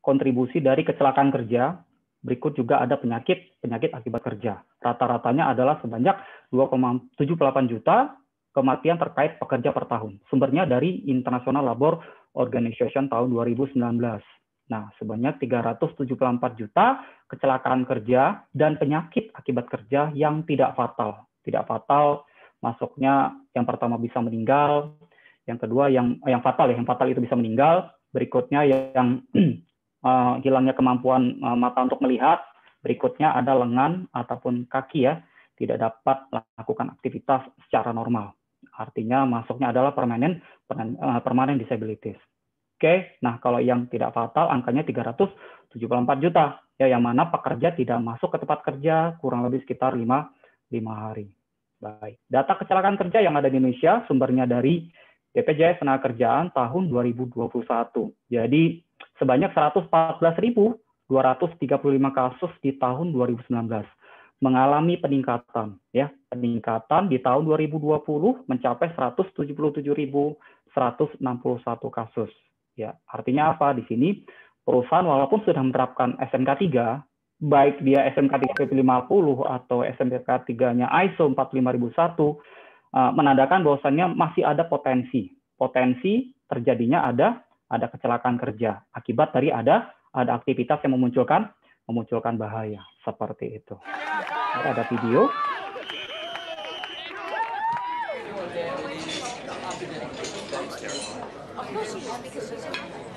kontribusi dari kecelakaan kerja, berikut juga ada penyakit penyakit akibat kerja. Rata-ratanya adalah sebanyak 2,78 juta kematian terkait pekerja per tahun. Sumbernya dari International Labor Organization tahun 2019. Nah, sebanyak 374 juta kecelakaan kerja dan penyakit akibat kerja yang tidak fatal. Tidak fatal masuknya yang pertama bisa meninggal, yang kedua yang yang fatal ya, yang fatal itu bisa meninggal, berikutnya yang uh, hilangnya kemampuan uh, mata untuk melihat, berikutnya ada lengan ataupun kaki ya, tidak dapat melakukan aktivitas secara normal. Artinya masuknya adalah permanen permanen uh, disabilities. Oke, nah kalau yang tidak fatal angkanya 374 juta, ya yang mana pekerja tidak masuk ke tempat kerja kurang lebih sekitar 5, 5 hari. Baik, data kecelakaan kerja yang ada di Indonesia sumbernya dari BPJS Kerjaan tahun 2021. Jadi sebanyak 114.235 kasus di tahun 2019 mengalami peningkatan ya peningkatan di tahun 2020 mencapai 177.161 kasus Ya, artinya apa di sini? Perusahaan walaupun sudah menerapkan SMK 3, baik dia SMK 350 atau SMK 3-nya ISO 45001, uh, menandakan bahwasannya masih ada potensi. Potensi terjadinya ada ada kecelakaan kerja akibat dari ada ada aktivitas yang memunculkan memunculkan bahaya seperti itu. Ada video. Baik,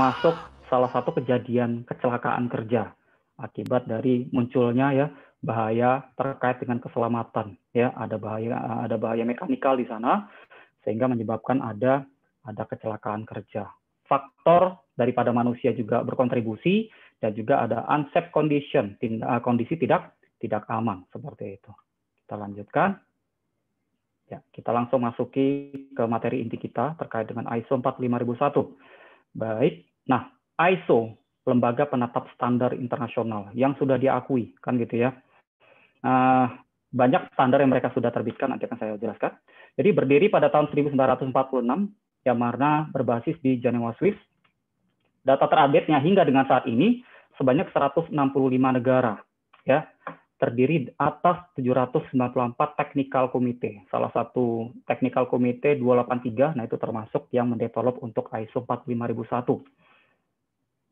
termasuk salah satu kejadian kecelakaan kerja akibat dari munculnya ya bahaya terkait dengan keselamatan ya. Ada bahaya ada bahaya mekanikal di sana sehingga menyebabkan ada ada kecelakaan kerja. Faktor daripada manusia juga berkontribusi dan juga ada unsafe condition eh, kondisi tidak tidak aman seperti itu. Kita lanjutkan. Ya kita langsung masuki ke materi inti kita terkait dengan ISO 45001 Baik. Nah, ISO, lembaga penetap standar internasional yang sudah diakui, kan gitu ya. Uh, banyak standar yang mereka sudah terbitkan, nanti akan saya jelaskan. Jadi berdiri pada tahun 1946, yang mana berbasis di Jenewa, Swiss. Data terupdate-nya hingga dengan saat ini sebanyak 165 negara, ya terdiri atas 794 technical committee. Salah satu technical committee 283, nah itu termasuk yang mendevelop untuk ISO 45001.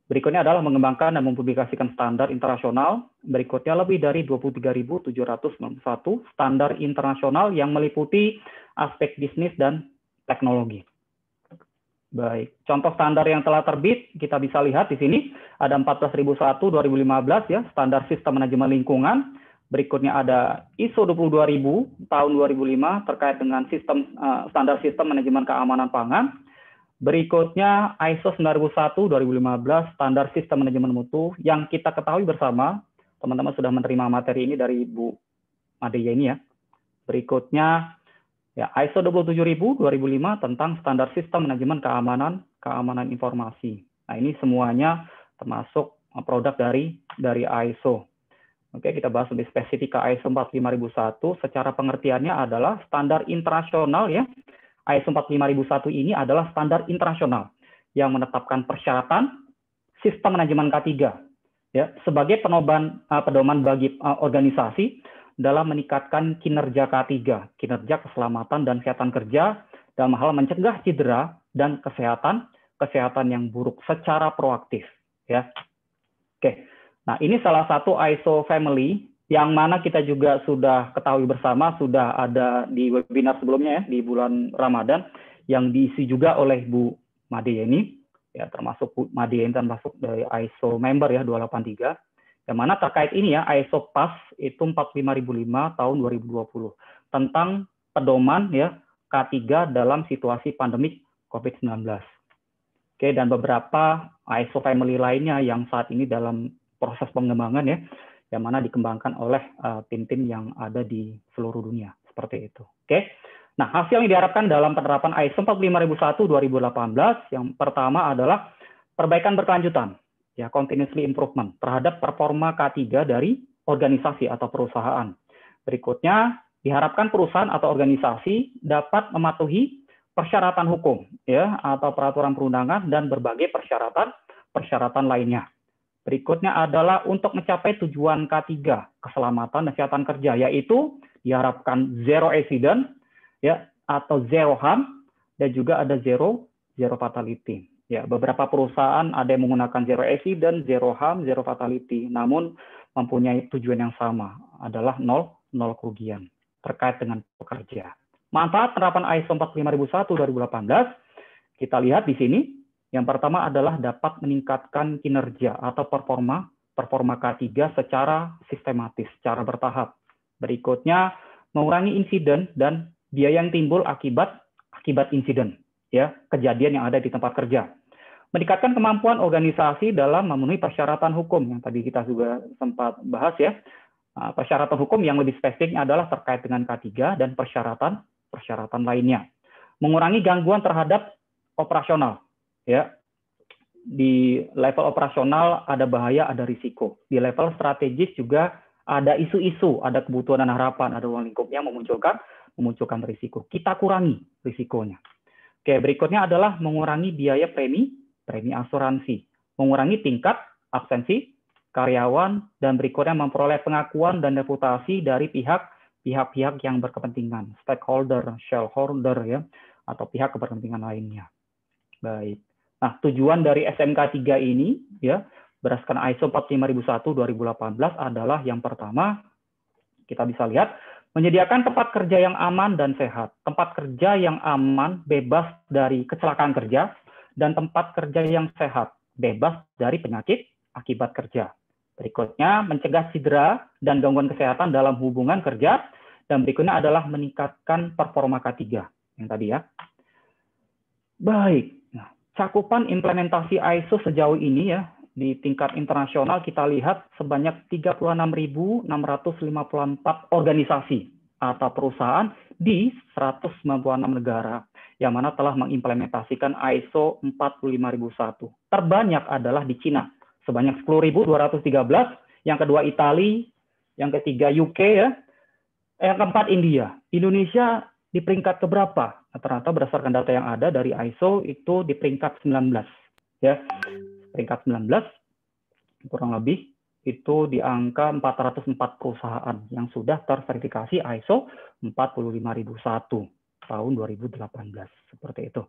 Berikutnya adalah mengembangkan dan mempublikasikan standar internasional. Berikutnya lebih dari 23.791 standar internasional yang meliputi aspek bisnis dan teknologi. Baik, contoh standar yang telah terbit kita bisa lihat di sini ada 14001 2015 ya, standar sistem manajemen lingkungan. Berikutnya ada ISO 22000 tahun 2005 terkait dengan sistem uh, standar sistem manajemen keamanan pangan. Berikutnya ISO 9001 2015 standar sistem manajemen mutu yang kita ketahui bersama, teman-teman sudah menerima materi ini dari Bu Madeya ini ya. Berikutnya Ya, ISO 27000 2005 tentang standar sistem manajemen keamanan keamanan informasi. Nah, ini semuanya termasuk uh, produk dari dari ISO. Oke, kita bahas lebih spesifik ke ISO 45001. Secara pengertiannya adalah standar internasional ya. ISO 45001 ini adalah standar internasional yang menetapkan persyaratan sistem manajemen K3 ya sebagai penoban uh, pedoman bagi uh, organisasi dalam meningkatkan kinerja K3, kinerja keselamatan dan kesehatan kerja dalam hal mencegah cedera dan kesehatan kesehatan yang buruk secara proaktif ya. Oke. Nah, ini salah satu ISO family yang mana kita juga sudah ketahui bersama sudah ada di webinar sebelumnya ya di bulan Ramadan yang diisi juga oleh Bu Made ini ya termasuk Bu Made termasuk dari ISO member ya 283 yang mana terkait ini ya ISO PAS itu 45005 tahun 2020 tentang pedoman ya K3 dalam situasi pandemik COVID-19. Oke, dan beberapa ISO family lainnya yang saat ini dalam proses pengembangan ya, yang mana dikembangkan oleh eh, tim-tim uh, yang ada di seluruh dunia seperti itu. Oke. Nah, hasil yang diharapkan dalam penerapan ISO 45001 2018 yang pertama adalah perbaikan berkelanjutan, ya continuously improvement terhadap performa K3 dari organisasi atau perusahaan. Berikutnya, diharapkan perusahaan atau organisasi dapat mematuhi persyaratan hukum ya atau peraturan perundangan dan berbagai persyaratan persyaratan lainnya. Berikutnya adalah untuk mencapai tujuan K3, keselamatan dan kesehatan kerja yaitu diharapkan zero accident ya atau zero harm dan juga ada zero zero fatality. Ya, beberapa perusahaan ada yang menggunakan zero accident, zero harm, zero fatality, namun mempunyai tujuan yang sama adalah nol nol kerugian terkait dengan pekerja. Manfaat penerapan ISO 45001 2018 kita lihat di sini. Yang pertama adalah dapat meningkatkan kinerja atau performa performa K3 secara sistematis, secara bertahap. Berikutnya mengurangi insiden dan biaya yang timbul akibat akibat insiden, ya kejadian yang ada di tempat kerja. Meningkatkan kemampuan organisasi dalam memenuhi persyaratan hukum yang tadi kita juga sempat bahas ya. Nah, persyaratan hukum yang lebih spesifiknya adalah terkait dengan K3 dan persyaratan persyaratan lainnya. Mengurangi gangguan terhadap operasional. Ya. Di level operasional ada bahaya, ada risiko. Di level strategis juga ada isu-isu, ada kebutuhan dan harapan, ada ruang lingkup yang memunculkan memunculkan risiko. Kita kurangi risikonya. Oke, berikutnya adalah mengurangi biaya premi, premi asuransi, mengurangi tingkat absensi karyawan, dan berikutnya memperoleh pengakuan dan reputasi dari pihak pihak-pihak yang berkepentingan, stakeholder, shareholder ya, atau pihak kepentingan lainnya. Baik. Nah, tujuan dari SMK 3 ini ya, berdasarkan ISO 45001 2018 adalah yang pertama kita bisa lihat menyediakan tempat kerja yang aman dan sehat, tempat kerja yang aman, bebas dari kecelakaan kerja, dan tempat kerja yang sehat, bebas dari penyakit akibat kerja. Berikutnya, mencegah cedera dan gangguan kesehatan dalam hubungan kerja. Dan berikutnya adalah meningkatkan performa K3 yang tadi ya. Baik, cakupan implementasi ISO sejauh ini ya di tingkat internasional kita lihat sebanyak 36.654 organisasi atau perusahaan di 196 negara yang mana telah mengimplementasikan ISO 45001. Terbanyak adalah di Cina sebanyak 10.213, yang kedua Italia, yang ketiga UK ya, yang keempat India. Indonesia di peringkat keberapa? Nah, ternyata berdasarkan data yang ada dari ISO itu di peringkat 19 ya. Peringkat 19 kurang lebih itu di angka 404 perusahaan yang sudah terverifikasi ISO 45001 tahun 2018 seperti itu.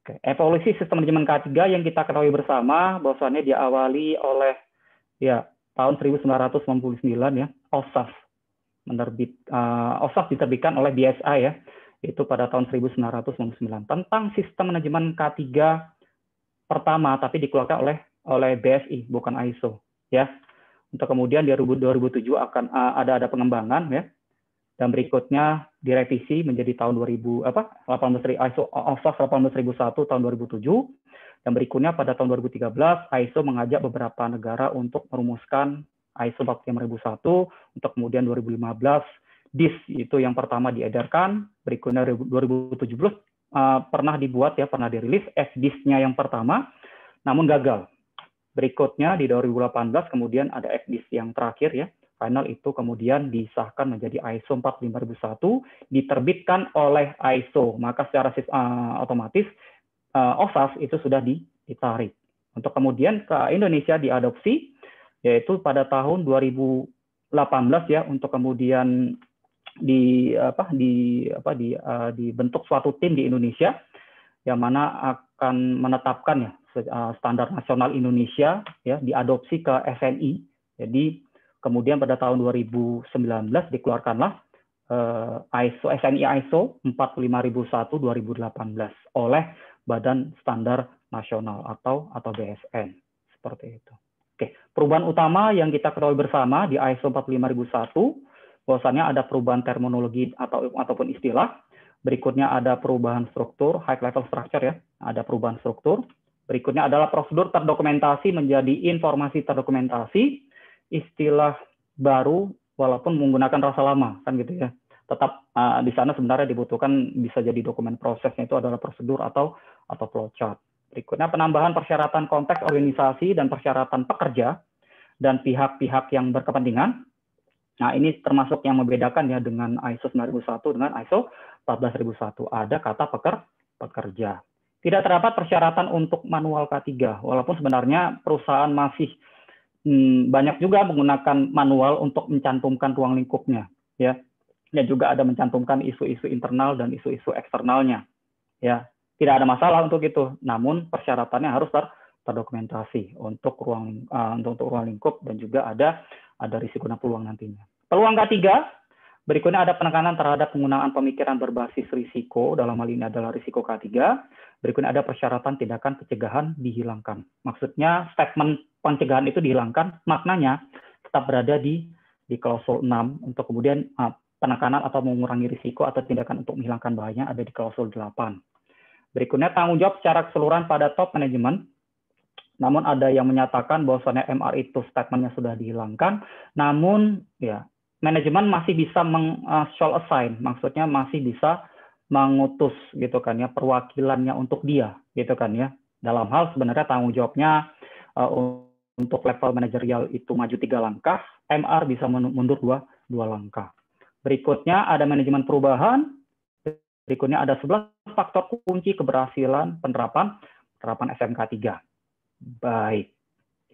Oke, evolusi sistem manajemen K3 yang kita ketahui bersama bahwasannya diawali oleh ya tahun 1999 ya, OSAS menerbit uh, OSAS diterbitkan oleh BSI ya, itu pada tahun 1999 tentang sistem manajemen K3 pertama tapi dikeluarkan oleh oleh BSI bukan ISO ya. Untuk kemudian di 2007 akan uh, ada ada pengembangan ya. Dan berikutnya direvisi menjadi tahun 2000 apa 18 ISO OFAS 18001 tahun 2007 dan berikutnya pada tahun 2013 ISO mengajak beberapa negara untuk merumuskan ISO 45001 untuk kemudian 2015 DIS itu yang pertama diedarkan. Berikutnya 2017 uh, pernah dibuat ya pernah dirilis FDIS-nya yang pertama namun gagal. Berikutnya di 2018 kemudian ada FDIS yang terakhir ya. Final itu kemudian disahkan menjadi ISO 45001, diterbitkan oleh ISO, maka secara uh, otomatis uh, OSAS itu sudah ditarik. Untuk kemudian ke Indonesia diadopsi, yaitu pada tahun 2018 ya, untuk kemudian di apa di apa di uh, dibentuk suatu tim di Indonesia yang mana akan menetapkan ya standar nasional Indonesia ya diadopsi ke SNI. Jadi Kemudian pada tahun 2019 dikeluarkanlah uh, ISO SNI ISO 45001 2018 oleh Badan Standar Nasional atau atau BSN seperti itu. Oke, perubahan utama yang kita ketahui bersama di ISO 45001 bahwasannya ada perubahan terminologi atau ataupun istilah Berikutnya ada perubahan struktur, high level structure ya, ada perubahan struktur. Berikutnya adalah prosedur terdokumentasi menjadi informasi terdokumentasi, istilah baru walaupun menggunakan rasa lama kan gitu ya. Tetap uh, di sana sebenarnya dibutuhkan bisa jadi dokumen prosesnya itu adalah prosedur atau atau flowchart. Berikutnya penambahan persyaratan konteks organisasi dan persyaratan pekerja dan pihak-pihak yang berkepentingan. Nah, ini termasuk yang membedakan ya dengan ISO 9001 dengan ISO 14001. Ada kata peker, pekerja. Tidak terdapat persyaratan untuk manual K3, walaupun sebenarnya perusahaan masih hmm, banyak juga menggunakan manual untuk mencantumkan ruang lingkupnya, ya. Dan juga ada mencantumkan isu-isu internal dan isu-isu eksternalnya, ya tidak ada masalah untuk itu. Namun persyaratannya harus ter terdokumentasi untuk ruang uh, untuk, untuk ruang lingkup dan juga ada ada risiko dan peluang nantinya. Peluang ketiga, berikutnya ada penekanan terhadap penggunaan pemikiran berbasis risiko, dalam hal ini adalah risiko K3. Berikutnya ada persyaratan tindakan pencegahan dihilangkan. Maksudnya statement pencegahan itu dihilangkan, maknanya tetap berada di di klausul 6 untuk kemudian uh, penekanan atau mengurangi risiko atau tindakan untuk menghilangkan bahaya ada di klausul 8. Berikutnya tanggung jawab secara keseluruhan pada top manajemen. Namun ada yang menyatakan bahwasannya MR itu statementnya sudah dihilangkan. Namun ya manajemen masih bisa meng uh, shall assign, maksudnya masih bisa mengutus gitu kan ya perwakilannya untuk dia gitu kan ya. Dalam hal sebenarnya tanggung jawabnya uh, untuk level manajerial itu maju tiga langkah, MR bisa mundur dua, dua langkah. Berikutnya ada manajemen perubahan, Berikutnya ada 11 faktor kunci keberhasilan penerapan penerapan SMK 3. Baik.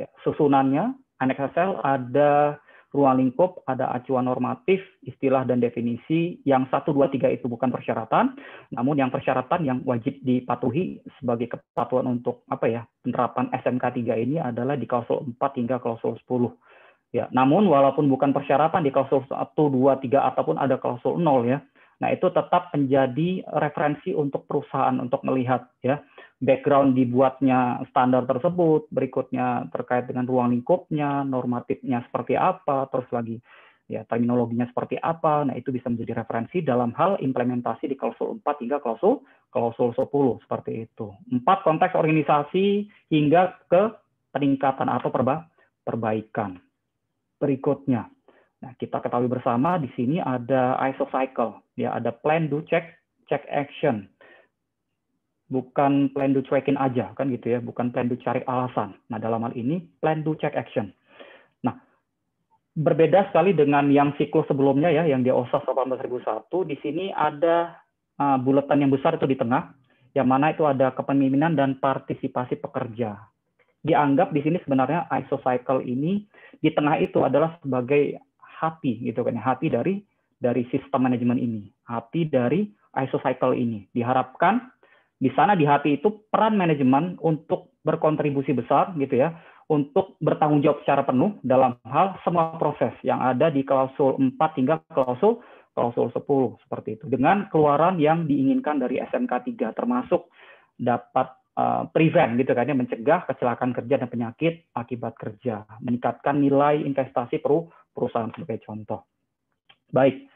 Ya, susunannya aneks Excel ada ruang lingkup, ada acuan normatif, istilah dan definisi. Yang 1, 2, 3 itu bukan persyaratan, namun yang persyaratan yang wajib dipatuhi sebagai kepatuhan untuk apa ya penerapan SMK 3 ini adalah di klausul 4 hingga klausul 10. Ya, namun walaupun bukan persyaratan di klausul 1, 2, 3 ataupun ada klausul 0 ya, Nah, itu tetap menjadi referensi untuk perusahaan untuk melihat ya background dibuatnya standar tersebut, berikutnya terkait dengan ruang lingkupnya, normatifnya seperti apa, terus lagi ya terminologinya seperti apa. Nah, itu bisa menjadi referensi dalam hal implementasi di klausul 4 hingga klausul klausul 10 seperti itu. Empat konteks organisasi hingga ke peningkatan atau perba perbaikan. Berikutnya, Nah, kita ketahui bersama di sini ada ISO cycle, ya ada plan, do, check, check action. Bukan plan, do, checkin aja, kan gitu ya, bukan plan, do, cari alasan. Nah, dalam hal ini plan, do, check action. Nah, berbeda sekali dengan yang siklus sebelumnya ya, yang di OSAS 18001, di sini ada uh, buletan yang besar itu di tengah, yang mana itu ada kepemimpinan dan partisipasi pekerja. Dianggap di sini sebenarnya ISO cycle ini di tengah itu adalah sebagai hati gitu kan ya, hati dari dari sistem manajemen ini, hati dari ISO cycle ini. Diharapkan di sana di hati itu peran manajemen untuk berkontribusi besar gitu ya, untuk bertanggung jawab secara penuh dalam hal semua proses yang ada di klausul 4 hingga klausul klausul 10 seperti itu. Dengan keluaran yang diinginkan dari SMK 3 termasuk dapat uh, prevent gitu kan ya mencegah kecelakaan kerja dan penyakit akibat kerja, meningkatkan nilai investasi peru perusahaan sebagai contoh. Baik,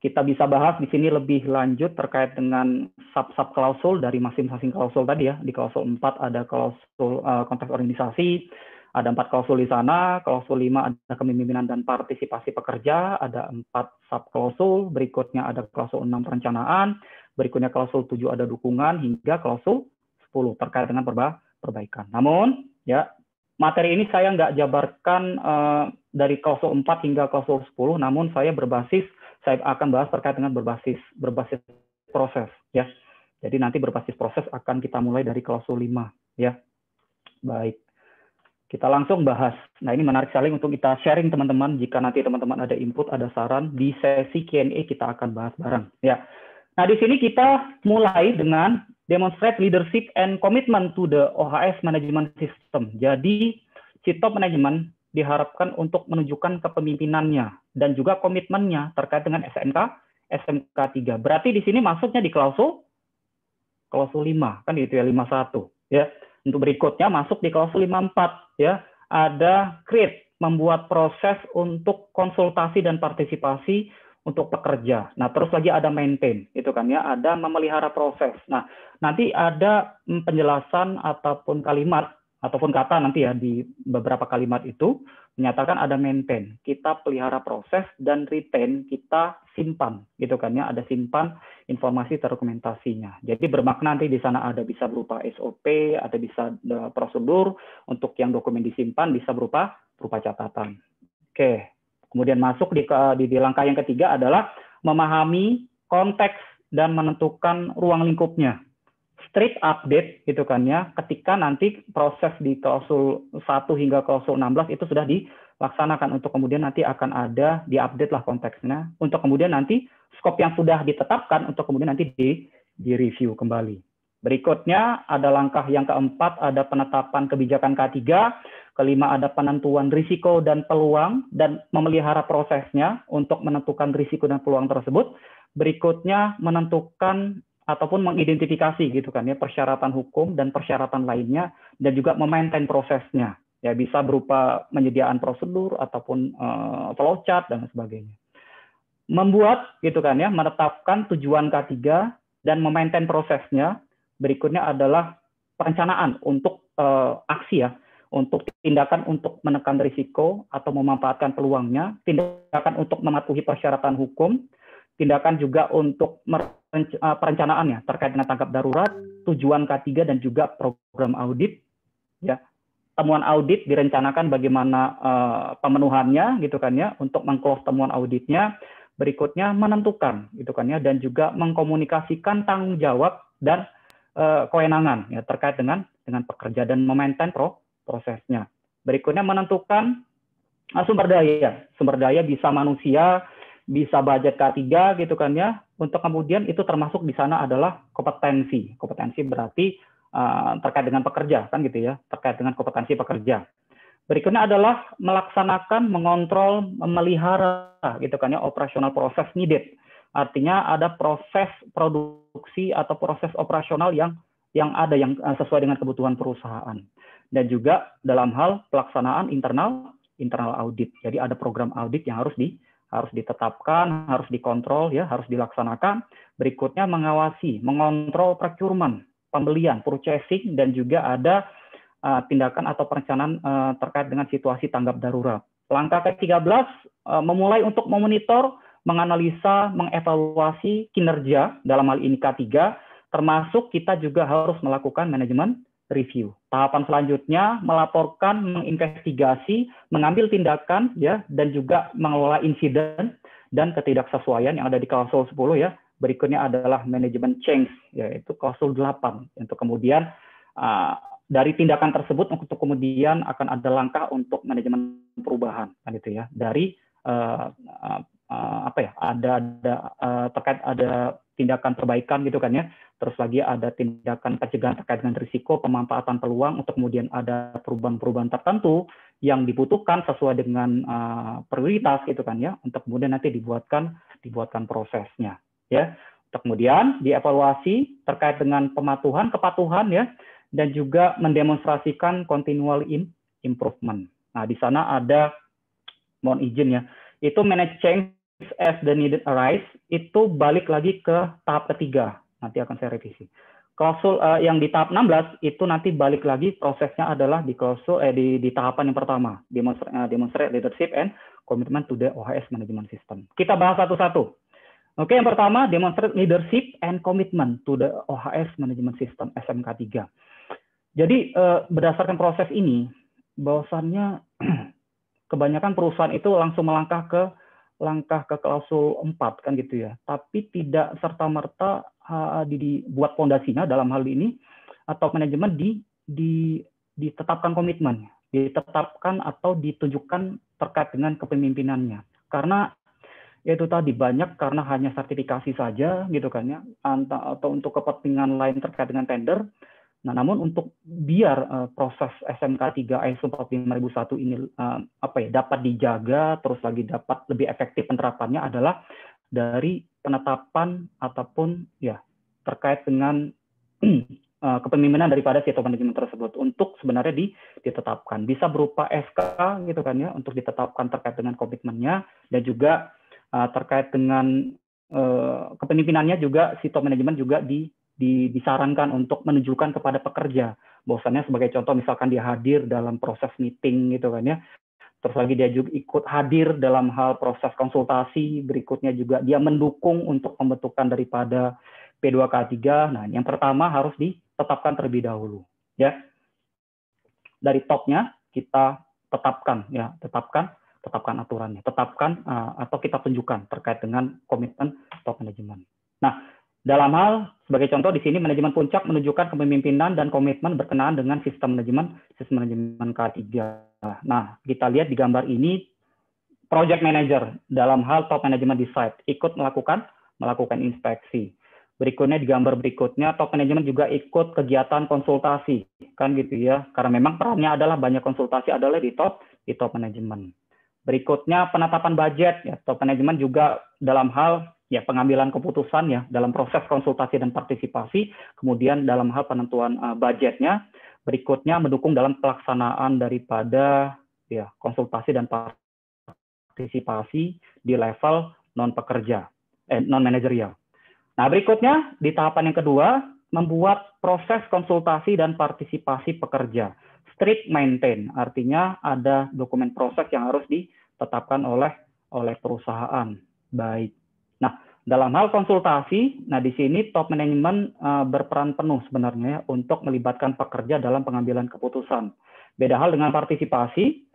kita bisa bahas di sini lebih lanjut terkait dengan sub-sub klausul dari masing-masing klausul tadi ya. Di klausul 4 ada klausul uh, konteks organisasi, ada empat klausul di sana. Klausul 5 ada kepemimpinan dan partisipasi pekerja, ada empat sub klausul. Berikutnya ada klausul 6 perencanaan, berikutnya klausul 7 ada dukungan hingga klausul 10 terkait dengan perba perbaikan. Namun ya materi ini saya nggak jabarkan uh, dari klausul 4 hingga klausul 10, namun saya berbasis saya akan bahas terkait dengan berbasis berbasis proses ya. Jadi nanti berbasis proses akan kita mulai dari klausul 5 ya. Baik. Kita langsung bahas. Nah, ini menarik sekali untuk kita sharing teman-teman. Jika nanti teman-teman ada input, ada saran di sesi Q&A kita akan bahas bareng ya. Nah, di sini kita mulai dengan demonstrate leadership and commitment to the OHS management system. Jadi, si top management diharapkan untuk menunjukkan kepemimpinannya dan juga komitmennya terkait dengan SMK SMK 3. Berarti di sini maksudnya di klausul klausul 5 kan itu ya 51 ya. Untuk berikutnya masuk di klausul 54 ya. Ada create membuat proses untuk konsultasi dan partisipasi untuk pekerja. Nah, terus lagi ada maintain, itu kan ya, ada memelihara proses. Nah, nanti ada mm, penjelasan ataupun kalimat ataupun kata nanti ya di beberapa kalimat itu menyatakan ada maintain, kita pelihara proses dan retain, kita simpan, gitu kan ya, ada simpan informasi terdokumentasinya. Jadi bermakna nanti di sana ada bisa berupa SOP, ada bisa prosedur untuk yang dokumen disimpan bisa berupa berupa catatan. Oke, kemudian masuk di, di, di langkah yang ketiga adalah memahami konteks dan menentukan ruang lingkupnya. Strict update gitu kan ya ketika nanti proses di klausul 1 hingga klausul 16 itu sudah dilaksanakan. Untuk kemudian nanti akan ada diupdate lah konteksnya. Untuk kemudian nanti skop yang sudah ditetapkan untuk kemudian nanti di di review kembali. Berikutnya ada langkah yang keempat ada penetapan kebijakan K3, kelima ada penentuan risiko dan peluang dan memelihara prosesnya untuk menentukan risiko dan peluang tersebut. Berikutnya menentukan ataupun mengidentifikasi gitu kan ya persyaratan hukum dan persyaratan lainnya dan juga memaintain prosesnya. Ya bisa berupa penyediaan prosedur ataupun uh, flowchart dan sebagainya. Membuat gitu kan ya menetapkan tujuan K3 dan memaintain prosesnya. Berikutnya adalah perencanaan untuk uh, aksi ya untuk tindakan untuk menekan risiko atau memanfaatkan peluangnya tindakan untuk mematuhi persyaratan hukum tindakan juga untuk eh, perencanaan ya terkait dengan tanggap darurat, tujuan K3 dan juga program audit. Ya, temuan audit direncanakan bagaimana uh, pemenuhannya gitu kan ya untuk mengclose temuan auditnya. Berikutnya menentukan gitu kan ya dan juga mengkomunikasikan tanggung jawab dan uh, kewenangan ya terkait dengan dengan pekerja dan memaintain pro prosesnya. Berikutnya menentukan uh, sumber daya. Sumber daya bisa manusia, bisa budget K3 gitu kan ya. Untuk kemudian itu termasuk di sana adalah kompetensi. Kompetensi berarti uh, terkait dengan pekerja kan gitu ya, terkait dengan kompetensi pekerja. Berikutnya adalah melaksanakan, mengontrol, memelihara gitu kan ya operasional proses needed. Artinya ada proses produksi atau proses operasional yang yang ada yang eh, sesuai dengan kebutuhan perusahaan. Dan juga dalam hal pelaksanaan internal internal audit. Jadi ada program audit yang harus di harus ditetapkan, harus dikontrol, ya, harus dilaksanakan. Berikutnya mengawasi, mengontrol procurement, pembelian, purchasing, dan juga ada uh, tindakan atau perencanaan uh, terkait dengan situasi tanggap darurat. Langkah ke-13 uh, memulai untuk memonitor, menganalisa, mengevaluasi kinerja dalam hal ini K3, termasuk kita juga harus melakukan manajemen review. Tahapan selanjutnya melaporkan, menginvestigasi, mengambil tindakan ya dan juga mengelola insiden dan ketidaksesuaian yang ada di klausul 10 ya. Berikutnya adalah manajemen change yaitu klausul 8 untuk kemudian uh, dari tindakan tersebut untuk kemudian akan ada langkah untuk manajemen perubahan kan itu ya dari uh, uh, uh, apa ya ada ada uh, terkait ada tindakan perbaikan gitu kan ya. Terus lagi ada tindakan pencegahan terkait dengan risiko, pemanfaatan peluang untuk kemudian ada perubahan-perubahan tertentu yang dibutuhkan sesuai dengan uh, prioritas gitu kan ya. Untuk kemudian nanti dibuatkan dibuatkan prosesnya ya. Untuk kemudian dievaluasi terkait dengan pematuhan, kepatuhan ya dan juga mendemonstrasikan continual improvement. Nah, di sana ada mohon izin ya. Itu manage change as the needed arise itu balik lagi ke tahap ketiga. Nanti akan saya revisi. Klausul uh, yang di tahap 16 itu nanti balik lagi prosesnya adalah di klausul eh di, di tahapan yang pertama, demonstrate, uh, demonstrate leadership and commitment to the OHS management system. Kita bahas satu-satu. Oke, yang pertama demonstrate leadership and commitment to the OHS management system SMK 3. Jadi uh, berdasarkan proses ini bahwasannya kebanyakan perusahaan itu langsung melangkah ke langkah ke klausul 4 kan gitu ya. Tapi tidak serta-merta uh, dibuat fondasinya dalam hal ini atau manajemen di, di ditetapkan komitmen, ditetapkan atau ditunjukkan terkait dengan kepemimpinannya. Karena yaitu tadi banyak karena hanya sertifikasi saja gitu kan ya atau untuk kepentingan lain terkait dengan tender Nah, namun untuk biar uh, proses SMK 3 ISO 45001 ini uh, apa ya dapat dijaga terus lagi dapat lebih efektif penerapannya adalah dari penetapan ataupun ya terkait dengan uh, kepemimpinan daripada situ manajemen tersebut untuk sebenarnya di, ditetapkan. Bisa berupa SK gitu kan ya untuk ditetapkan terkait dengan komitmennya dan juga uh, terkait dengan kepemimpinannya juga si top manajemen juga di, di, disarankan untuk menunjukkan kepada pekerja. Bahwasannya sebagai contoh misalkan dia hadir dalam proses meeting gitu kan ya. Terus lagi dia juga ikut hadir dalam hal proses konsultasi. Berikutnya juga dia mendukung untuk pembentukan daripada P2K3 nah yang pertama harus ditetapkan terlebih dahulu ya. Dari topnya kita tetapkan ya. Tetapkan tetapkan aturannya. Tetapkan uh, atau kita tunjukkan terkait dengan komitmen top manajemen. Nah dalam hal sebagai contoh di sini manajemen puncak menunjukkan kepemimpinan dan komitmen berkenaan dengan sistem manajemen sistem manajemen K3. Nah kita lihat di gambar ini project manager dalam hal top manajemen di site ikut melakukan melakukan inspeksi Berikutnya di gambar berikutnya, top manajemen juga ikut kegiatan konsultasi, kan gitu ya. Karena memang perannya adalah banyak konsultasi adalah di top di top manajemen. Berikutnya penetapan budget, ya top manajemen juga dalam hal ya pengambilan keputusan ya dalam proses konsultasi dan partisipasi, kemudian dalam hal penentuan uh, budgetnya. Berikutnya mendukung dalam pelaksanaan daripada ya konsultasi dan partisipasi di level non pekerja, eh, non manajerial. Nah, berikutnya di tahapan yang kedua, membuat proses konsultasi dan partisipasi pekerja. Strict maintain, artinya ada dokumen proses yang harus ditetapkan oleh oleh perusahaan. Baik. Nah, dalam hal konsultasi, nah di sini top management uh, berperan penuh sebenarnya ya, untuk melibatkan pekerja dalam pengambilan keputusan. Beda hal dengan partisipasi,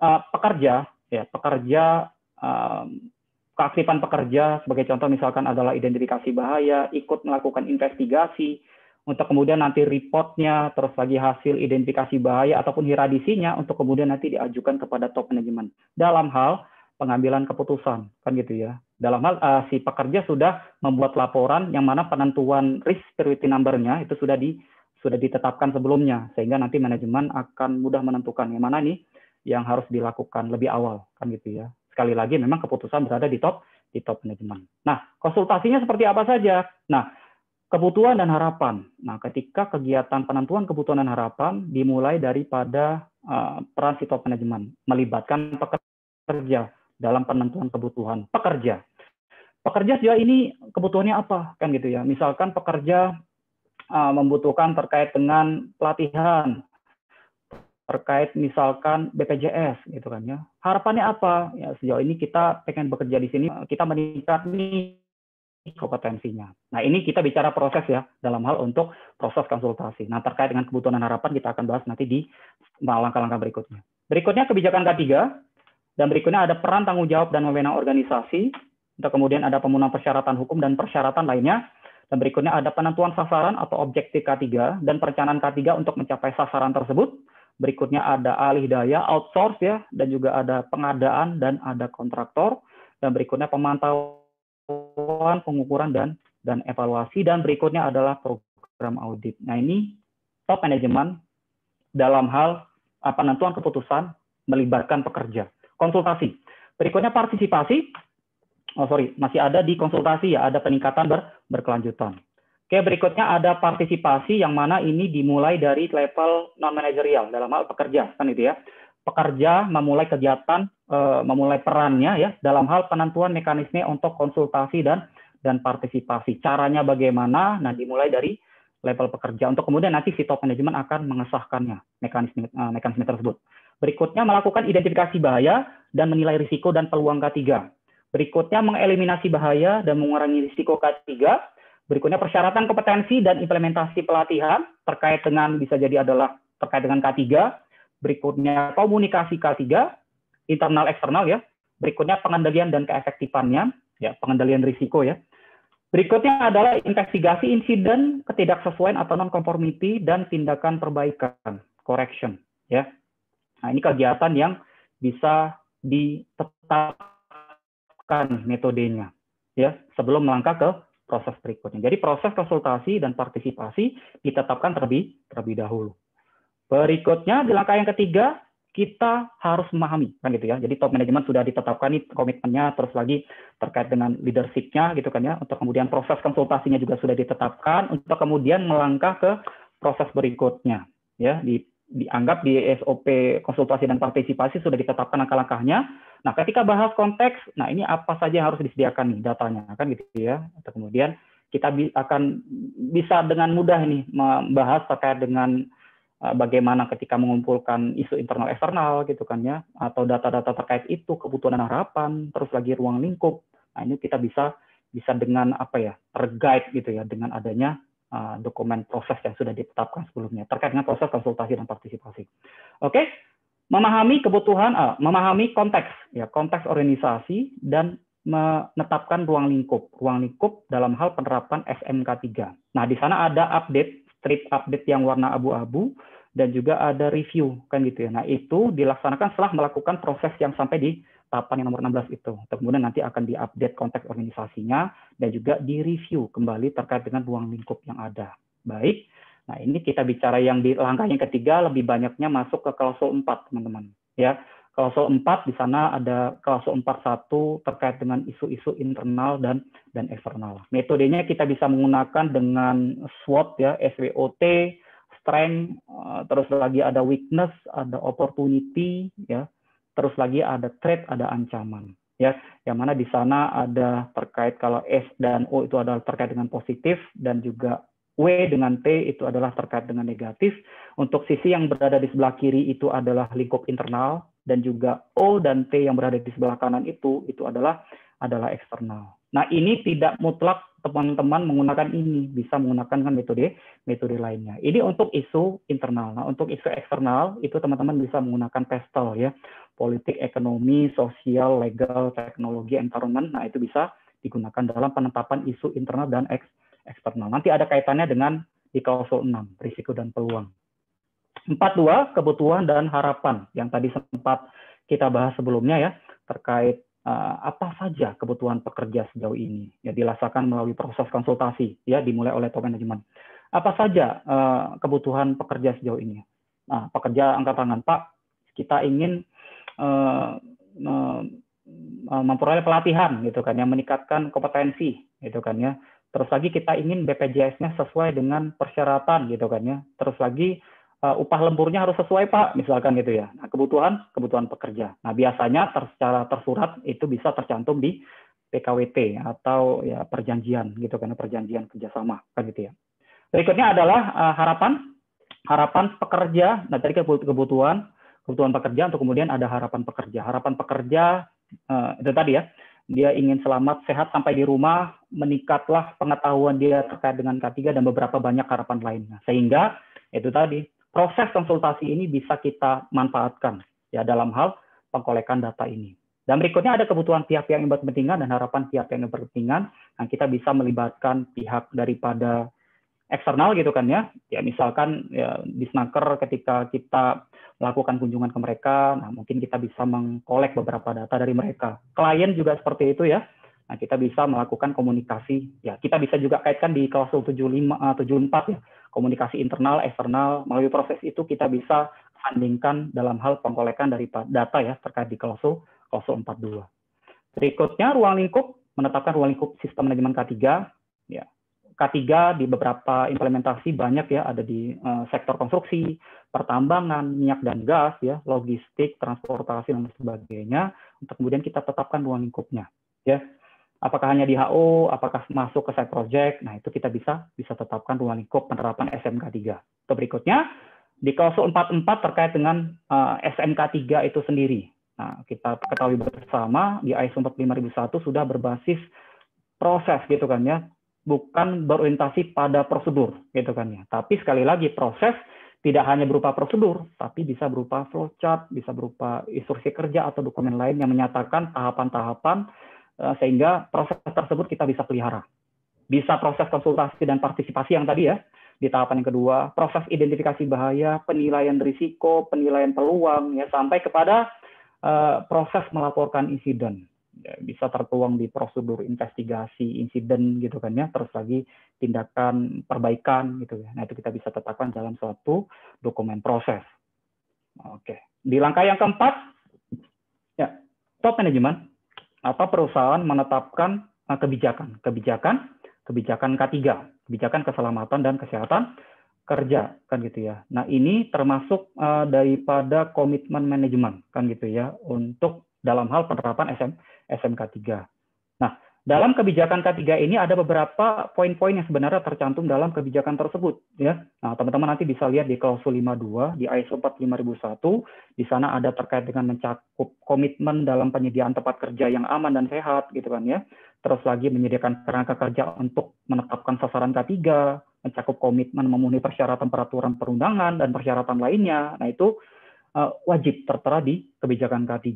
uh, pekerja ya pekerja uh, keaktifan pekerja sebagai contoh misalkan adalah identifikasi bahaya, ikut melakukan investigasi, untuk kemudian nanti reportnya, terus lagi hasil identifikasi bahaya ataupun hiradisinya untuk kemudian nanti diajukan kepada top manajemen dalam hal pengambilan keputusan, kan gitu ya. Dalam hal uh, si pekerja sudah membuat laporan yang mana penentuan risk priority number-nya itu sudah di sudah ditetapkan sebelumnya sehingga nanti manajemen akan mudah menentukan yang mana nih yang harus dilakukan lebih awal, kan gitu ya sekali lagi memang keputusan berada di top di top manajemen. Nah, konsultasinya seperti apa saja? Nah, kebutuhan dan harapan. Nah, ketika kegiatan penentuan kebutuhan dan harapan dimulai daripada uh, peran si top manajemen melibatkan pekerja dalam penentuan kebutuhan pekerja. Pekerja sejauh ini kebutuhannya apa kan gitu ya? Misalkan pekerja uh, membutuhkan terkait dengan pelatihan, terkait misalkan BPJS gitu kan ya. Harapannya apa? Ya sejauh ini kita pengen bekerja di sini kita meningkat nih kompetensinya. Nah, ini kita bicara proses ya dalam hal untuk proses konsultasi. Nah, terkait dengan kebutuhan dan harapan kita akan bahas nanti di langkah-langkah berikutnya. Berikutnya kebijakan K3 dan berikutnya ada peran tanggung jawab dan wewenang organisasi. Untuk kemudian ada pemenuhan persyaratan hukum dan persyaratan lainnya. Dan berikutnya ada penentuan sasaran atau objektif K3 dan perencanaan K3 untuk mencapai sasaran tersebut berikutnya ada alih daya outsource ya dan juga ada pengadaan dan ada kontraktor dan berikutnya pemantauan pengukuran dan dan evaluasi dan berikutnya adalah program audit. Nah ini top manajemen dalam hal penentuan keputusan melibatkan pekerja. Konsultasi. Berikutnya partisipasi. Oh sorry, masih ada di konsultasi ya, ada peningkatan ber, berkelanjutan. Oke, berikutnya ada partisipasi yang mana ini dimulai dari level non manajerial dalam hal pekerja kan itu ya. Pekerja memulai kegiatan, uh, memulai perannya ya dalam hal penentuan mekanisme untuk konsultasi dan dan partisipasi. Caranya bagaimana? Nah, dimulai dari level pekerja untuk kemudian nanti si top manajemen akan mengesahkannya mekanisme uh, mekanisme tersebut. Berikutnya melakukan identifikasi bahaya dan menilai risiko dan peluang K3. Berikutnya mengeliminasi bahaya dan mengurangi risiko K3 Berikutnya persyaratan kompetensi dan implementasi pelatihan terkait dengan bisa jadi adalah terkait dengan K3. Berikutnya komunikasi K3, internal eksternal ya. Berikutnya pengendalian dan keefektifannya, ya pengendalian risiko ya. Berikutnya adalah investigasi insiden ketidaksesuaian atau non-conformity dan tindakan perbaikan, correction ya. Nah, ini kegiatan yang bisa ditetapkan metodenya ya sebelum melangkah ke proses berikutnya. Jadi proses konsultasi dan partisipasi ditetapkan terlebih terlebih dahulu. Berikutnya di langkah yang ketiga kita harus memahami kan gitu ya. Jadi top manajemen sudah ditetapkan nih komitmennya terus lagi terkait dengan leadership-nya gitu kan ya. Untuk kemudian proses konsultasinya juga sudah ditetapkan untuk kemudian melangkah ke proses berikutnya ya di dianggap di SOP konsultasi dan partisipasi sudah ditetapkan langkah-langkahnya. Nah, ketika bahas konteks, nah ini apa saja yang harus disediakan nih datanya, kan gitu ya. Atau kemudian kita akan bisa dengan mudah ini membahas terkait dengan uh, bagaimana ketika mengumpulkan isu internal eksternal gitu kan ya, atau data-data terkait itu, kebutuhan dan harapan, terus lagi ruang lingkup. Nah, ini kita bisa bisa dengan apa ya, terguide gitu ya dengan adanya uh, dokumen proses yang sudah ditetapkan sebelumnya terkait dengan proses konsultasi dan partisipasi. Oke? Memahami kebutuhan, uh, memahami konteks, ya konteks organisasi dan menetapkan ruang lingkup, ruang lingkup dalam hal penerapan SMK 3. Nah, di sana ada update, strip update yang warna abu-abu dan juga ada review kan gitu ya. Nah, itu dilaksanakan setelah melakukan proses yang sampai di tahapan yang nomor 16 itu. Kemudian nanti akan diupdate konteks organisasinya dan juga di-review kembali terkait dengan ruang lingkup yang ada. Baik. Nah, ini kita bicara yang di langkah ketiga lebih banyaknya masuk ke klausul 4, teman-teman. Ya, klausul 4 di sana ada klausul 41 terkait dengan isu-isu internal dan dan eksternal. Metodenya kita bisa menggunakan dengan SWOT ya, SWOT, strength, eh, terus lagi ada weakness, ada opportunity ya. Terus lagi ada threat, ada ancaman ya. Yang mana di sana ada terkait kalau S dan O itu adalah terkait dengan positif dan juga W dengan T itu adalah terkait dengan negatif. Untuk sisi yang berada di sebelah kiri itu adalah lingkup internal dan juga O dan T yang berada di sebelah kanan itu itu adalah adalah eksternal. Nah, ini tidak mutlak teman-teman menggunakan ini, bisa menggunakan kan metode metode lainnya. Ini untuk isu internal. Nah, untuk isu eksternal itu teman-teman bisa menggunakan PESTEL ya. Politik, ekonomi, sosial, legal, teknologi, environment. Nah, itu bisa digunakan dalam penetapan isu internal dan eksternal eksternal. Nanti ada kaitannya dengan di klausul 6, risiko dan peluang. 42, kebutuhan dan harapan, yang tadi sempat kita bahas sebelumnya ya, terkait uh, apa saja kebutuhan pekerja sejauh ini. Ya, dilaksanakan melalui proses konsultasi, ya, dimulai oleh top manajemen. Apa saja uh, kebutuhan pekerja sejauh ini? Nah, pekerja angkat tangan, Pak, kita ingin uh, memperoleh pelatihan gitu kan yang meningkatkan kompetensi gitu kan ya Terus lagi kita ingin BPJS-nya sesuai dengan persyaratan gitu kan ya. Terus lagi uh, upah lemburnya harus sesuai Pak, misalkan gitu ya. Nah, kebutuhan kebutuhan pekerja. Nah, biasanya ter, secara tersurat itu bisa tercantum di PKWT atau ya perjanjian gitu kan, perjanjian kerjasama kan gitu ya. Berikutnya adalah uh, harapan harapan pekerja. Nah, tadi kebutuhan kebutuhan pekerja untuk kemudian ada harapan pekerja. Harapan pekerja uh, itu tadi ya dia ingin selamat sehat sampai di rumah, meningkatlah pengetahuan dia terkait dengan K3 dan beberapa banyak harapan lainnya. Sehingga itu tadi proses konsultasi ini bisa kita manfaatkan ya dalam hal pengkolekan data ini. Dan berikutnya ada kebutuhan pihak-pihak yang berkepentingan dan harapan pihak yang berkepentingan. Nah, kita bisa melibatkan pihak daripada eksternal gitu kan ya. Ya misalkan ya di Snaker ketika kita melakukan kunjungan ke mereka, nah mungkin kita bisa mengkolek beberapa data dari mereka. Klien juga seperti itu ya. Nah, kita bisa melakukan komunikasi. Ya, kita bisa juga kaitkan di klausul 75 uh, 74 ya. Komunikasi internal, eksternal, melalui proses itu kita bisa bandingkan dalam hal pengkolekan dari data ya terkait di klausul klausul 42. Berikutnya ruang lingkup menetapkan ruang lingkup sistem manajemen K3 ya. K3 di beberapa implementasi banyak ya ada di uh, sektor konstruksi, pertambangan, minyak dan gas ya, logistik, transportasi dan sebagainya untuk kemudian kita tetapkan ruang lingkupnya ya. Apakah hanya di HO, apakah masuk ke side project? Nah, itu kita bisa bisa tetapkan ruang lingkup penerapan SMK 3. Atau berikutnya di klausul 44 terkait dengan uh, SMK 3 itu sendiri. Nah, kita ketahui bersama di ISO 45001 sudah berbasis proses gitu kan ya bukan berorientasi pada prosedur gitu kan ya. Tapi sekali lagi proses tidak hanya berupa prosedur, tapi bisa berupa flowchart, bisa berupa instruksi kerja atau dokumen lain yang menyatakan tahapan-tahapan eh, sehingga proses tersebut kita bisa pelihara. Bisa proses konsultasi dan partisipasi yang tadi ya, di tahapan yang kedua, proses identifikasi bahaya, penilaian risiko, penilaian peluang, ya sampai kepada uh, proses melaporkan insiden. Ya, bisa tertuang di prosedur investigasi insiden gitu kan ya terus lagi tindakan perbaikan gitu ya. Nah itu kita bisa tetapkan dalam suatu dokumen proses. Oke. Di langkah yang keempat ya top management atau perusahaan menetapkan uh, kebijakan kebijakan kebijakan K3 kebijakan keselamatan dan kesehatan kerja kan gitu ya. Nah ini termasuk uh, daripada komitmen manajemen kan gitu ya untuk dalam hal penerapan SM, SMK 3. Dalam kebijakan K3 ini ada beberapa poin-poin yang sebenarnya tercantum dalam kebijakan tersebut ya. Nah, teman-teman nanti bisa lihat di klausul 52 di ISO 45001 di sana ada terkait dengan mencakup komitmen dalam penyediaan tempat kerja yang aman dan sehat gitu kan ya. Terus lagi menyediakan kerangka kerja untuk menetapkan sasaran K3, mencakup komitmen memenuhi persyaratan peraturan perundangan dan persyaratan lainnya. Nah, itu uh, wajib tertera di kebijakan K3.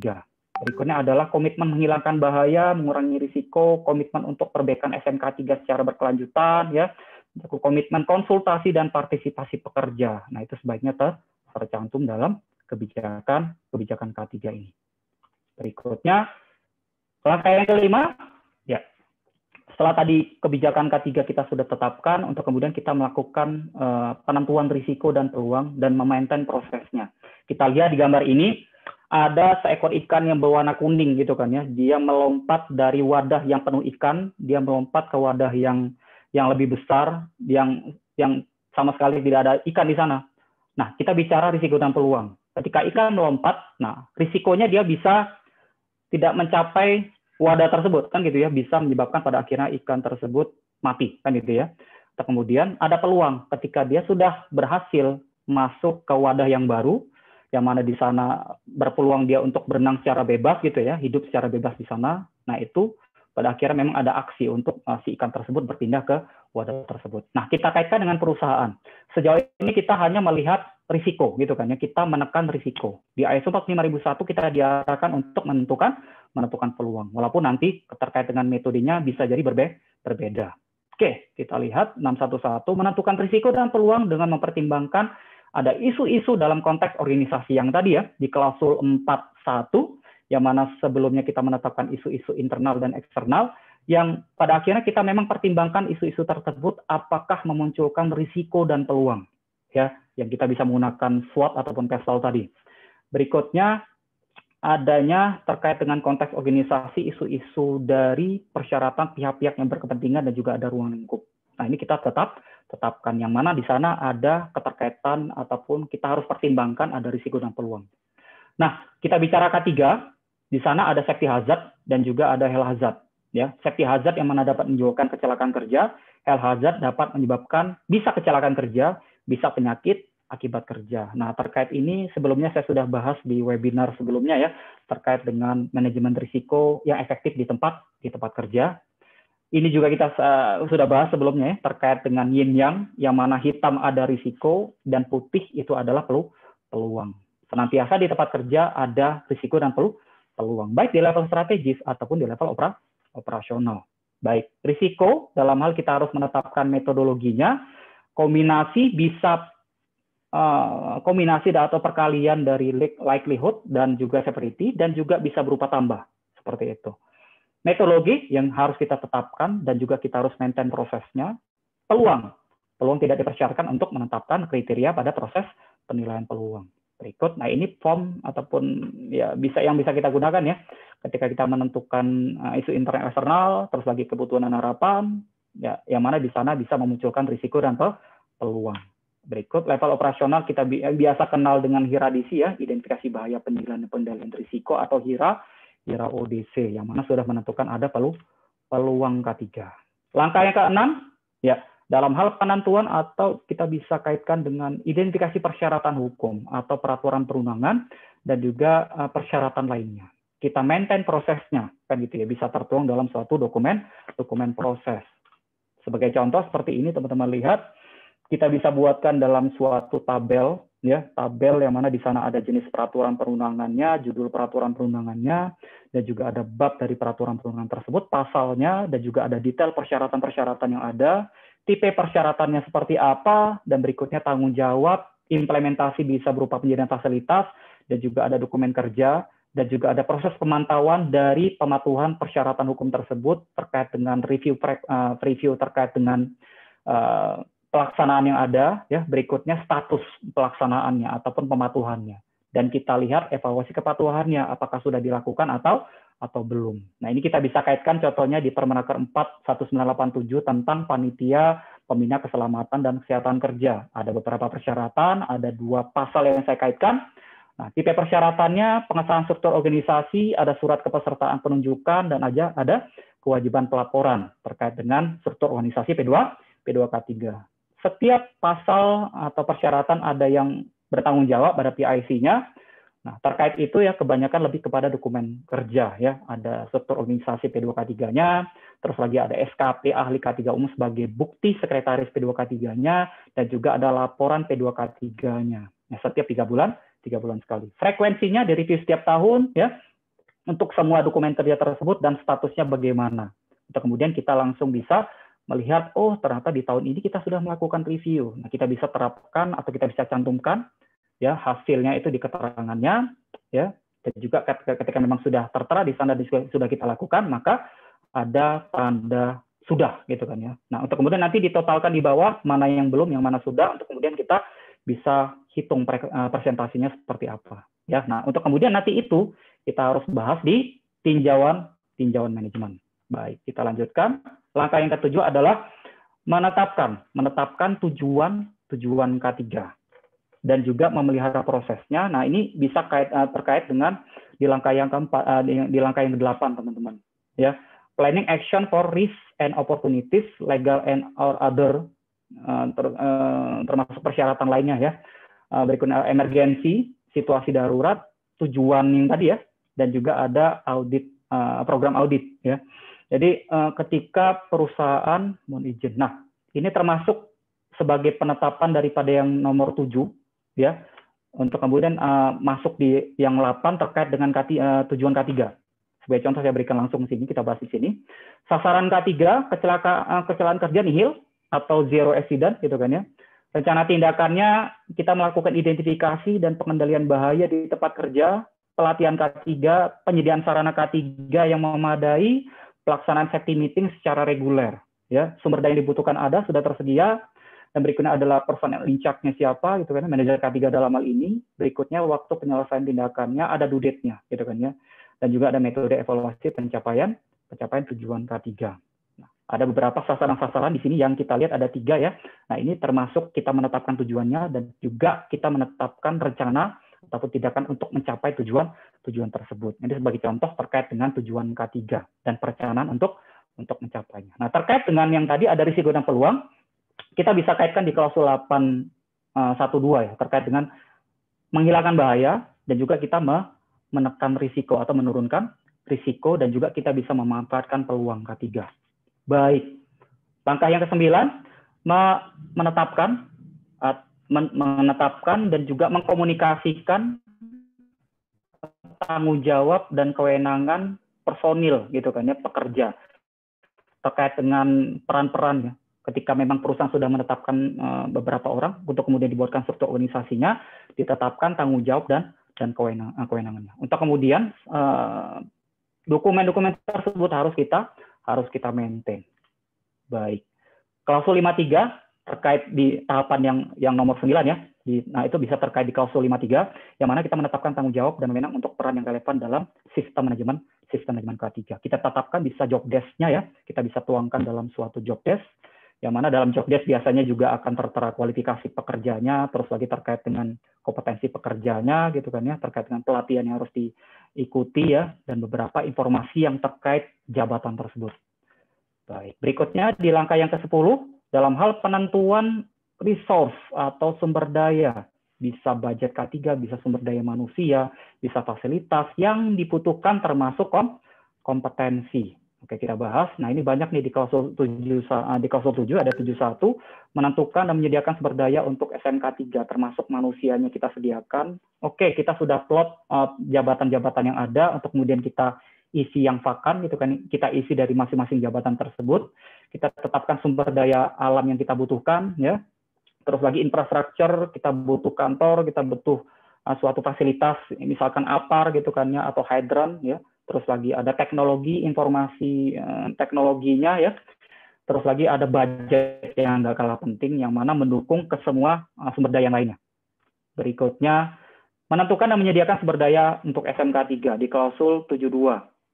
Berikutnya adalah komitmen menghilangkan bahaya, mengurangi risiko, komitmen untuk perbaikan SMK 3 secara berkelanjutan, ya, komitmen konsultasi dan partisipasi pekerja. Nah, itu sebaiknya ter tercantum dalam kebijakan kebijakan K3 ini. Berikutnya, langkah yang kelima, ya, setelah tadi kebijakan K3 kita sudah tetapkan, untuk kemudian kita melakukan uh, penentuan risiko dan peluang dan memaintain prosesnya. Kita lihat di gambar ini, ada seekor ikan yang berwarna kuning gitu kan ya. Dia melompat dari wadah yang penuh ikan, dia melompat ke wadah yang yang lebih besar, yang yang sama sekali tidak ada ikan di sana. Nah, kita bicara risiko dan peluang. Ketika ikan melompat, nah risikonya dia bisa tidak mencapai wadah tersebut kan gitu ya, bisa menyebabkan pada akhirnya ikan tersebut mati kan gitu ya. Kemudian ada peluang ketika dia sudah berhasil masuk ke wadah yang baru, yang mana di sana berpeluang dia untuk berenang secara bebas gitu ya, hidup secara bebas di sana. Nah itu pada akhirnya memang ada aksi untuk uh, si ikan tersebut berpindah ke wadah tersebut. Nah kita kaitkan dengan perusahaan. Sejauh ini kita hanya melihat risiko gitu kan ya, kita menekan risiko. Di ISO 45001 kita diarahkan untuk menentukan menentukan peluang. Walaupun nanti terkait dengan metodenya bisa jadi berbe berbeda. Oke, kita lihat 611 menentukan risiko dan peluang dengan mempertimbangkan ada isu-isu dalam konteks organisasi yang tadi ya, di klausul 41, yang mana sebelumnya kita menetapkan isu-isu internal dan eksternal, yang pada akhirnya kita memang pertimbangkan isu-isu tersebut apakah memunculkan risiko dan peluang ya yang kita bisa menggunakan SWOT ataupun PESTEL tadi. Berikutnya adanya terkait dengan konteks organisasi isu-isu dari persyaratan pihak-pihak yang berkepentingan dan juga ada ruang lingkup. Nah, ini kita tetap tetapkan yang mana di sana ada keterkaitan ataupun kita harus pertimbangkan ada risiko dan peluang. Nah, kita bicara K3, di sana ada safety hazard dan juga ada health hazard. Ya, safety hazard yang mana dapat menyebabkan kecelakaan kerja, health hazard dapat menyebabkan bisa kecelakaan kerja, bisa penyakit akibat kerja. Nah, terkait ini sebelumnya saya sudah bahas di webinar sebelumnya ya, terkait dengan manajemen risiko yang efektif di tempat di tempat kerja ini juga kita uh, sudah bahas sebelumnya ya, terkait dengan yin yang, yang mana hitam ada risiko dan putih itu adalah pelu, peluang. Senantiasa di tempat kerja ada risiko dan pelu, peluang, baik di level strategis ataupun di level opera, operasional. Baik, risiko dalam hal kita harus menetapkan metodologinya, kombinasi bisa uh, kombinasi atau perkalian dari likelihood dan juga severity dan juga bisa berupa tambah seperti itu metodologi yang harus kita tetapkan dan juga kita harus maintain prosesnya, peluang. Peluang tidak dipersyaratkan untuk menetapkan kriteria pada proses penilaian peluang. Berikut, nah ini form ataupun ya bisa yang bisa kita gunakan ya ketika kita menentukan uh, isu internal eksternal, terus lagi kebutuhan dan harapan, ya yang mana di sana bisa memunculkan risiko dan peluang. Berikut level operasional kita biasa kenal dengan HIRA-DC ya, identifikasi bahaya penilaian pengendalian risiko atau HIRA kira ODC yang mana sudah menentukan ada pelu, peluang K3. Langkah yang keenam, ya dalam hal penentuan atau kita bisa kaitkan dengan identifikasi persyaratan hukum atau peraturan perundangan dan juga uh, persyaratan lainnya. Kita maintain prosesnya, kan gitu ya, bisa tertuang dalam suatu dokumen dokumen proses. Sebagai contoh seperti ini teman-teman lihat, kita bisa buatkan dalam suatu tabel ya tabel yang mana di sana ada jenis peraturan perundangannya, judul peraturan perundangannya, dan juga ada bab dari peraturan perundangan tersebut, pasalnya, dan juga ada detail persyaratan-persyaratan yang ada, tipe persyaratannya seperti apa, dan berikutnya tanggung jawab, implementasi bisa berupa penyediaan fasilitas, dan juga ada dokumen kerja, dan juga ada proses pemantauan dari pematuhan persyaratan hukum tersebut terkait dengan review uh, review terkait dengan uh, pelaksanaan yang ada, ya berikutnya status pelaksanaannya ataupun pematuhannya. Dan kita lihat evaluasi kepatuhannya apakah sudah dilakukan atau atau belum. Nah, ini kita bisa kaitkan contohnya di Permenaker 4 1987 tentang panitia pembina keselamatan dan kesehatan kerja. Ada beberapa persyaratan, ada dua pasal yang saya kaitkan. Nah, tipe persyaratannya pengesahan struktur organisasi, ada surat kepesertaan penunjukan dan aja ada kewajiban pelaporan terkait dengan struktur organisasi P2 P2K3. Setiap pasal atau persyaratan ada yang bertanggung jawab pada PIC-nya. Nah, terkait itu ya kebanyakan lebih kepada dokumen kerja ya. Ada struktur organisasi P2K3-nya, terus lagi ada SKP ahli K3 umum sebagai bukti sekretaris P2K3-nya dan juga ada laporan P2K3-nya. Nah, setiap tiga bulan tiga bulan sekali. Frekuensinya di review setiap tahun ya untuk semua dokumen kerja tersebut dan statusnya bagaimana. Untuk kemudian kita langsung bisa melihat oh ternyata di tahun ini kita sudah melakukan review. Nah, kita bisa terapkan atau kita bisa cantumkan ya hasilnya itu di keterangannya ya dan juga ketika memang sudah tertera di sana sudah kita lakukan maka ada tanda sudah gitu kan ya. Nah, untuk kemudian nanti ditotalkan di bawah mana yang belum, yang mana sudah untuk kemudian kita bisa hitung eh, presentasinya seperti apa. Ya, nah untuk kemudian nanti itu kita harus bahas di tinjauan tinjauan manajemen. Baik, kita lanjutkan. Langkah yang ketujuh adalah menetapkan menetapkan tujuan tujuan K3 dan juga memelihara prosesnya. Nah, ini bisa kait, uh, terkait dengan di langkah yang keempat uh, di, langkah yang kedelapan, teman-teman. Ya, planning action for risk and opportunities, legal and or other Eh, ter, eh, termasuk persyaratan lainnya ya. Eh, berikutnya emergensi, situasi darurat, tujuan yang tadi ya, dan juga ada audit program audit ya. Jadi ketika perusahaan mohon izin. Nah, ini termasuk sebagai penetapan daripada yang nomor 7 ya. Untuk kemudian masuk di yang 8 terkait dengan tujuan K3. Sebagai contoh saya berikan langsung sini, kita bahas di sini. Sasaran K3, kecelakaan, kecelakaan kerja nihil, atau zero accident gitu kan ya. Rencana tindakannya kita melakukan identifikasi dan pengendalian bahaya di tempat kerja, pelatihan K3, penyediaan sarana K3 yang memadai, pelaksanaan safety meeting secara reguler. Ya, sumber daya yang dibutuhkan ada sudah tersedia. Dan berikutnya adalah personel lincaknya siapa gitu kan, manajer K3 dalam hal ini. Berikutnya waktu penyelesaian tindakannya ada due date-nya gitu kan ya. Dan juga ada metode evaluasi pencapaian pencapaian tujuan K3 ada beberapa sasaran-sasaran di sini yang kita lihat ada tiga ya. Nah ini termasuk kita menetapkan tujuannya dan juga kita menetapkan rencana ataupun tindakan untuk mencapai tujuan tujuan tersebut. Ini sebagai contoh terkait dengan tujuan K3 dan perencanaan untuk untuk mencapainya. Nah terkait dengan yang tadi ada risiko dan peluang, kita bisa kaitkan di klausul 812 eh, ya terkait dengan menghilangkan bahaya dan juga kita menekan risiko atau menurunkan risiko dan juga kita bisa memanfaatkan peluang K3. Baik. Langkah yang kesembilan, menetapkan, menetapkan dan juga mengkomunikasikan tanggung jawab dan kewenangan personil gitu kan ya pekerja terkait dengan peran-peran ya ketika memang perusahaan sudah menetapkan uh, beberapa orang untuk kemudian dibuatkan struktur organisasinya ditetapkan tanggung jawab dan dan kewenang, uh, kewenangannya untuk kemudian uh, dokumen-dokumen tersebut harus kita harus kita maintain. Baik. Klausul 53 terkait di tahapan yang yang nomor 9 ya. Di, nah, itu bisa terkait di klausul 53 yang mana kita menetapkan tanggung jawab dan wewenang untuk peran yang relevan dalam sistem manajemen sistem manajemen K3. Kita tetapkan bisa job desk-nya ya. Kita bisa tuangkan dalam suatu job desk yang mana dalam job desk biasanya juga akan tertera kualifikasi pekerjanya, terus lagi terkait dengan kompetensi pekerjanya gitu kan ya, terkait dengan pelatihan yang harus diikuti ya, dan beberapa informasi yang terkait jabatan tersebut. Baik, berikutnya di langkah yang ke-10, dalam hal penentuan resource atau sumber daya, bisa budget K3, bisa sumber daya manusia, bisa fasilitas yang dibutuhkan termasuk kompetensi. Oke, kita bahas. Nah, ini banyak nih di klausul 7 di klausul 7 ada 71 menentukan dan menyediakan sumber daya untuk SMK 3 termasuk manusianya kita sediakan. Oke, kita sudah plot eh, jabatan-jabatan yang ada untuk kemudian kita isi yang vakan gitu kan. Kita isi dari masing-masing jabatan tersebut. Kita tetapkan sumber daya alam yang kita butuhkan ya. Terus lagi infrastruktur, kita butuh kantor, kita butuh uh, suatu fasilitas misalkan apar gitu kan ya atau hydran ya terus lagi ada teknologi informasi eh, teknologinya ya terus lagi ada budget yang nggak kalah penting yang mana mendukung ke semua eh, sumber daya lainnya berikutnya menentukan dan menyediakan sumber daya untuk SMK 3 di klausul 72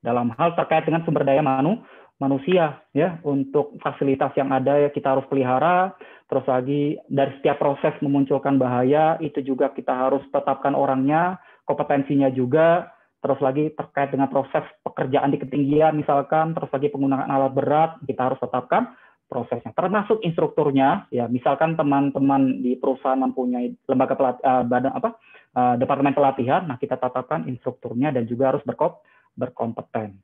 dalam hal terkait dengan sumber daya manu manusia ya untuk fasilitas yang ada ya kita harus pelihara terus lagi dari setiap proses memunculkan bahaya itu juga kita harus tetapkan orangnya kompetensinya juga, terus lagi terkait dengan proses pekerjaan di ketinggian misalkan, terus lagi penggunaan alat berat, kita harus tetapkan prosesnya. Termasuk instrukturnya, ya misalkan teman-teman di perusahaan mempunyai lembaga pelat, uh, badan apa uh, departemen pelatihan, nah kita tetapkan instrukturnya dan juga harus berkop, berkompeten.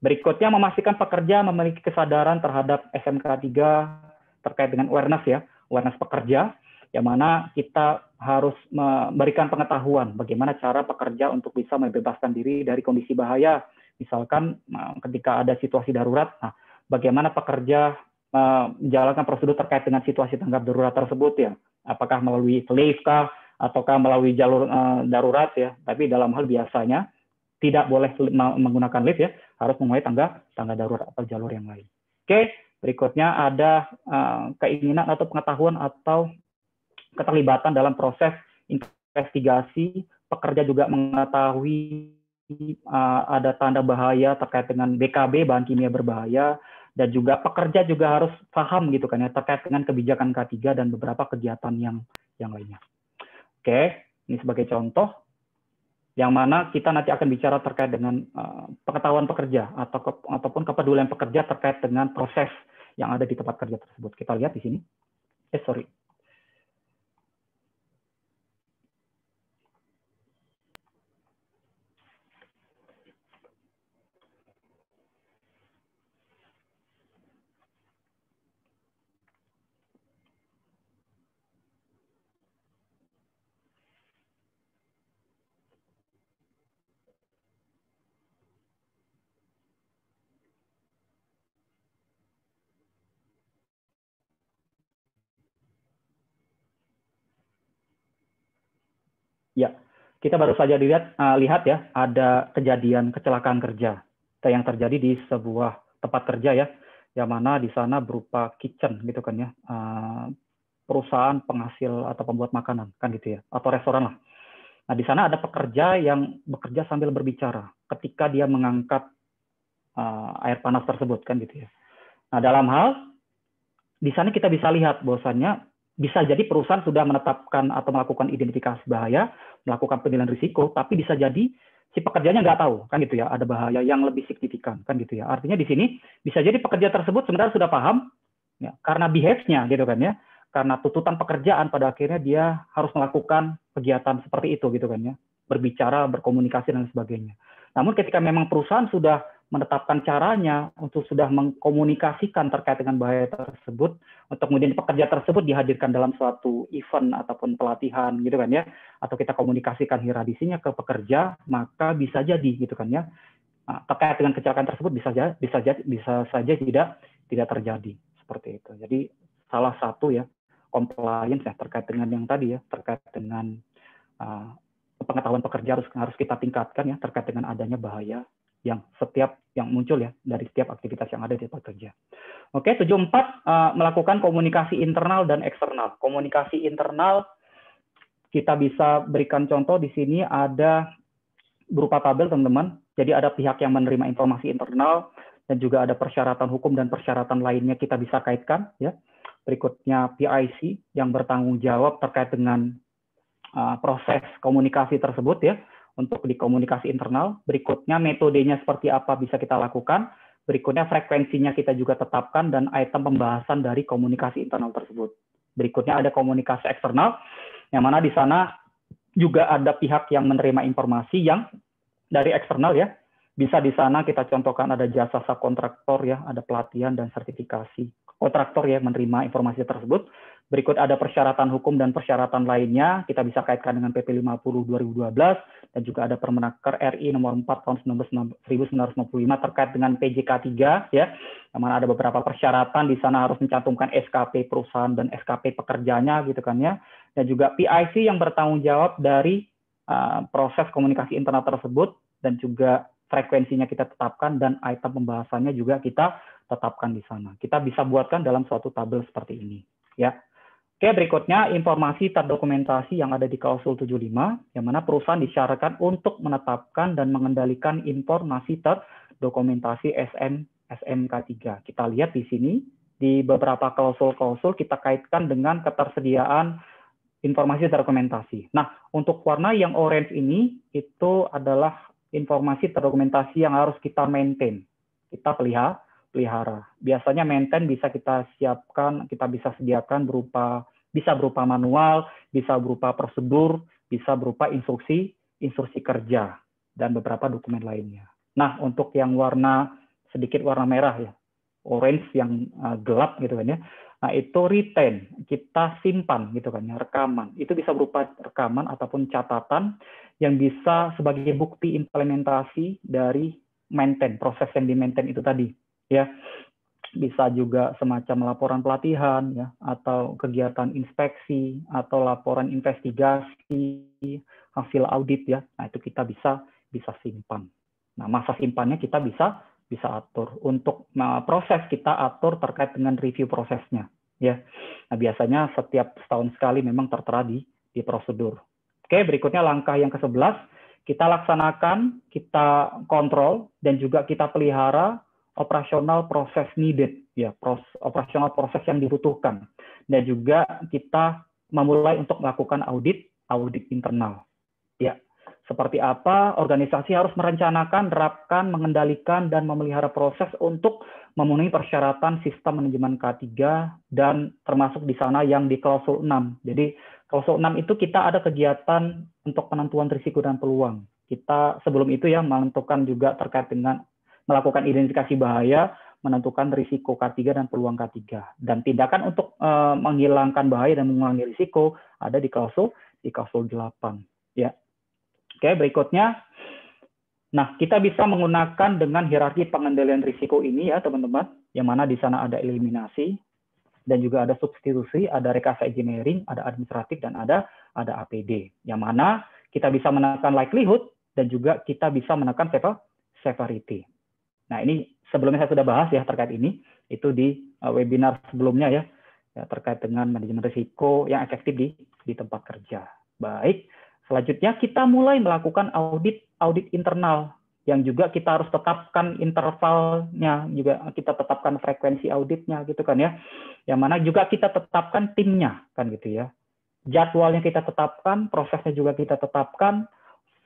Berikutnya memastikan pekerja memiliki kesadaran terhadap SMK 3 terkait dengan awareness ya, awareness pekerja, yang mana kita harus memberikan pengetahuan bagaimana cara pekerja untuk bisa membebaskan diri dari kondisi bahaya. Misalkan nah, ketika ada situasi darurat, nah, bagaimana pekerja eh, menjalankan prosedur terkait dengan situasi tanggap darurat tersebut ya. Apakah melalui lift kah, ataukah melalui jalur uh, darurat ya. Tapi dalam hal biasanya tidak boleh menggunakan lift ya, harus memulai tangga tangga darurat atau jalur yang lain. Oke, berikutnya ada uh, keinginan atau pengetahuan atau keterlibatan dalam proses investigasi. Pekerja juga mengetahui uh, ada tanda bahaya terkait dengan BKB bahan kimia berbahaya dan juga pekerja juga harus paham gitu kan ya terkait dengan kebijakan K3 dan beberapa kegiatan yang yang lainnya. Oke, ini sebagai contoh yang mana kita nanti akan bicara terkait dengan uh, pengetahuan pekerja atau ke, ataupun kepedulian pekerja terkait dengan proses yang ada di tempat kerja tersebut. Kita lihat di sini. Eh sorry, Ya, kita baru saja dilihat uh, lihat ya ada kejadian kecelakaan kerja yang terjadi di sebuah tempat kerja ya, yang mana di sana berupa kitchen gitu kan ya, uh, perusahaan penghasil atau pembuat makanan kan gitu ya, atau restoran lah. Nah di sana ada pekerja yang bekerja sambil berbicara ketika dia mengangkat uh, air panas tersebut kan gitu ya. Nah dalam hal di sana kita bisa lihat bahwasannya bisa jadi perusahaan sudah menetapkan atau melakukan identifikasi bahaya, melakukan penilaian risiko, tapi bisa jadi si pekerjanya nggak tahu, kan gitu ya, ada bahaya yang lebih signifikan, kan gitu ya. Artinya di sini bisa jadi pekerja tersebut sebenarnya sudah paham, ya, karena behavior-nya gitu kan ya, karena tuntutan pekerjaan pada akhirnya dia harus melakukan kegiatan seperti itu gitu kan ya, berbicara, berkomunikasi dan sebagainya. Namun ketika memang perusahaan sudah menetapkan caranya untuk sudah mengkomunikasikan terkait dengan bahaya tersebut untuk kemudian pekerja tersebut dihadirkan dalam suatu event ataupun pelatihan gitu kan ya. Atau kita komunikasikan hiradisinya ke pekerja maka bisa jadi gitu kan ya. Nah, terkait dengan kecelakaan tersebut bisa saja bisa bisa saja tidak tidak terjadi seperti itu. Jadi salah satu ya compliance ya terkait dengan yang tadi ya terkait dengan uh, pengetahuan pekerja harus harus kita tingkatkan ya terkait dengan adanya bahaya yang setiap yang muncul ya dari setiap aktivitas yang ada di tempat kerja. Oke, 74 uh, melakukan komunikasi internal dan eksternal. Komunikasi internal kita bisa berikan contoh di sini ada berupa tabel teman-teman. Jadi ada pihak yang menerima informasi internal dan juga ada persyaratan hukum dan persyaratan lainnya kita bisa kaitkan ya. Berikutnya PIC yang bertanggung jawab terkait dengan uh, proses komunikasi tersebut ya untuk di komunikasi internal. Berikutnya metodenya seperti apa bisa kita lakukan. Berikutnya frekuensinya kita juga tetapkan dan item pembahasan dari komunikasi internal tersebut. Berikutnya ada komunikasi eksternal, yang mana di sana juga ada pihak yang menerima informasi yang dari eksternal ya. Bisa di sana kita contohkan ada jasa subkontraktor ya, ada pelatihan dan sertifikasi. Kontraktor ya menerima informasi tersebut. Berikut ada persyaratan hukum dan persyaratan lainnya. Kita bisa kaitkan dengan PP 50 2012 dan juga ada Permenaker RI nomor 4 tahun 1955 terkait dengan PJK 3 ya. Yang mana ada beberapa persyaratan di sana harus mencantumkan SKP perusahaan dan SKP pekerjanya gitu kan ya. Dan juga PIC yang bertanggung jawab dari uh, proses komunikasi internal tersebut dan juga frekuensinya kita tetapkan dan item pembahasannya juga kita tetapkan di sana. Kita bisa buatkan dalam suatu tabel seperti ini ya. Oke, berikutnya informasi terdokumentasi yang ada di klausul 75, yang mana perusahaan disyaratkan untuk menetapkan dan mengendalikan informasi terdokumentasi SM SMK3. Kita lihat di sini, di beberapa klausul-klausul kita kaitkan dengan ketersediaan informasi terdokumentasi. Nah, untuk warna yang orange ini itu adalah informasi terdokumentasi yang harus kita maintain. Kita pelihara, pelihara. Biasanya maintain bisa kita siapkan, kita bisa sediakan berupa bisa berupa manual, bisa berupa prosedur, bisa berupa instruksi, instruksi kerja dan beberapa dokumen lainnya. Nah, untuk yang warna sedikit warna merah ya, orange yang uh, gelap gitu kan ya. Nah, itu retain, kita simpan gitu kan ya, rekaman. Itu bisa berupa rekaman ataupun catatan yang bisa sebagai bukti implementasi dari maintain, proses yang di maintain itu tadi. Ya, bisa juga semacam laporan pelatihan ya atau kegiatan inspeksi atau laporan investigasi hasil audit ya. Nah, itu kita bisa bisa simpan. Nah, masa simpannya kita bisa bisa atur. Untuk nah, proses kita atur terkait dengan review prosesnya. Ya, nah, biasanya setiap setahun sekali memang tertera di, di prosedur. Oke, berikutnya langkah yang ke-11, kita laksanakan, kita kontrol, dan juga kita pelihara operasional proses needed, ya, pros, operasional proses yang dibutuhkan. Dan juga kita memulai untuk melakukan audit, audit internal. Ya, seperti apa organisasi harus merencanakan, terapkan, mengendalikan, dan memelihara proses untuk memenuhi persyaratan sistem manajemen K3 dan termasuk di sana yang di klausul 6. Jadi klausul 6 itu kita ada kegiatan untuk penentuan risiko dan peluang. Kita sebelum itu ya menentukan juga terkait dengan melakukan identifikasi bahaya, menentukan risiko K3 dan peluang K3. Dan tindakan untuk uh, menghilangkan bahaya dan mengurangi risiko ada di klausul di klausul 8. Ya. Oke, berikutnya. Nah, kita bisa menggunakan dengan hierarki pengendalian risiko ini ya, teman-teman. Yang mana di sana ada eliminasi, dan juga ada substitusi, ada rekayasa engineering, ada administratif, dan ada ada APD. Yang mana kita bisa menekan likelihood, dan juga kita bisa menekan severity. Nah, ini sebelumnya saya sudah bahas ya terkait ini, itu di uh, webinar sebelumnya ya, ya terkait dengan manajemen risiko yang efektif di, di tempat kerja. Baik, Selanjutnya kita mulai melakukan audit audit internal yang juga kita harus tetapkan intervalnya, juga kita tetapkan frekuensi auditnya gitu kan ya. Yang mana juga kita tetapkan timnya kan gitu ya. Jadwalnya kita tetapkan, prosesnya juga kita tetapkan,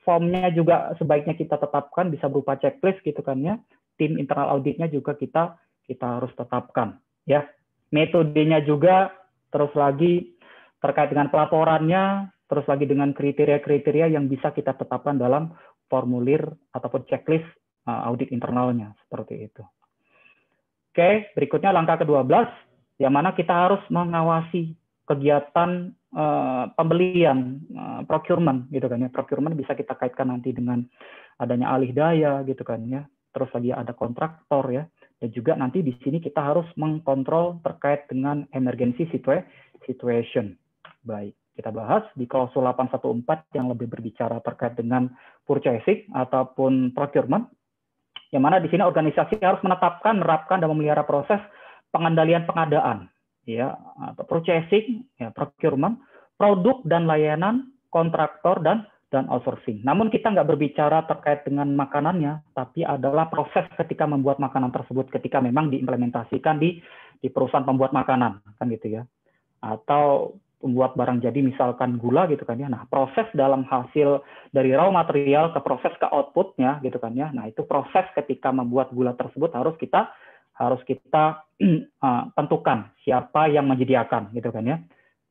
formnya juga sebaiknya kita tetapkan bisa berupa checklist gitu kan ya. Tim internal auditnya juga kita kita harus tetapkan ya. Metodenya juga terus lagi terkait dengan pelaporannya terus lagi dengan kriteria-kriteria yang bisa kita tetapkan dalam formulir ataupun checklist uh, audit internalnya seperti itu. Oke, berikutnya langkah ke-12 yang mana kita harus mengawasi kegiatan uh, pembelian uh, procurement gitu kan ya. Procurement bisa kita kaitkan nanti dengan adanya alih daya gitu kan ya. Terus lagi ada kontraktor ya. Dan juga nanti di sini kita harus mengkontrol terkait dengan emergency situation. Baik kita bahas di klausul 814 yang lebih berbicara terkait dengan purchasing ataupun procurement. Yang mana di sini organisasi harus menetapkan, menerapkan dan memelihara proses pengendalian pengadaan, ya, atau purchasing, ya, procurement, produk dan layanan, kontraktor dan dan outsourcing. Namun kita nggak berbicara terkait dengan makanannya, tapi adalah proses ketika membuat makanan tersebut ketika memang diimplementasikan di di perusahaan pembuat makanan, kan gitu ya. Atau membuat barang jadi misalkan gula gitu kan ya. Nah, proses dalam hasil dari raw material ke proses ke outputnya gitu kan ya. Nah, itu proses ketika membuat gula tersebut harus kita harus kita uh, tentukan siapa yang menyediakan gitu kan ya.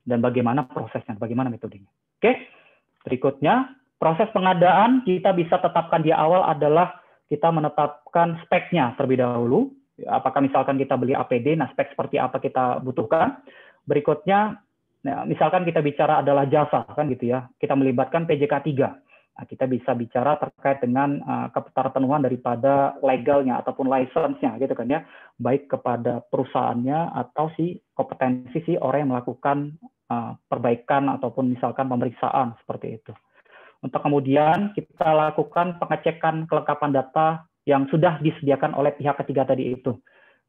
Dan bagaimana prosesnya, bagaimana metodenya. Oke. Berikutnya, proses pengadaan kita bisa tetapkan di awal adalah kita menetapkan speknya terlebih dahulu. Apakah misalkan kita beli APD, nah spek seperti apa kita butuhkan. Berikutnya Nah, misalkan kita bicara adalah jasa kan gitu ya, kita melibatkan PJK 3. Nah, kita bisa bicara terkait dengan uh, daripada legalnya ataupun license-nya gitu kan ya, baik kepada perusahaannya atau si kompetensi si orang yang melakukan uh, perbaikan ataupun misalkan pemeriksaan seperti itu. Untuk kemudian kita lakukan pengecekan kelengkapan data yang sudah disediakan oleh pihak ketiga tadi itu.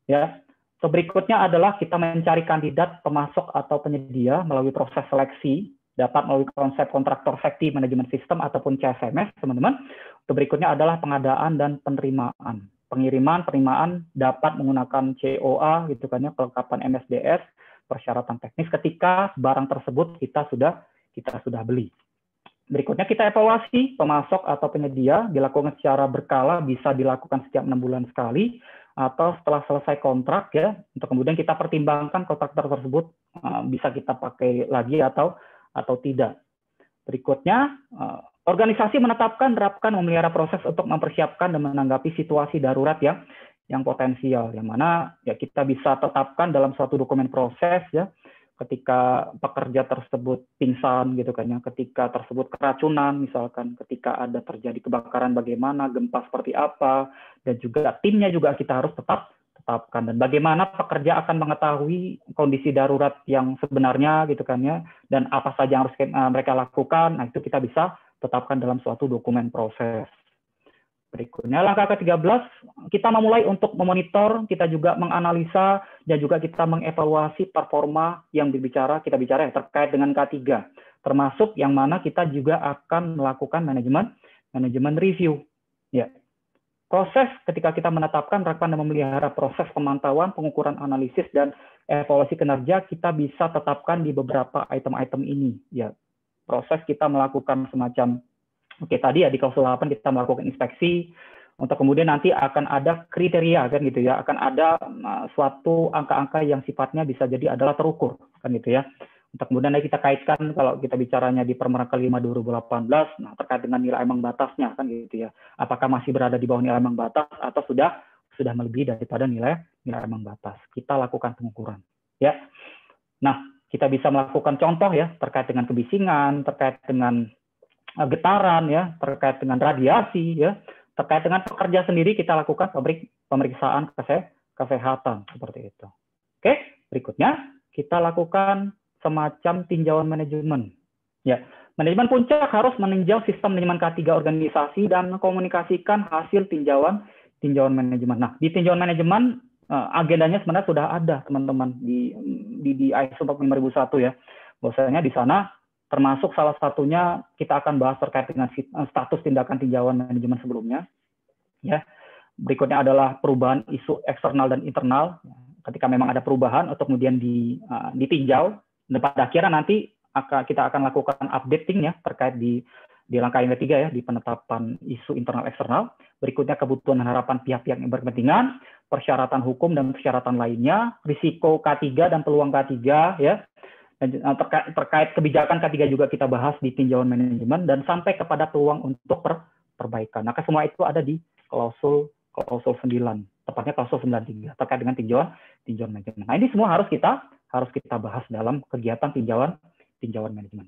Ya, So, berikutnya adalah kita mencari kandidat pemasok atau penyedia melalui proses seleksi, dapat melalui konsep kontraktor safety management system ataupun CSMS, teman-teman. Untuk berikutnya adalah pengadaan dan penerimaan. Pengiriman, penerimaan dapat menggunakan COA gitu kan ya, kelengkapan MSDS persyaratan teknis ketika barang tersebut kita sudah kita sudah beli. Berikutnya kita evaluasi pemasok atau penyedia dilakukan secara berkala bisa dilakukan setiap enam bulan sekali atau setelah selesai kontrak ya untuk kemudian kita pertimbangkan kontrak tersebut uh, bisa kita pakai lagi atau atau tidak. Berikutnya uh, organisasi menetapkan, terapkan, memelihara proses untuk mempersiapkan dan menanggapi situasi darurat ya yang potensial yang mana ya kita bisa tetapkan dalam suatu dokumen proses ya ketika pekerja tersebut pingsan gitu kan ya, ketika tersebut keracunan misalkan, ketika ada terjadi kebakaran bagaimana, gempa seperti apa, dan juga timnya juga kita harus tetap tetapkan dan bagaimana pekerja akan mengetahui kondisi darurat yang sebenarnya gitu kan ya, dan apa saja yang harus eh, mereka lakukan, nah itu kita bisa tetapkan dalam suatu dokumen proses. Berikutnya langkah ke-13, kita memulai untuk memonitor, kita juga menganalisa dan juga kita mengevaluasi performa yang berbicara, kita bicara ya, terkait dengan K3. Termasuk yang mana kita juga akan melakukan manajemen manajemen review. Ya. Proses ketika kita menetapkan, melakukan dan memelihara proses pemantauan, pengukuran analisis dan evaluasi kinerja kita bisa tetapkan di beberapa item-item ini. Ya. Proses kita melakukan semacam Oke, tadi ya di klausul 8 kita melakukan inspeksi, untuk kemudian nanti akan ada kriteria kan gitu ya, akan ada uh, suatu angka-angka yang sifatnya bisa jadi adalah terukur kan gitu ya. Untuk kemudian kita kaitkan kalau kita bicaranya di Permenaker 5 2018, nah terkait dengan nilai ambang batasnya kan gitu ya. Apakah masih berada di bawah nilai ambang batas atau sudah sudah melebihi daripada nilai nilai ambang batas. Kita lakukan pengukuran ya. Nah, kita bisa melakukan contoh ya terkait dengan kebisingan, terkait dengan Eh, getaran ya terkait dengan radiasi ya terkait dengan pekerja sendiri kita lakukan pemeriksaan kesehatan seperti itu. Oke, berikutnya kita lakukan semacam tinjauan manajemen. Ya, manajemen puncak harus meninjau sistem manajemen K3 organisasi dan mengkomunikasikan hasil tinjauan tinjauan manajemen. Nah, di tinjauan manajemen eh, agendanya sebenarnya sudah ada teman-teman di di, di ISO 45001 ya. Bahwasanya di sana termasuk salah satunya kita akan bahas terkait dengan eh, status tindakan tinjauan manajemen sebelumnya. Ya, berikutnya adalah perubahan isu eksternal dan internal. Ketika memang ada perubahan atau kemudian di, uh, ditinjau, dan pada akhirnya nanti akan, kita akan lakukan updating ya terkait di di langkah yang ketiga ya di penetapan isu internal eksternal. Berikutnya kebutuhan dan harapan pihak-pihak yang berkepentingan, persyaratan hukum dan persyaratan lainnya, risiko K3 dan peluang K3 ya, terkait, terkait kebijakan K3 juga kita bahas di tinjauan manajemen dan sampai kepada peluang untuk per, perbaikan. Nah, semua itu ada di klausul klausul 9, tepatnya klausul 93 terkait dengan tinjauan tinjauan manajemen. Nah, ini semua harus kita harus kita bahas dalam kegiatan tinjauan tinjauan manajemen.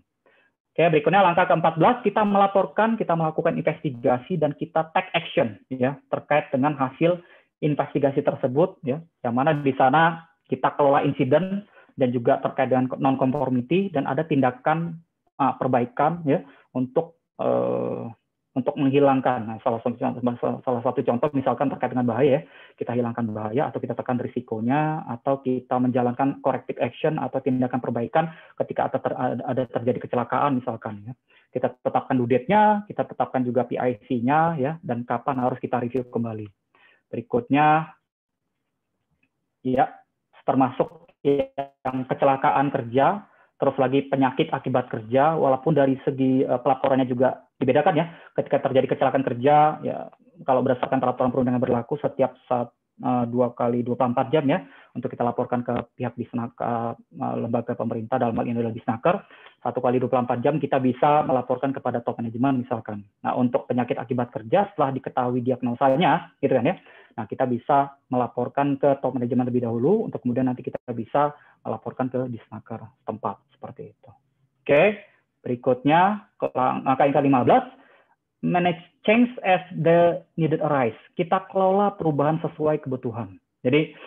Oke, berikutnya langkah ke-14 kita melaporkan, kita melakukan investigasi dan kita take action ya terkait dengan hasil investigasi tersebut ya. Yang mana di sana kita kelola insiden dan juga terkait dengan non conformity dan ada tindakan uh, perbaikan ya untuk uh, untuk menghilangkan. Nah, salah satu salah satu contoh misalkan terkait dengan bahaya ya, kita hilangkan bahaya atau kita tekan risikonya atau kita menjalankan corrective action atau tindakan perbaikan ketika ada, ter, ada terjadi kecelakaan misalkan ya. Kita tetapkan dudetnya kita tetapkan juga PIC-nya ya dan kapan harus kita review kembali. Berikutnya ya termasuk yang kecelakaan kerja, terus lagi penyakit akibat kerja, walaupun dari segi uh, pelaporannya juga dibedakan ya. Ketika terjadi kecelakaan kerja, ya kalau berdasarkan peraturan perundangan berlaku setiap saat uh, dua kali 24 jam ya untuk kita laporkan ke pihak disnaker uh, lembaga pemerintah dalam hal ini adalah disnaker satu kali 24 jam kita bisa melaporkan kepada top manajemen misalkan. Nah untuk penyakit akibat kerja setelah diketahui diagnosanya gitu kan ya Nah, kita bisa melaporkan ke top manajemen lebih dahulu untuk kemudian nanti kita bisa melaporkan ke disnaker tempat seperti itu. Oke, berikutnya angka yang ke-15 manage change as the needed arise. Kita kelola perubahan sesuai kebutuhan. Jadi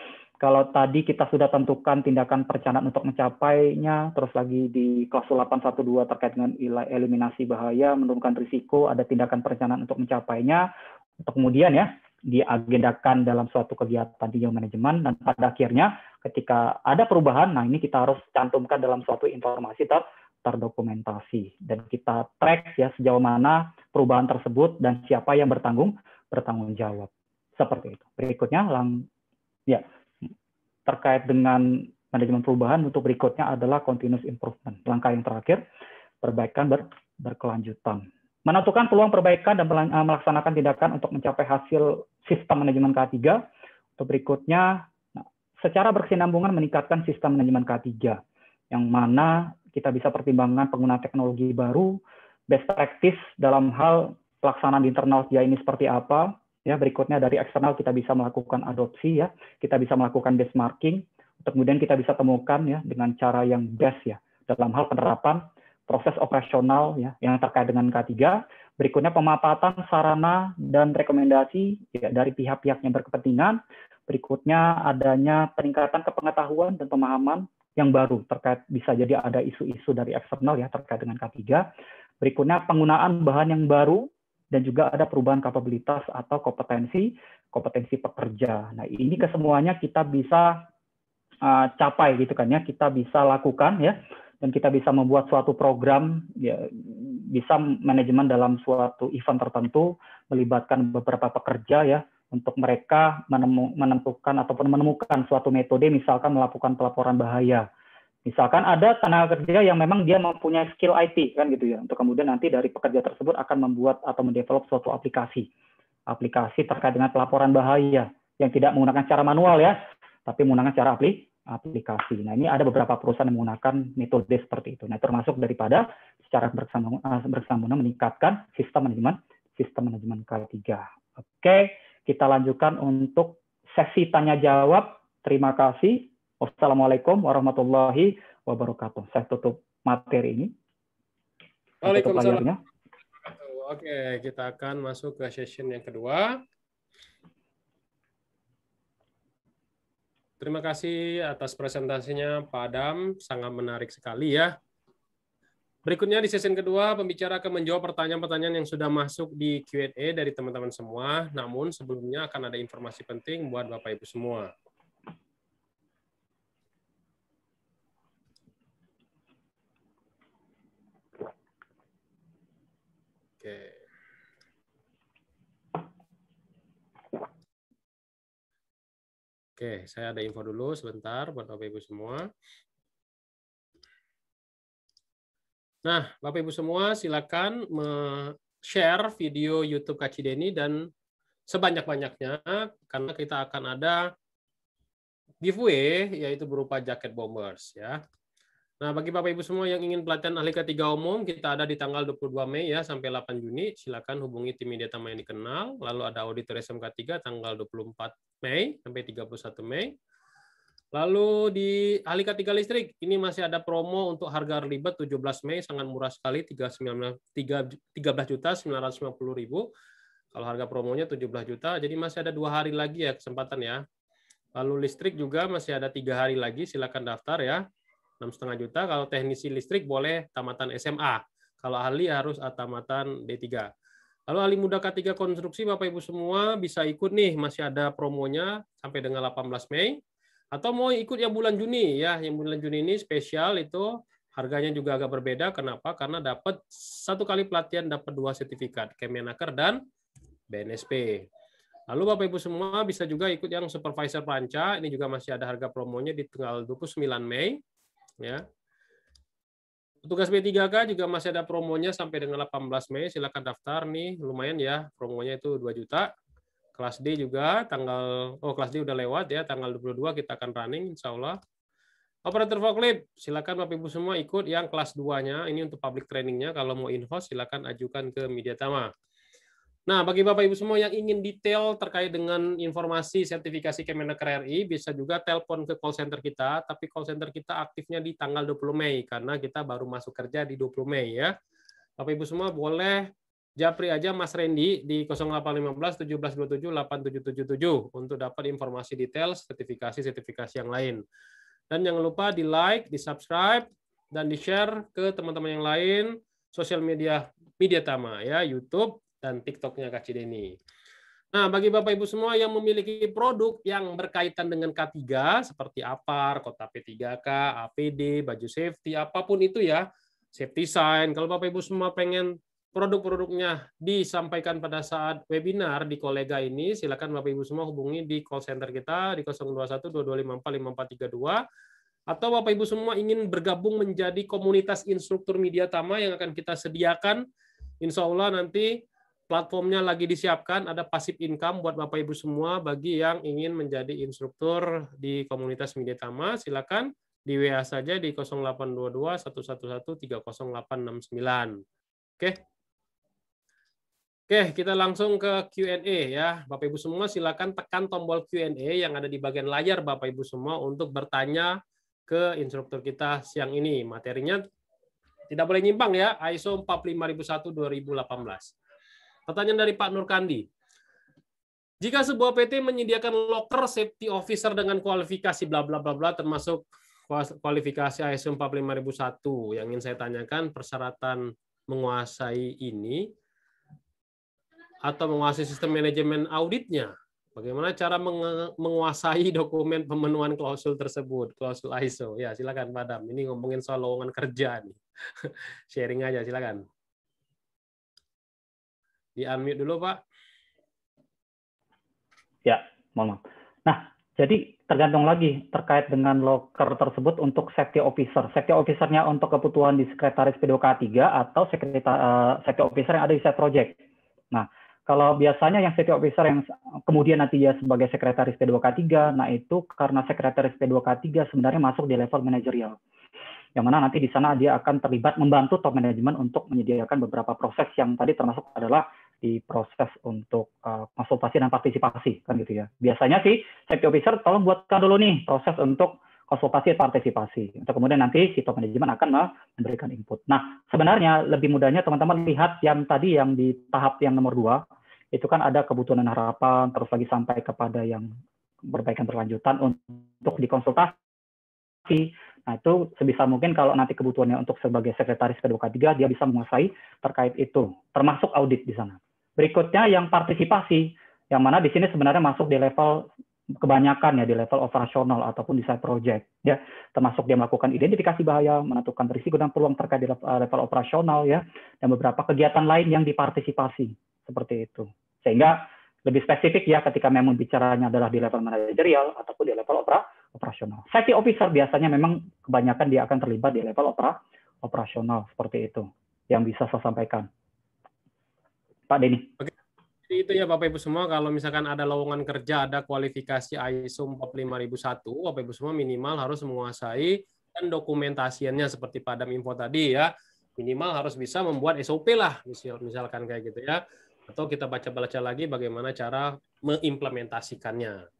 kalau tadi kita sudah tentukan tindakan perencanaan untuk mencapainya, terus lagi di klausul 812 terkait dengan eliminasi bahaya, menurunkan risiko, ada tindakan perencanaan untuk mencapainya, untuk kemudian ya diagendakan dalam suatu kegiatan di manajemen dan pada akhirnya ketika ada perubahan, nah ini kita harus cantumkan dalam suatu informasi ter terdokumentasi dan kita track ya sejauh mana perubahan tersebut dan siapa yang bertanggung bertanggung jawab seperti itu. Berikutnya lang ya terkait dengan manajemen perubahan untuk berikutnya adalah continuous improvement. Langkah yang terakhir, perbaikan ber, berkelanjutan. Menentukan peluang perbaikan dan eh, melaksanakan tindakan untuk mencapai hasil sistem manajemen K3. Untuk berikutnya, nah, secara berkesinambungan meningkatkan sistem manajemen K3, yang mana kita bisa pertimbangkan penggunaan teknologi baru, best practice dalam hal pelaksanaan di internal dia ini seperti apa. Ya, berikutnya dari eksternal kita bisa melakukan adopsi ya, kita bisa melakukan benchmarking, kemudian kita bisa temukan ya dengan cara yang best ya dalam hal penerapan proses operasional ya yang terkait dengan K3. Berikutnya pemaparan sarana dan rekomendasi ya, dari pihak-pihak yang berkepentingan. Berikutnya adanya peningkatan kepengetahuan dan pemahaman yang baru terkait bisa jadi ada isu-isu dari eksternal ya terkait dengan K3. Berikutnya penggunaan bahan yang baru dan juga ada perubahan kapabilitas atau kompetensi kompetensi pekerja. Nah, ini kesemuanya kita bisa uh, capai gitu kan ya, kita bisa lakukan ya dan kita bisa membuat suatu program ya bisa manajemen dalam suatu event tertentu melibatkan beberapa pekerja ya untuk mereka menentukan ataupun menemukan suatu metode misalkan melakukan pelaporan bahaya. Misalkan ada tenaga kerja yang memang dia mempunyai skill IT kan gitu ya untuk kemudian nanti dari pekerja tersebut akan membuat atau mendevelop suatu aplikasi. Aplikasi terkait dengan pelaporan bahaya yang tidak menggunakan cara manual ya tapi menggunakan cara aplikasi aplikasi. Nah, ini ada beberapa perusahaan yang menggunakan metode seperti itu. Nah, termasuk daripada secara bersambung meningkatkan sistem manajemen sistem manajemen K3. Oke, kita lanjutkan untuk sesi tanya jawab. Terima kasih. Wassalamualaikum warahmatullahi wabarakatuh. Saya tutup materi ini. Waalaikumsalam. Oke, kita akan masuk ke session yang kedua. Terima kasih atas presentasinya Pak Adam, sangat menarik sekali ya. Berikutnya di sesi kedua, pembicara akan menjawab pertanyaan-pertanyaan yang sudah masuk di Q&A dari teman-teman semua. Namun sebelumnya akan ada informasi penting buat Bapak Ibu semua. Oke. Oke, saya ada info dulu sebentar buat Bapak Ibu semua. Nah, Bapak Ibu semua silakan share video YouTube Kak Cideni dan sebanyak-banyaknya karena kita akan ada giveaway yaitu berupa jaket bombers ya. Nah, bagi Bapak Ibu semua yang ingin pelatihan ahli ketiga umum, kita ada di tanggal 22 Mei ya sampai 8 Juni. Silakan hubungi tim media Tama yang dikenal. Lalu ada auditor SMK 3 tanggal 24 Mei sampai 31 Mei. Lalu di ahli ketiga listrik, ini masih ada promo untuk harga ribet 17 Mei, sangat murah sekali, 13 juta 950 ribu. Kalau harga promonya 17 juta, jadi masih ada dua hari lagi ya kesempatan ya. Lalu listrik juga masih ada tiga hari lagi, silakan daftar ya enam setengah juta. Kalau teknisi listrik boleh tamatan SMA. Kalau ahli harus tamatan D3. Lalu ahli muda K3 konstruksi Bapak Ibu semua bisa ikut nih, masih ada promonya sampai dengan 18 Mei. Atau mau ikut yang bulan Juni ya, yang bulan Juni ini spesial itu harganya juga agak berbeda. Kenapa? Karena dapat satu kali pelatihan dapat dua sertifikat, Kemenaker dan BNSP. Lalu Bapak Ibu semua bisa juga ikut yang supervisor panca, ini juga masih ada harga promonya di tanggal 29 Mei ya. Petugas B3K juga masih ada promonya sampai dengan 18 Mei. Silakan daftar nih, lumayan ya. Promonya itu 2 juta. Kelas D juga tanggal oh kelas D udah lewat ya, tanggal 22 kita akan running insya Allah. Operator forklift, silakan Bapak Ibu semua ikut yang kelas 2-nya. Ini untuk public trainingnya. Kalau mau info silakan ajukan ke Media Tama. Nah, bagi Bapak Ibu semua yang ingin detail terkait dengan informasi sertifikasi Kemenaker RI, bisa juga telepon ke call center kita, tapi call center kita aktifnya di tanggal 20 Mei, karena kita baru masuk kerja di 20 Mei ya. Bapak Ibu semua boleh japri aja Mas Randy di 0815 1727 8777 untuk dapat informasi detail sertifikasi-sertifikasi yang lain. Dan jangan lupa di like, di subscribe, dan di share ke teman-teman yang lain, sosial media media Tama ya, YouTube, dan TikToknya Kak Cideni. Nah, bagi Bapak Ibu semua yang memiliki produk yang berkaitan dengan K3 seperti APAR, Kota P3K, APD, baju safety, apa pun itu ya, safety sign. Kalau Bapak Ibu semua pengen produk-produknya disampaikan pada saat webinar di kolega ini, silakan Bapak Ibu semua hubungi di call center kita di 021 2254 5432 atau Bapak Ibu semua ingin bergabung menjadi komunitas instruktur media tama yang akan kita sediakan, insya Allah nanti platformnya lagi disiapkan, ada pasif income buat Bapak Ibu semua bagi yang ingin menjadi instruktur di komunitas media tama, silakan di WA saja di 0822 111 30869. Oke. Oke, kita langsung ke Q&A ya. Bapak Ibu semua silakan tekan tombol Q&A yang ada di bagian layar Bapak Ibu semua untuk bertanya ke instruktur kita siang ini. Materinya tidak boleh nyimpang ya, ISO 45001 2018. Pertanyaan dari Pak Nur Kandi. Jika sebuah PT menyediakan locker safety officer dengan kualifikasi bla bla bla bla termasuk kualifikasi ISO 45001 yang ingin saya tanyakan persyaratan menguasai ini atau menguasai sistem manajemen auditnya. Bagaimana cara menguasai dokumen pemenuhan klausul tersebut, klausul ISO? Ya, silakan Pak Adam. Ini ngomongin soal lowongan kerja nih. Sharing aja, silakan. Di unmute dulu, Pak. Ya, mohon maaf. Nah, jadi tergantung lagi terkait dengan locker tersebut untuk safety officer. Safety officernya untuk kebutuhan di sekretaris P2K3 atau sekretar, uh, safety officer yang ada di set project. Nah, kalau biasanya yang safety officer yang kemudian nanti dia sebagai sekretaris P2K3, nah itu karena sekretaris P2K3 sebenarnya masuk di level manajerial. Yang mana nanti di sana dia akan terlibat membantu top management untuk menyediakan beberapa proses yang tadi termasuk adalah di proses untuk uh, konsultasi dan partisipasi kan gitu ya. Biasanya sih safety officer tolong buatkan dulu nih proses untuk konsultasi dan partisipasi. Untuk kemudian nanti si top management akan memberikan input. Nah, sebenarnya lebih mudahnya teman-teman lihat yang tadi yang di tahap yang nomor dua, itu kan ada kebutuhan dan harapan terus lagi sampai kepada yang perbaikan berlanjutan untuk dikonsultasi. Nah, itu sebisa mungkin kalau nanti kebutuhannya untuk sebagai sekretaris P2K3 dia bisa menguasai terkait itu, termasuk audit di sana. Berikutnya yang partisipasi, yang mana di sini sebenarnya masuk di level kebanyakan ya di level operasional ataupun di side project ya termasuk dia melakukan identifikasi bahaya menentukan risiko dan peluang terkait di level, level operasional ya dan beberapa kegiatan lain yang dipartisipasi seperti itu. Sehingga lebih spesifik ya ketika memang bicaranya adalah di level manajerial ataupun di level opera, operasional. Safety officer biasanya memang kebanyakan dia akan terlibat di level opera, operasional seperti itu yang bisa saya sampaikan. Pak Denny. Oke. Jadi itu ya Bapak Ibu semua kalau misalkan ada lowongan kerja ada kualifikasi ISO 45001 Bapak Ibu semua minimal harus menguasai dan dokumentasiannya seperti Padam Info tadi ya minimal harus bisa membuat SOP lah misal misalkan kayak gitu ya atau kita baca-baca lagi bagaimana cara mengimplementasikannya.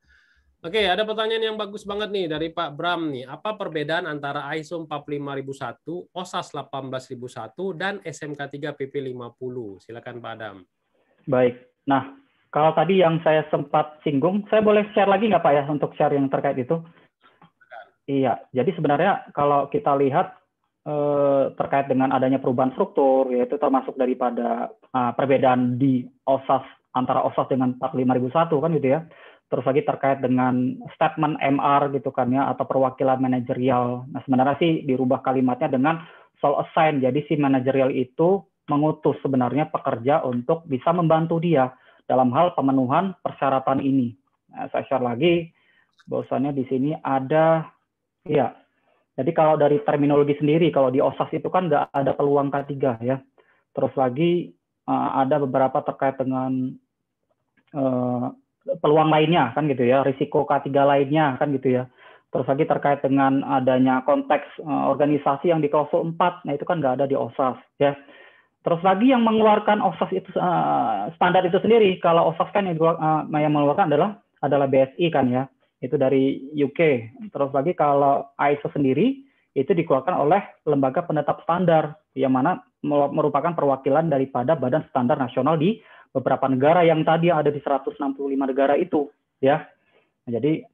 Oke, ada pertanyaan yang bagus banget nih dari Pak Bram nih. Apa perbedaan antara ISO 45001, OSAS 18001 dan SMK 3 PP 50? Silakan Pak Adam. Baik. Nah, kalau tadi yang saya sempat singgung, saya boleh share lagi nggak Pak ya untuk share yang terkait itu? Iya, jadi sebenarnya kalau kita lihat Eh, terkait dengan adanya perubahan struktur, yaitu termasuk daripada uh, perbedaan di OSAS antara OSAS dengan 45001 kan gitu ya. Terus lagi terkait dengan statement MR gitu kan ya atau perwakilan manajerial. Nah, sebenarnya sih dirubah kalimatnya dengan sole assign. Jadi si manajerial itu mengutus sebenarnya pekerja untuk bisa membantu dia dalam hal pemenuhan persyaratan ini. Nah, saya share lagi bahwasannya di sini ada ya jadi kalau dari terminologi sendiri, kalau di OSAS itu kan nggak ada peluang K3 ya. Terus lagi uh, ada beberapa terkait dengan uh, peluang lainnya kan gitu ya, risiko K3 lainnya kan gitu ya. Terus lagi terkait dengan adanya konteks uh, organisasi yang di klausul 4, nah itu kan nggak ada di OSAS ya. Terus lagi yang mengeluarkan OSAS itu uh, standar itu sendiri, kalau OSAS kan yang, uh, yang mengeluarkan adalah adalah BSI kan ya itu dari UK. Terus lagi kalau ISO sendiri itu dikeluarkan oleh lembaga penetap standar yang mana merupakan perwakilan daripada Badan Standar Nasional di beberapa negara yang tadi ada di 165 negara itu ya. Nah, jadi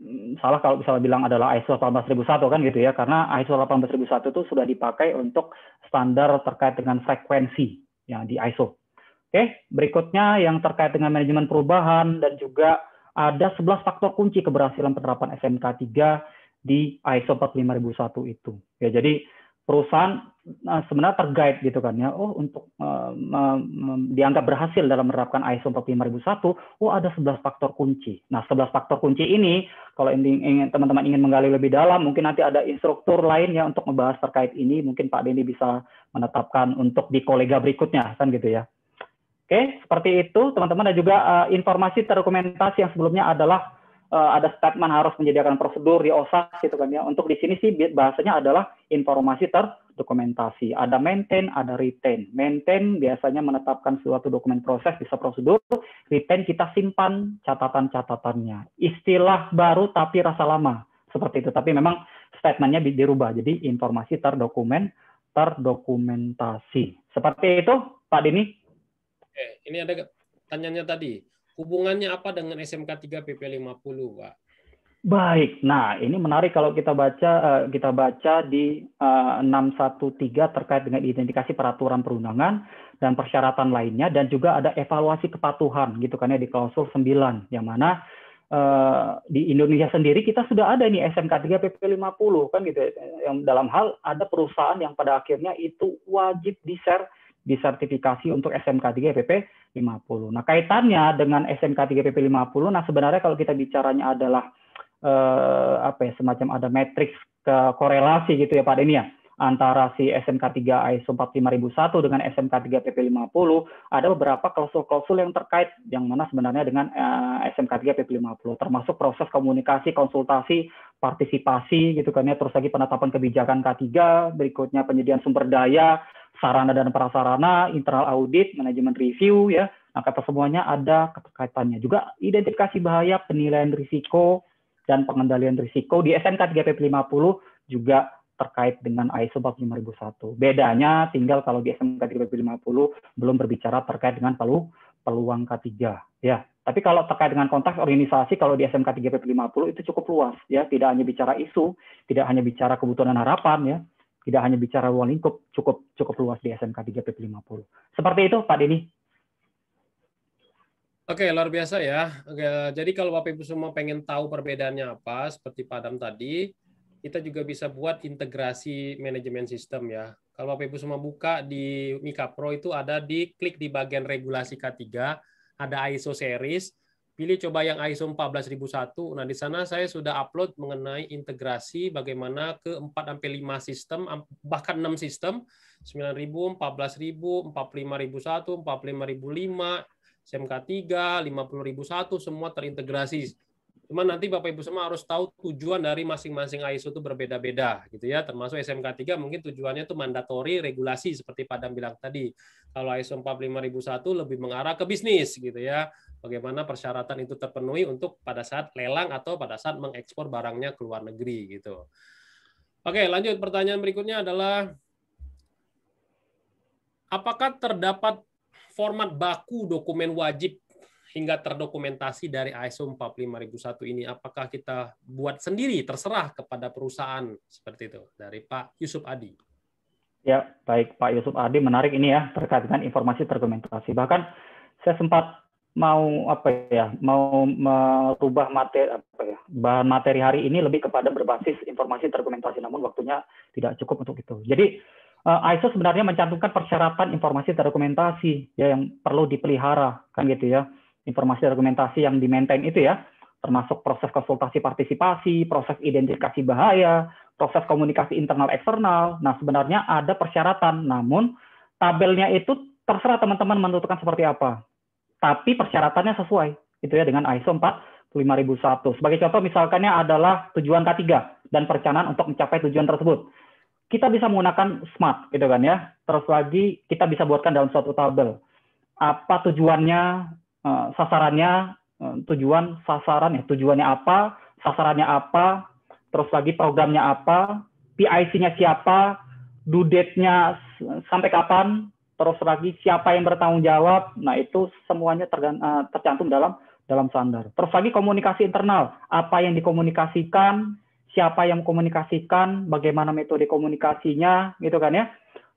mm, salah kalau misalnya bilang adalah ISO 18001 kan gitu ya karena ISO 18001 itu sudah dipakai untuk standar terkait dengan frekuensi yang di ISO. Oke, berikutnya yang terkait dengan manajemen perubahan dan juga ada 11 faktor kunci keberhasilan penerapan SMK 3 di ISO 45001 itu. Ya, jadi perusahaan uh, sebenarnya terguide gitu kan ya. Oh, untuk uh, dianggap berhasil dalam menerapkan ISO 45001, oh ada 11 faktor kunci. Nah, 11 faktor kunci ini kalau ingin teman-teman ingin menggali lebih dalam, mungkin nanti ada instruktur lain ya untuk membahas terkait ini. Mungkin Pak Denny bisa menetapkan untuk di kolega berikutnya kan gitu ya. Oke, seperti itu teman-teman dan juga uh, informasi terdokumentasi yang sebelumnya adalah uh, ada statement harus menyediakan prosedur di OSAS gitu kan ya. Untuk di sini sih bahasanya adalah informasi terdokumentasi. Ada maintain, ada retain. Maintain biasanya menetapkan suatu dokumen proses bisa prosedur. Retain kita simpan catatan-catatannya. Istilah baru tapi rasa lama seperti itu. Tapi memang statementnya dirubah. Jadi informasi terdokumen terdokumentasi. Seperti itu, Pak Dini. Oke, ini ada tanyanya tadi Hubungannya apa dengan SMK 3 PP 50, Pak? Baik. Nah, ini menarik kalau kita baca uh, kita baca di uh, eh, 613 terkait dengan identifikasi peraturan perundangan dan persyaratan lainnya dan juga ada evaluasi kepatuhan gitu kan ya di klausul 9 yang mana uh, di Indonesia sendiri kita sudah ada nih SMK 3 PP 50 kan gitu ya. yang dalam hal ada perusahaan yang pada akhirnya itu wajib di-share disertifikasi untuk SMK 3 PP 50. Nah, kaitannya dengan SMK 3 PP 50, nah sebenarnya kalau kita bicaranya adalah eh, apa ya semacam ada matriks ke korelasi gitu ya Pak Deni ya antara si SMK 3 ISO 45001 dengan SMK 3 PP 50 ada beberapa klausul-klausul yang terkait yang mana sebenarnya dengan uh, SMK 3 PP 50 termasuk proses komunikasi, konsultasi, partisipasi gitu kan ya terus lagi penetapan kebijakan K3 berikutnya penyediaan sumber daya sarana dan prasarana, internal audit, manajemen review ya. Nah, kata semuanya ada keterkaitannya. Juga identifikasi bahaya, penilaian risiko dan pengendalian risiko di SMK 3P 50 juga terkait dengan ISO 45001. Bedanya tinggal kalau di SMK 3P 50 belum berbicara terkait dengan pelu, peluang K3 ya. Tapi kalau terkait dengan konteks organisasi kalau di SMK 3P 50 itu cukup luas ya, tidak hanya bicara isu, tidak hanya bicara kebutuhan dan harapan ya, tidak hanya bicara ruang lingkup, cukup cukup luas di SMK 3 PP 50. Seperti itu Pak Denny. Oke, luar biasa ya. Oke, jadi kalau Bapak Ibu semua pengen tahu perbedaannya apa, seperti Pak Adam tadi, kita juga bisa buat integrasi manajemen sistem ya. Kalau Bapak Ibu semua buka di Mika Pro itu ada di klik di bagian regulasi K3, ada ISO series, pilih coba yang ISO 14001. Nah, di sana saya sudah upload mengenai integrasi bagaimana ke 4 sampai 5 sistem bahkan 6 sistem 9000, 14000, 45001, 45005, SMK3, 50001 semua terintegrasi Cuma nanti Bapak Ibu semua harus tahu tujuan dari masing-masing ISO itu berbeda-beda gitu ya. Termasuk SMK 3 mungkin tujuannya itu mandatori regulasi seperti Padam bilang tadi. Kalau ISO 45001 lebih mengarah ke bisnis gitu ya. Bagaimana persyaratan itu terpenuhi untuk pada saat lelang atau pada saat mengekspor barangnya ke luar negeri gitu. Oke, lanjut pertanyaan berikutnya adalah apakah terdapat format baku dokumen wajib hingga terdokumentasi dari ISO 45001 ini apakah kita buat sendiri terserah kepada perusahaan seperti itu dari Pak Yusuf Adi. Ya, baik Pak Yusuf Adi menarik ini ya terkait dengan informasi terdokumentasi. Bahkan saya sempat mau apa ya mau merubah materi apa ya bahan materi hari ini lebih kepada berbasis informasi terdokumentasi namun waktunya tidak cukup untuk itu jadi uh, ISO sebenarnya mencantumkan persyaratan informasi terdokumentasi ya yang perlu dipelihara kan gitu ya informasi argumentasi yang di-maintain itu ya, termasuk proses konsultasi partisipasi, proses identifikasi bahaya, proses komunikasi internal eksternal. Nah, sebenarnya ada persyaratan, namun tabelnya itu terserah teman-teman menentukan seperti apa. Tapi persyaratannya sesuai itu ya dengan ISO 45001. Sebagai contoh misalkannya adalah tujuan K3 dan perencanaan untuk mencapai tujuan tersebut. Kita bisa menggunakan SMART gitu kan ya. Terus lagi kita bisa buatkan dalam suatu tabel. Apa tujuannya, Eh, sasarannya eh, tujuan sasaran ya tujuannya apa sasarannya apa terus lagi programnya apa PIC-nya siapa due date-nya sampai kapan terus lagi siapa yang bertanggung jawab nah itu semuanya eh, tercantum dalam dalam standar terus lagi komunikasi internal apa yang dikomunikasikan siapa yang komunikasikan bagaimana metode komunikasinya gitu kan ya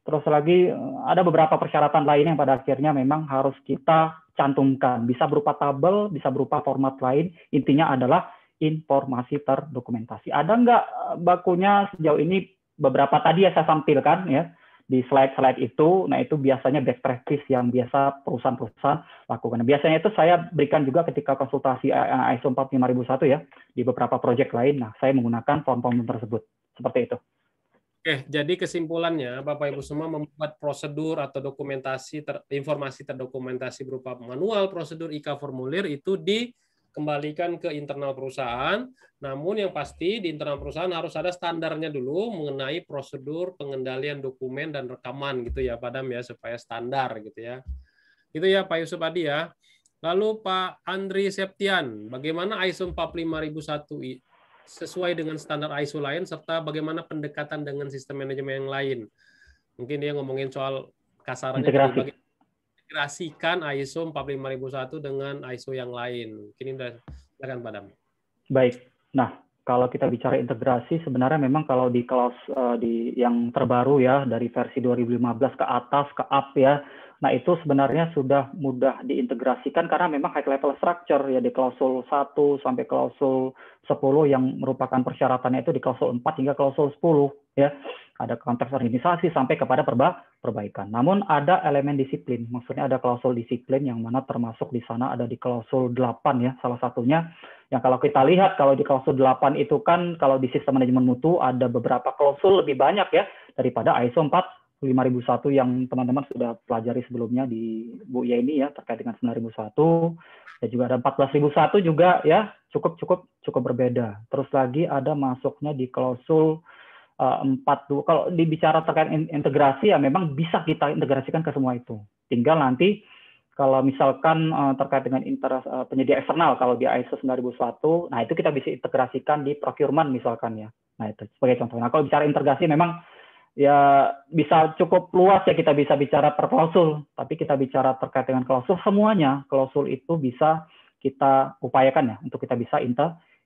terus lagi ada beberapa persyaratan lain yang pada akhirnya memang harus kita cantumkan. Bisa berupa tabel, bisa berupa format lain. Intinya adalah informasi terdokumentasi. Ada nggak eh, bakunya sejauh ini beberapa tadi ya saya tampilkan ya di slide-slide itu, nah itu biasanya best practice yang biasa perusahaan-perusahaan lakukan. Biasanya itu saya berikan juga ketika konsultasi ISO 45001 ya, di beberapa proyek lain, nah saya menggunakan form-form tersebut. Seperti itu. Oke, jadi kesimpulannya Bapak Ibu semua membuat prosedur atau dokumentasi ter, informasi terdokumentasi berupa manual prosedur IK formulir itu di kembalikan ke internal perusahaan. Namun yang pasti di internal perusahaan harus ada standarnya dulu mengenai prosedur pengendalian dokumen dan rekaman gitu ya Padam ya supaya standar gitu ya. Itu ya Pak Yusuf Adi ya. Lalu Pak Andri Septian, bagaimana ISO 45001 sesuai dengan standar ISO lain serta bagaimana pendekatan dengan sistem manajemen yang lain? Mungkin dia ngomongin soal kasarannya integrasi integrasikan ISO 45001 dengan ISO yang lain. Mungkin silakan Padam. Baik. Nah, kalau kita bicara integrasi sebenarnya memang kalau di kelas uh, di yang terbaru ya dari versi 2015 ke atas ke up ya Nah, itu sebenarnya sudah mudah diintegrasikan karena memang high level structure ya di klausul 1 sampai klausul 10 yang merupakan persyaratannya itu di klausul 4 hingga klausul 10 ya. Ada konteks organisasi sampai kepada perba perbaikan. Namun ada elemen disiplin, maksudnya ada klausul disiplin yang mana termasuk di sana ada di klausul 8 ya salah satunya yang kalau kita lihat kalau di klausul 8 itu kan kalau di sistem manajemen mutu ada beberapa klausul lebih banyak ya daripada ISO 4 5001 yang teman-teman sudah pelajari sebelumnya di Bu Yeni ya terkait dengan 9001 dan juga ada 14001 juga ya cukup cukup cukup berbeda. Terus lagi ada masuknya di klausul uh, 4 kalau dibicara terkait integrasi ya memang bisa kita integrasikan ke semua itu. Tinggal nanti kalau misalkan uh, terkait dengan uh, penyedia eksternal kalau di ISO 9001, nah itu kita bisa integrasikan di procurement misalkan ya. Nah itu sebagai contoh. Nah kalau bicara integrasi memang ya bisa cukup luas ya kita bisa bicara per klausul, tapi kita bicara terkait dengan klausul semuanya klausul itu bisa kita upayakan ya untuk kita bisa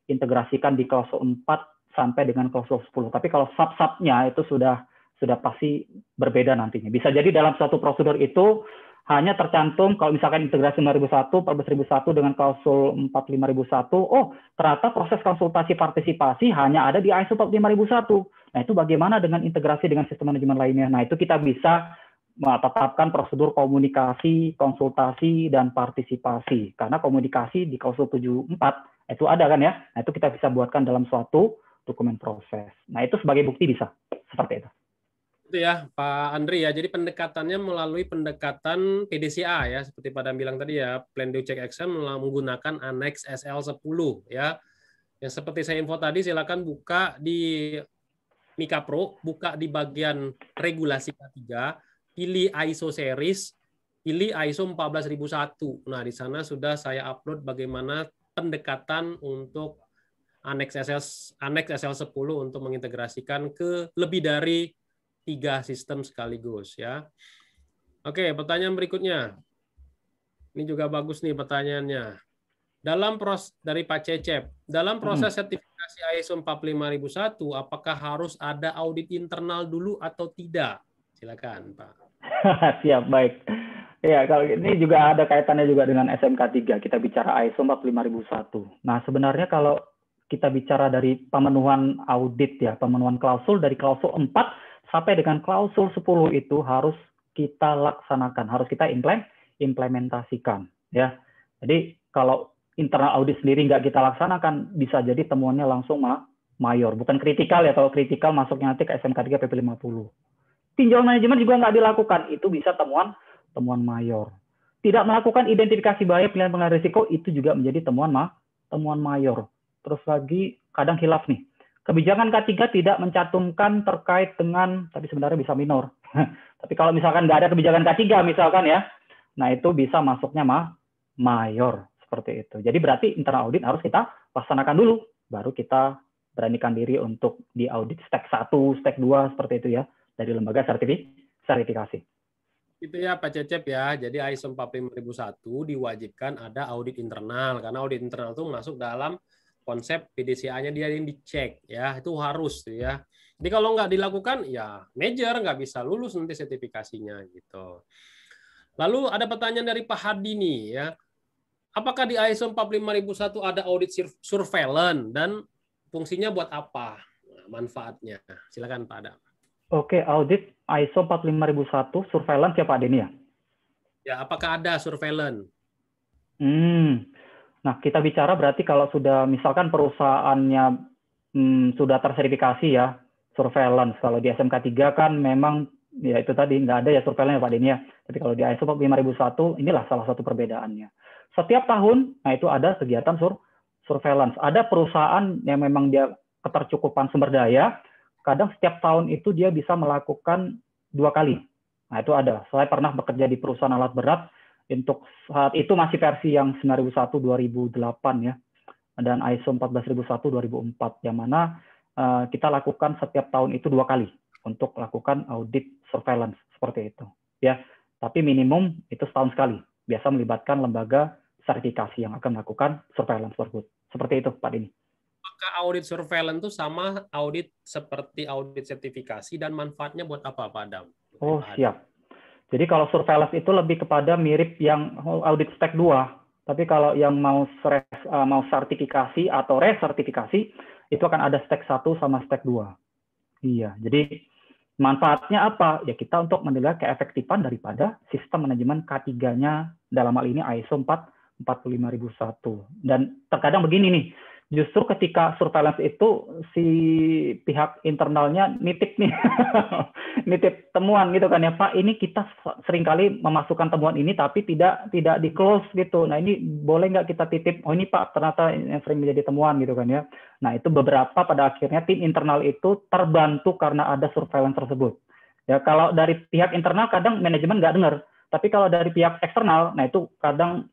integrasikan di klausul 4 sampai dengan klausul 10. Tapi kalau sub-subnya itu sudah sudah pasti berbeda nantinya. Bisa jadi dalam suatu prosedur itu hanya tercantum kalau misalkan integrasi 5001, 14001 dengan klausul 45001, oh ternyata proses konsultasi partisipasi hanya ada di ISO 45001. Nah itu bagaimana dengan integrasi dengan sistem manajemen lainnya? Nah itu kita bisa menetapkan prosedur komunikasi, konsultasi, dan partisipasi. Karena komunikasi di klausul 74 itu ada kan ya? Nah itu kita bisa buatkan dalam suatu dokumen proses. Nah itu sebagai bukti bisa seperti itu itu ya Pak Andri ya. Jadi pendekatannya melalui pendekatan PDCA ya seperti pada bilang tadi ya, Plan Do Check Action menggunakan Annex SL10 ya. Yang seperti saya info tadi silakan buka di Mika Pro, buka di bagian regulasi K3, pilih ISO series, pilih ISO 14001. Nah, di sana sudah saya upload bagaimana pendekatan untuk Annex SL Annex SL10 untuk mengintegrasikan ke lebih dari tiga sistem sekaligus ya. Oke, pertanyaan berikutnya. Ini juga bagus nih pertanyaannya. Dalam proses dari Pak Cecep, dalam proses hmm. sertifikasi ISO 45001, apakah harus ada audit internal dulu atau tidak? Silakan, Pak. Siap, baik. Ya, kalau ini juga ada kaitannya juga dengan SMK 3. Kita bicara ISO 45001. Nah, sebenarnya kalau kita bicara dari pemenuhan audit ya, pemenuhan klausul dari klausul 4 sampai dengan klausul 10 itu harus kita laksanakan, harus kita implementasikan ya. Jadi kalau internal audit sendiri nggak kita laksanakan, bisa jadi temuannya langsung ma mayor, bukan kritikal ya. Kalau kritikal masuknya nanti ke SMK 3 PP 50. Tinjau manajemen juga nggak dilakukan, itu bisa temuan temuan mayor. Tidak melakukan identifikasi bahaya pilihan pengendalian risiko itu juga menjadi temuan ma temuan mayor. Terus lagi kadang hilaf nih Kebijakan K3 tidak mencantumkan terkait dengan, tapi sebenarnya bisa minor. tapi kalau misalkan nggak ada kebijakan K3 misalkan ya, nah itu bisa masuknya mah mayor seperti itu. Jadi berarti internal audit harus kita laksanakan dulu, baru kita beranikan diri untuk di audit step 1, step 2 seperti itu ya dari lembaga sertifikasi. Itu ya Pak Cecep ya. Jadi ISO 45001 diwajibkan ada audit internal karena audit internal itu masuk dalam konsep PDCA-nya dia yang dicek ya itu harus ya. Jadi kalau nggak dilakukan ya major nggak bisa lulus nanti sertifikasinya gitu. Lalu ada pertanyaan dari Pak Hadi nih ya. Apakah di ISO 45001 ada audit surveillance dan fungsinya buat apa? Nah, manfaatnya. Silakan Pak Adam. Oke, audit ISO 45001 surveillance ya Pak Denny ya? Ya, apakah ada surveillance? Hmm. Nah, kita bicara berarti kalau sudah misalkan perusahaannya hmm, sudah tersertifikasi ya, surveillance. Kalau di SMK 3 kan memang ya itu tadi nggak ada ya surveillance ya Pak Denny ya. Tapi kalau di ISO 45001 inilah salah satu perbedaannya. Setiap tahun, nah itu ada kegiatan sur surveillance. Ada perusahaan yang memang dia ketercukupan sumber daya, kadang setiap tahun itu dia bisa melakukan dua kali. Nah itu ada. Saya pernah bekerja di perusahaan alat berat, untuk saat itu masih versi yang 9001 2008 ya dan ISO 14001 2004 yang mana uh, kita lakukan setiap tahun itu dua kali untuk lakukan audit surveillance seperti itu ya tapi minimum itu setahun sekali biasa melibatkan lembaga sertifikasi yang akan melakukan surveillance tersebut seperti itu Pak Dini. Apakah audit surveillance itu sama audit seperti audit sertifikasi dan manfaatnya buat apa Pak Adam? Oh siap jadi kalau surveillance itu lebih kepada mirip yang audit stack 2. Tapi kalau yang mau res, uh, mau sertifikasi atau resertifikasi itu akan ada stack 1 sama stack 2. Iya, jadi manfaatnya apa? Ya kita untuk menilai keefektifan daripada sistem manajemen K3-nya dalam hal ini ISO 4 45001. Dan terkadang begini nih, justru ketika surveillance itu si pihak internalnya nitip nih nitip temuan gitu kan ya Pak ini kita sering kali memasukkan temuan ini tapi tidak tidak di close gitu. Nah ini boleh nggak kita titip? Oh ini Pak ternyata yang sering menjadi temuan gitu kan ya. Nah itu beberapa pada akhirnya tim internal itu terbantu karena ada surveillance tersebut. Ya kalau dari pihak internal kadang manajemen nggak dengar tapi kalau dari pihak eksternal nah itu kadang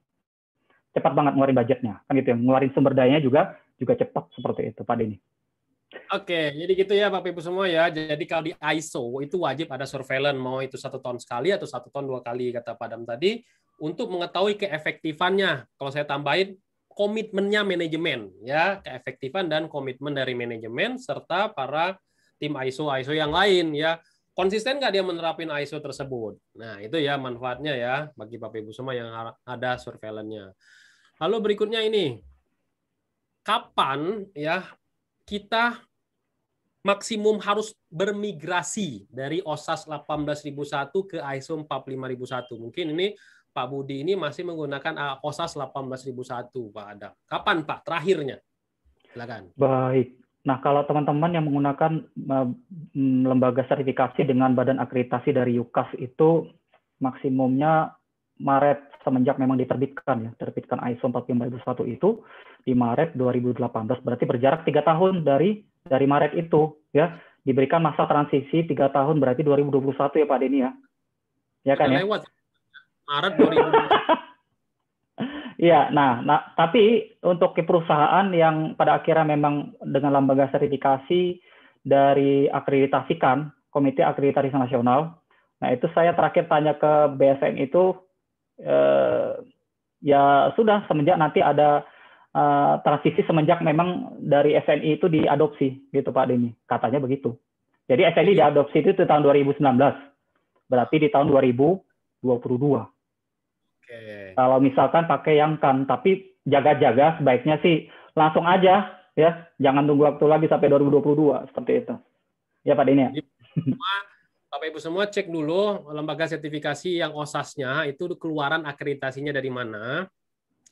cepat banget ngeluarin budgetnya kan gitu ya ngeluarin sumber dayanya juga juga cepat seperti itu Pak Denny. Oke, jadi gitu ya Bapak Ibu semua ya. Jadi kalau di ISO itu wajib ada surveillance, mau itu satu tahun sekali atau satu tahun dua kali kata Pak Dam tadi, untuk mengetahui keefektifannya. Kalau saya tambahin komitmennya manajemen ya, keefektifan dan komitmen dari manajemen serta para tim ISO ISO yang lain ya. Konsisten nggak dia menerapin ISO tersebut? Nah itu ya manfaatnya ya bagi Bapak Ibu semua yang ada surveillance-nya. Lalu berikutnya ini kapan ya kita maksimum harus bermigrasi dari OSAS 18001 ke ISO 45001. Mungkin ini Pak Budi ini masih menggunakan OSAS 18001, Pak Adam. Kapan Pak terakhirnya? Silakan. Baik. Nah, kalau teman-teman yang menggunakan eh, mm, lembaga sertifikasi dengan badan akreditasi dari UKAS itu maksimumnya Maret semenjak memang diterbitkan ya, terbitkan ISO 45001 itu di Maret 2018. Berarti berjarak tiga tahun dari dari Maret itu ya diberikan masa transisi tiga tahun berarti 2021 ya Pak Denny ya. Ya kan ya? Lewat. Maret 2021. Iya, nah, nah, tapi untuk perusahaan yang pada akhirnya memang dengan lembaga sertifikasi dari akreditasikan Komite Akreditasi Nasional, nah itu saya terakhir tanya ke BSN itu eh, ya sudah semenjak nanti ada uh, transisi semenjak memang dari SNI itu diadopsi gitu Pak Denny. Katanya begitu. Jadi SNI iya. diadopsi itu di tahun 2019 berarti di tahun 2022 Oke. kalau misalkan pakai yang kan tapi jaga-jaga sebaiknya sih langsung aja ya. Jangan tunggu waktu lagi sampai 2022 seperti itu. Ya Pak Denny ya Bapak Ibu semua cek dulu lembaga sertifikasi yang OSAS-nya itu keluaran akreditasinya dari mana.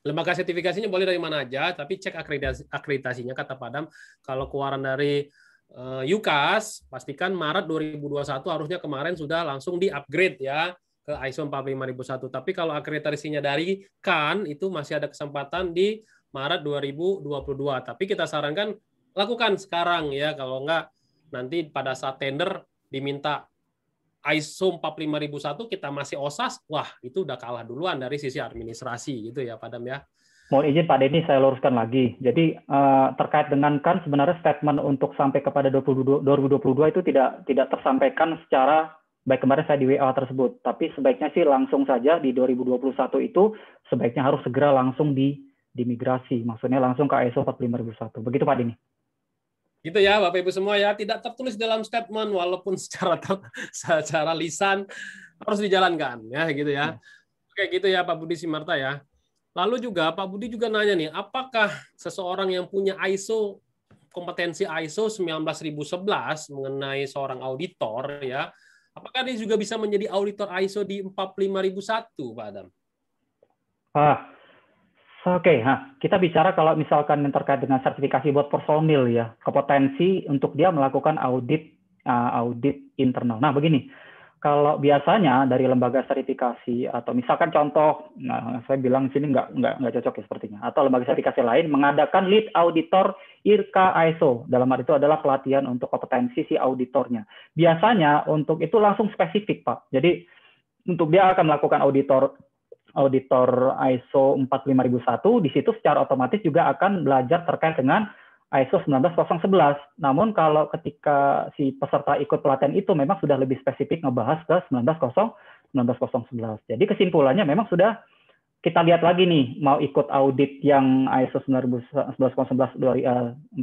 Lembaga sertifikasinya boleh dari mana aja, tapi cek akreditasi, akreditasinya kata Padam. Kalau keluaran dari uh, UKAS, pastikan Maret 2021 harusnya kemarin sudah langsung di-upgrade ya ke ISO 45001. Tapi kalau akreditasinya dari KAN itu masih ada kesempatan di Maret 2022. Tapi kita sarankan lakukan sekarang ya, kalau enggak nanti pada saat tender diminta ISO 45001 kita masih OSAS, wah itu udah kalah duluan dari sisi administrasi gitu ya Pak Dam ya. Mohon izin Pak Denny saya luruskan lagi. Jadi uh, terkait dengan kan sebenarnya statement untuk sampai kepada 2022, 2022 itu tidak tidak tersampaikan secara baik kemarin saya di WA tersebut, tapi sebaiknya sih langsung saja di 2021 itu sebaiknya harus segera langsung di dimigrasi, maksudnya langsung ke ISO 45001. Begitu Pak Denny. Gitu ya Bapak Ibu semua ya, tidak tertulis dalam statement walaupun secara ter, secara lisan harus dijalankan ya gitu ya. Oke gitu ya Pak Budi Simarta ya. Lalu juga Pak Budi juga nanya nih, apakah seseorang yang punya ISO kompetensi ISO 19011 mengenai seorang auditor ya. Apakah dia juga bisa menjadi auditor ISO di 45001, Pak Adam? Ah, oke. Okay. Nah, kita bicara kalau misalkan yang terkait dengan sertifikasi buat personil ya, kompetensi untuk dia melakukan audit uh, audit internal. Nah, begini kalau biasanya dari lembaga sertifikasi atau misalkan contoh, nah saya bilang sini nggak nggak nggak cocok ya sepertinya, atau lembaga sertifikasi lain mengadakan lead auditor IRKA ISO dalam hal itu adalah pelatihan untuk kompetensi si auditornya. Biasanya untuk itu langsung spesifik pak. Jadi untuk dia akan melakukan auditor auditor ISO 45001 di situ secara otomatis juga akan belajar terkait dengan ISO 19011. Namun kalau ketika si peserta ikut pelatihan itu memang sudah lebih spesifik ngebahas ke 190 19011. Jadi kesimpulannya memang sudah kita lihat lagi nih mau ikut audit yang ISO 19011 14001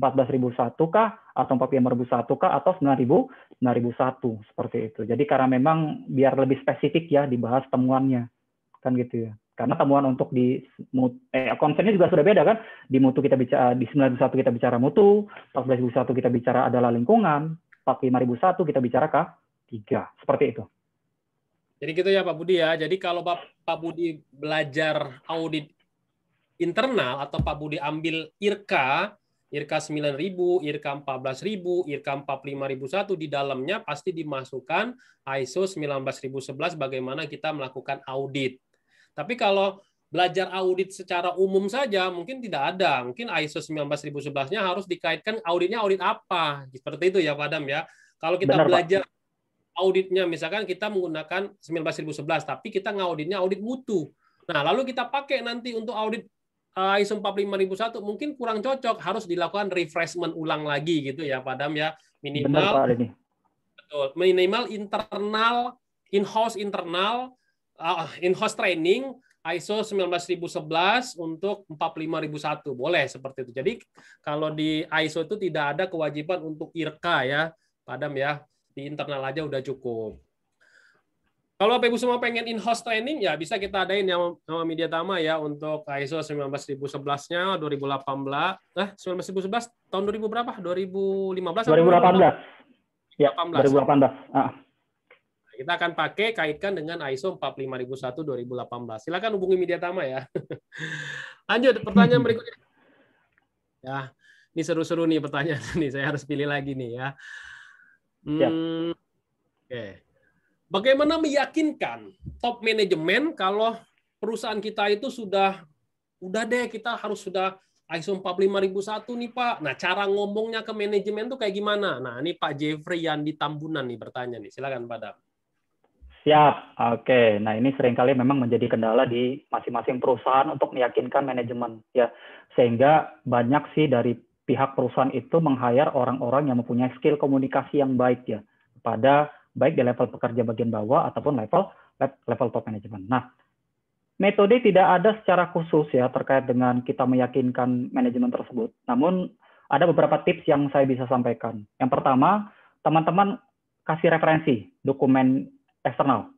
kah atau 45001 kah atau 9000 9001 seperti itu. Jadi karena memang biar lebih spesifik ya dibahas temuannya kan gitu ya. Karena temuan untuk di eh, juga sudah beda kan. Di mutu kita bicara di 91 kita bicara mutu, 14001 kita bicara adalah lingkungan, 45001 kita bicara K3. Seperti itu. Jadi gitu ya Pak Budi ya. Jadi kalau Pak, Pak Budi belajar audit internal atau Pak Budi ambil IRKA, IRKA 9000, IRKA 14000, IRKA 45001 di dalamnya pasti dimasukkan ISO 19011 bagaimana kita melakukan audit. Tapi kalau belajar audit secara umum saja mungkin tidak ada. Mungkin ISO 19011-nya harus dikaitkan auditnya audit apa. Seperti itu ya Pak Adam ya. Kalau kita Benar, belajar Pak. auditnya misalkan kita menggunakan 19011 tapi kita ngauditnya audit mutu. Nah, lalu kita pakai nanti untuk audit eh, ISO 45001 mungkin kurang cocok, harus dilakukan refreshment ulang lagi gitu ya Pak Adam ya. Minimal Benar, Pak, Betul, minimal internal in-house internal uh, in-house training ISO 19011 untuk 45001 boleh seperti itu. Jadi kalau di ISO itu tidak ada kewajiban untuk IRKA ya, Padam ya. Di internal aja udah cukup. Kalau Bapak Ibu semua pengen in-house training ya bisa kita adain yang sama Media Tama ya untuk ISO 19011-nya 2018. Nah, 19011 tahun 2000 berapa? 2015 2018. Ya, 2018. Ah. Kita akan pakai kaitkan dengan ISO 45001 2018. Silakan hubungi Media Tama ya. Lanjut pertanyaan berikutnya. Ya, ini seru-seru nih pertanyaan nih. Saya harus pilih lagi nih ya. Hmm, Oke. Bagaimana meyakinkan top manajemen kalau perusahaan kita itu sudah udah deh kita harus sudah ISO 45001 nih Pak. Nah, cara ngomongnya ke manajemen tuh kayak gimana? Nah, ini Pak Jeffrey yang di Tambunan nih bertanya nih. Silakan Pak Dam. Siap, oke. Nah ini sering kali memang menjadi kendala di masing-masing perusahaan untuk meyakinkan manajemen, ya. Sehingga banyak sih dari pihak perusahaan itu meng-hire orang-orang yang mempunyai skill komunikasi yang baik ya, pada baik di level pekerja bagian bawah ataupun level level top manajemen. Nah, metode tidak ada secara khusus ya terkait dengan kita meyakinkan manajemen tersebut. Namun ada beberapa tips yang saya bisa sampaikan. Yang pertama, teman-teman kasih referensi dokumen eksternal.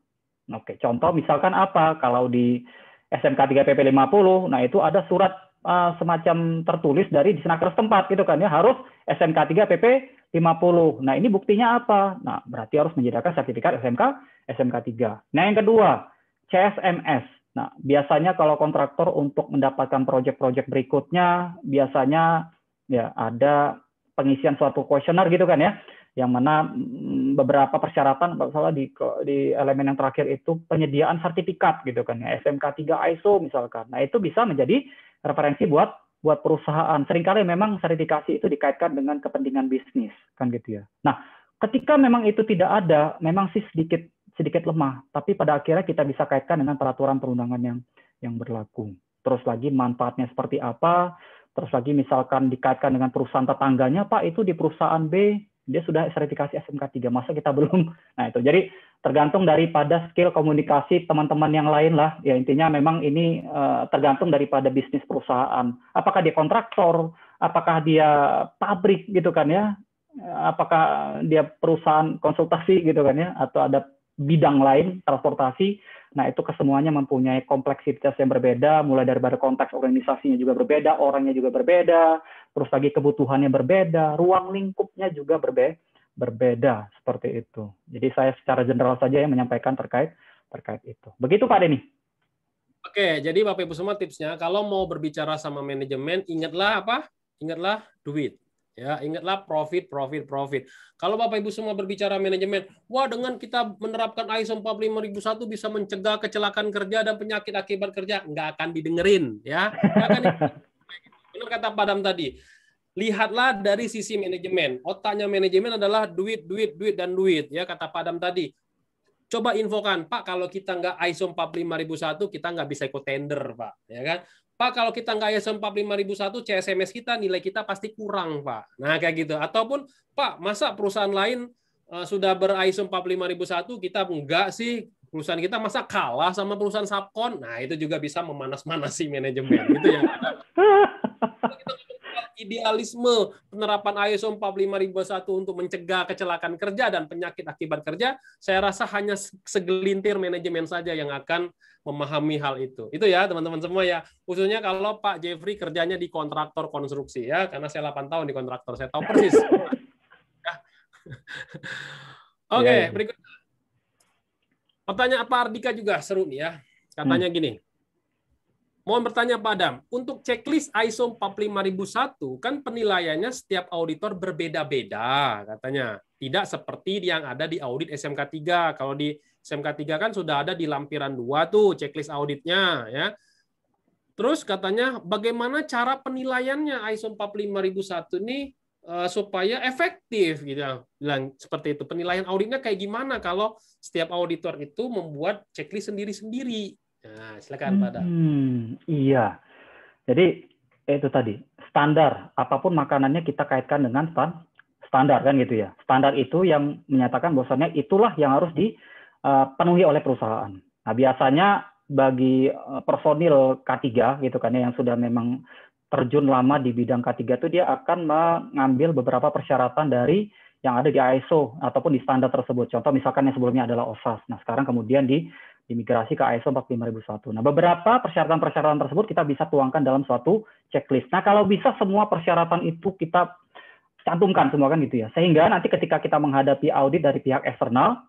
Oke, contoh misalkan apa? Kalau di SMK 3 PP 50, nah itu ada surat uh, semacam tertulis dari disnaker setempat gitu kan ya, harus SMK 3 PP 50. Nah, ini buktinya apa? Nah, berarti harus menyediakan sertifikat SMK SMK 3. Nah, yang kedua, CSMS. Nah, biasanya kalau kontraktor untuk mendapatkan proyek-proyek berikutnya biasanya ya ada pengisian suatu kuesioner gitu kan ya yang mana mm, beberapa persyaratan salah di di elemen yang terakhir itu penyediaan sertifikat gitu kan ya SMK 3 ISO misalkan. Nah, itu bisa menjadi referensi buat buat perusahaan. Seringkali memang sertifikasi itu dikaitkan dengan kepentingan bisnis kan gitu ya. Nah, ketika memang itu tidak ada, memang sih sedikit sedikit lemah, tapi pada akhirnya kita bisa kaitkan dengan peraturan perundangan yang yang berlaku. Terus lagi manfaatnya seperti apa? Terus lagi misalkan dikaitkan dengan perusahaan tetangganya, Pak, itu di perusahaan B dia sudah sertifikasi SMK 3 masa kita belum? Nah itu. Jadi tergantung daripada skill komunikasi teman-teman yang lain lah. Ya intinya memang ini uh, tergantung daripada bisnis perusahaan. Apakah dia kontraktor? Apakah dia pabrik gitu kan ya? Apakah dia perusahaan konsultasi gitu kan ya? Atau ada bidang lain transportasi nah itu kesemuanya mempunyai kompleksitas yang berbeda mulai dari konteks organisasinya juga berbeda orangnya juga berbeda terus lagi kebutuhannya berbeda ruang lingkupnya juga berbeda berbeda seperti itu jadi saya secara general saja yang menyampaikan terkait terkait itu begitu Pak Denny Oke, jadi Bapak Ibu semua tipsnya kalau mau berbicara sama manajemen ingatlah apa? Ingatlah duit. Ya, ingatlah profit, profit, profit. Kalau Bapak Ibu semua berbicara manajemen, wah dengan kita menerapkan ISO 45001 bisa mencegah kecelakaan kerja dan penyakit akibat kerja, nggak akan didengerin, ya. akan Benar kata Padam tadi. Lihatlah dari sisi manajemen. Otaknya manajemen adalah duit, duit, duit dan duit, ya kata Padam tadi. Coba infokan, Pak, kalau kita nggak ISO 45001, kita nggak bisa ikut tender, Pak. Ya kan? Pak kalau kita nggak ISO 45001 CSMS kita nilai kita pasti kurang Pak. Nah kayak gitu. Ataupun Pak masa perusahaan lain uh, sudah ber ISO 45001 kita enggak sih perusahaan kita masa kalah sama perusahaan subkon. Nah itu juga bisa memanas-manasi manajemen itu yang ada. Idealisme penerapan ISO 45001 untuk mencegah kecelakaan kerja dan penyakit akibat kerja, saya rasa hanya segelintir manajemen saja yang akan memahami hal itu. Itu ya teman-teman semua ya. Khususnya kalau Pak Jeffrey kerjanya di kontraktor konstruksi ya, karena saya 8 tahun di kontraktor, saya tahu persis. Ya. Oke, okay, iya, yeah, berikutnya. Pertanyaan Pak Ardika juga seru nih ya. Katanya hmm. gini. Mohon bertanya Pak Adam, untuk checklist ISO 45001 kan penilaiannya setiap auditor berbeda-beda katanya. Tidak seperti yang ada di audit SMK 3. Kalau di SMK 3 kan sudah ada di lampiran 2 tuh checklist auditnya ya. Terus katanya bagaimana cara penilaiannya ISO 45001 ini uh, supaya efektif gitu bilang seperti itu. Penilaian auditnya kayak gimana kalau setiap auditor itu membuat checklist sendiri-sendiri Nah, silakan Pak Hmm, iya. Jadi itu tadi standar apa pun makanannya kita kaitkan dengan standar kan gitu ya. Standar itu yang menyatakan bahwasannya itulah yang harus dipenuhi oleh perusahaan. Nah, biasanya bagi eh, personil K3 gitu kan ya yang sudah memang terjun lama di bidang K3 itu dia akan mengambil beberapa persyaratan dari yang ada di ISO ataupun di standar tersebut. Contoh misalkan yang sebelumnya adalah OSAS. Nah, sekarang kemudian di imigrasi ke ISO 45001. Nah, beberapa persyaratan-persyaratan tersebut kita bisa tuangkan dalam suatu checklist. Nah, kalau bisa semua persyaratan itu kita cantumkan semua kan gitu ya. Sehingga nanti ketika kita menghadapi audit dari pihak eksternal,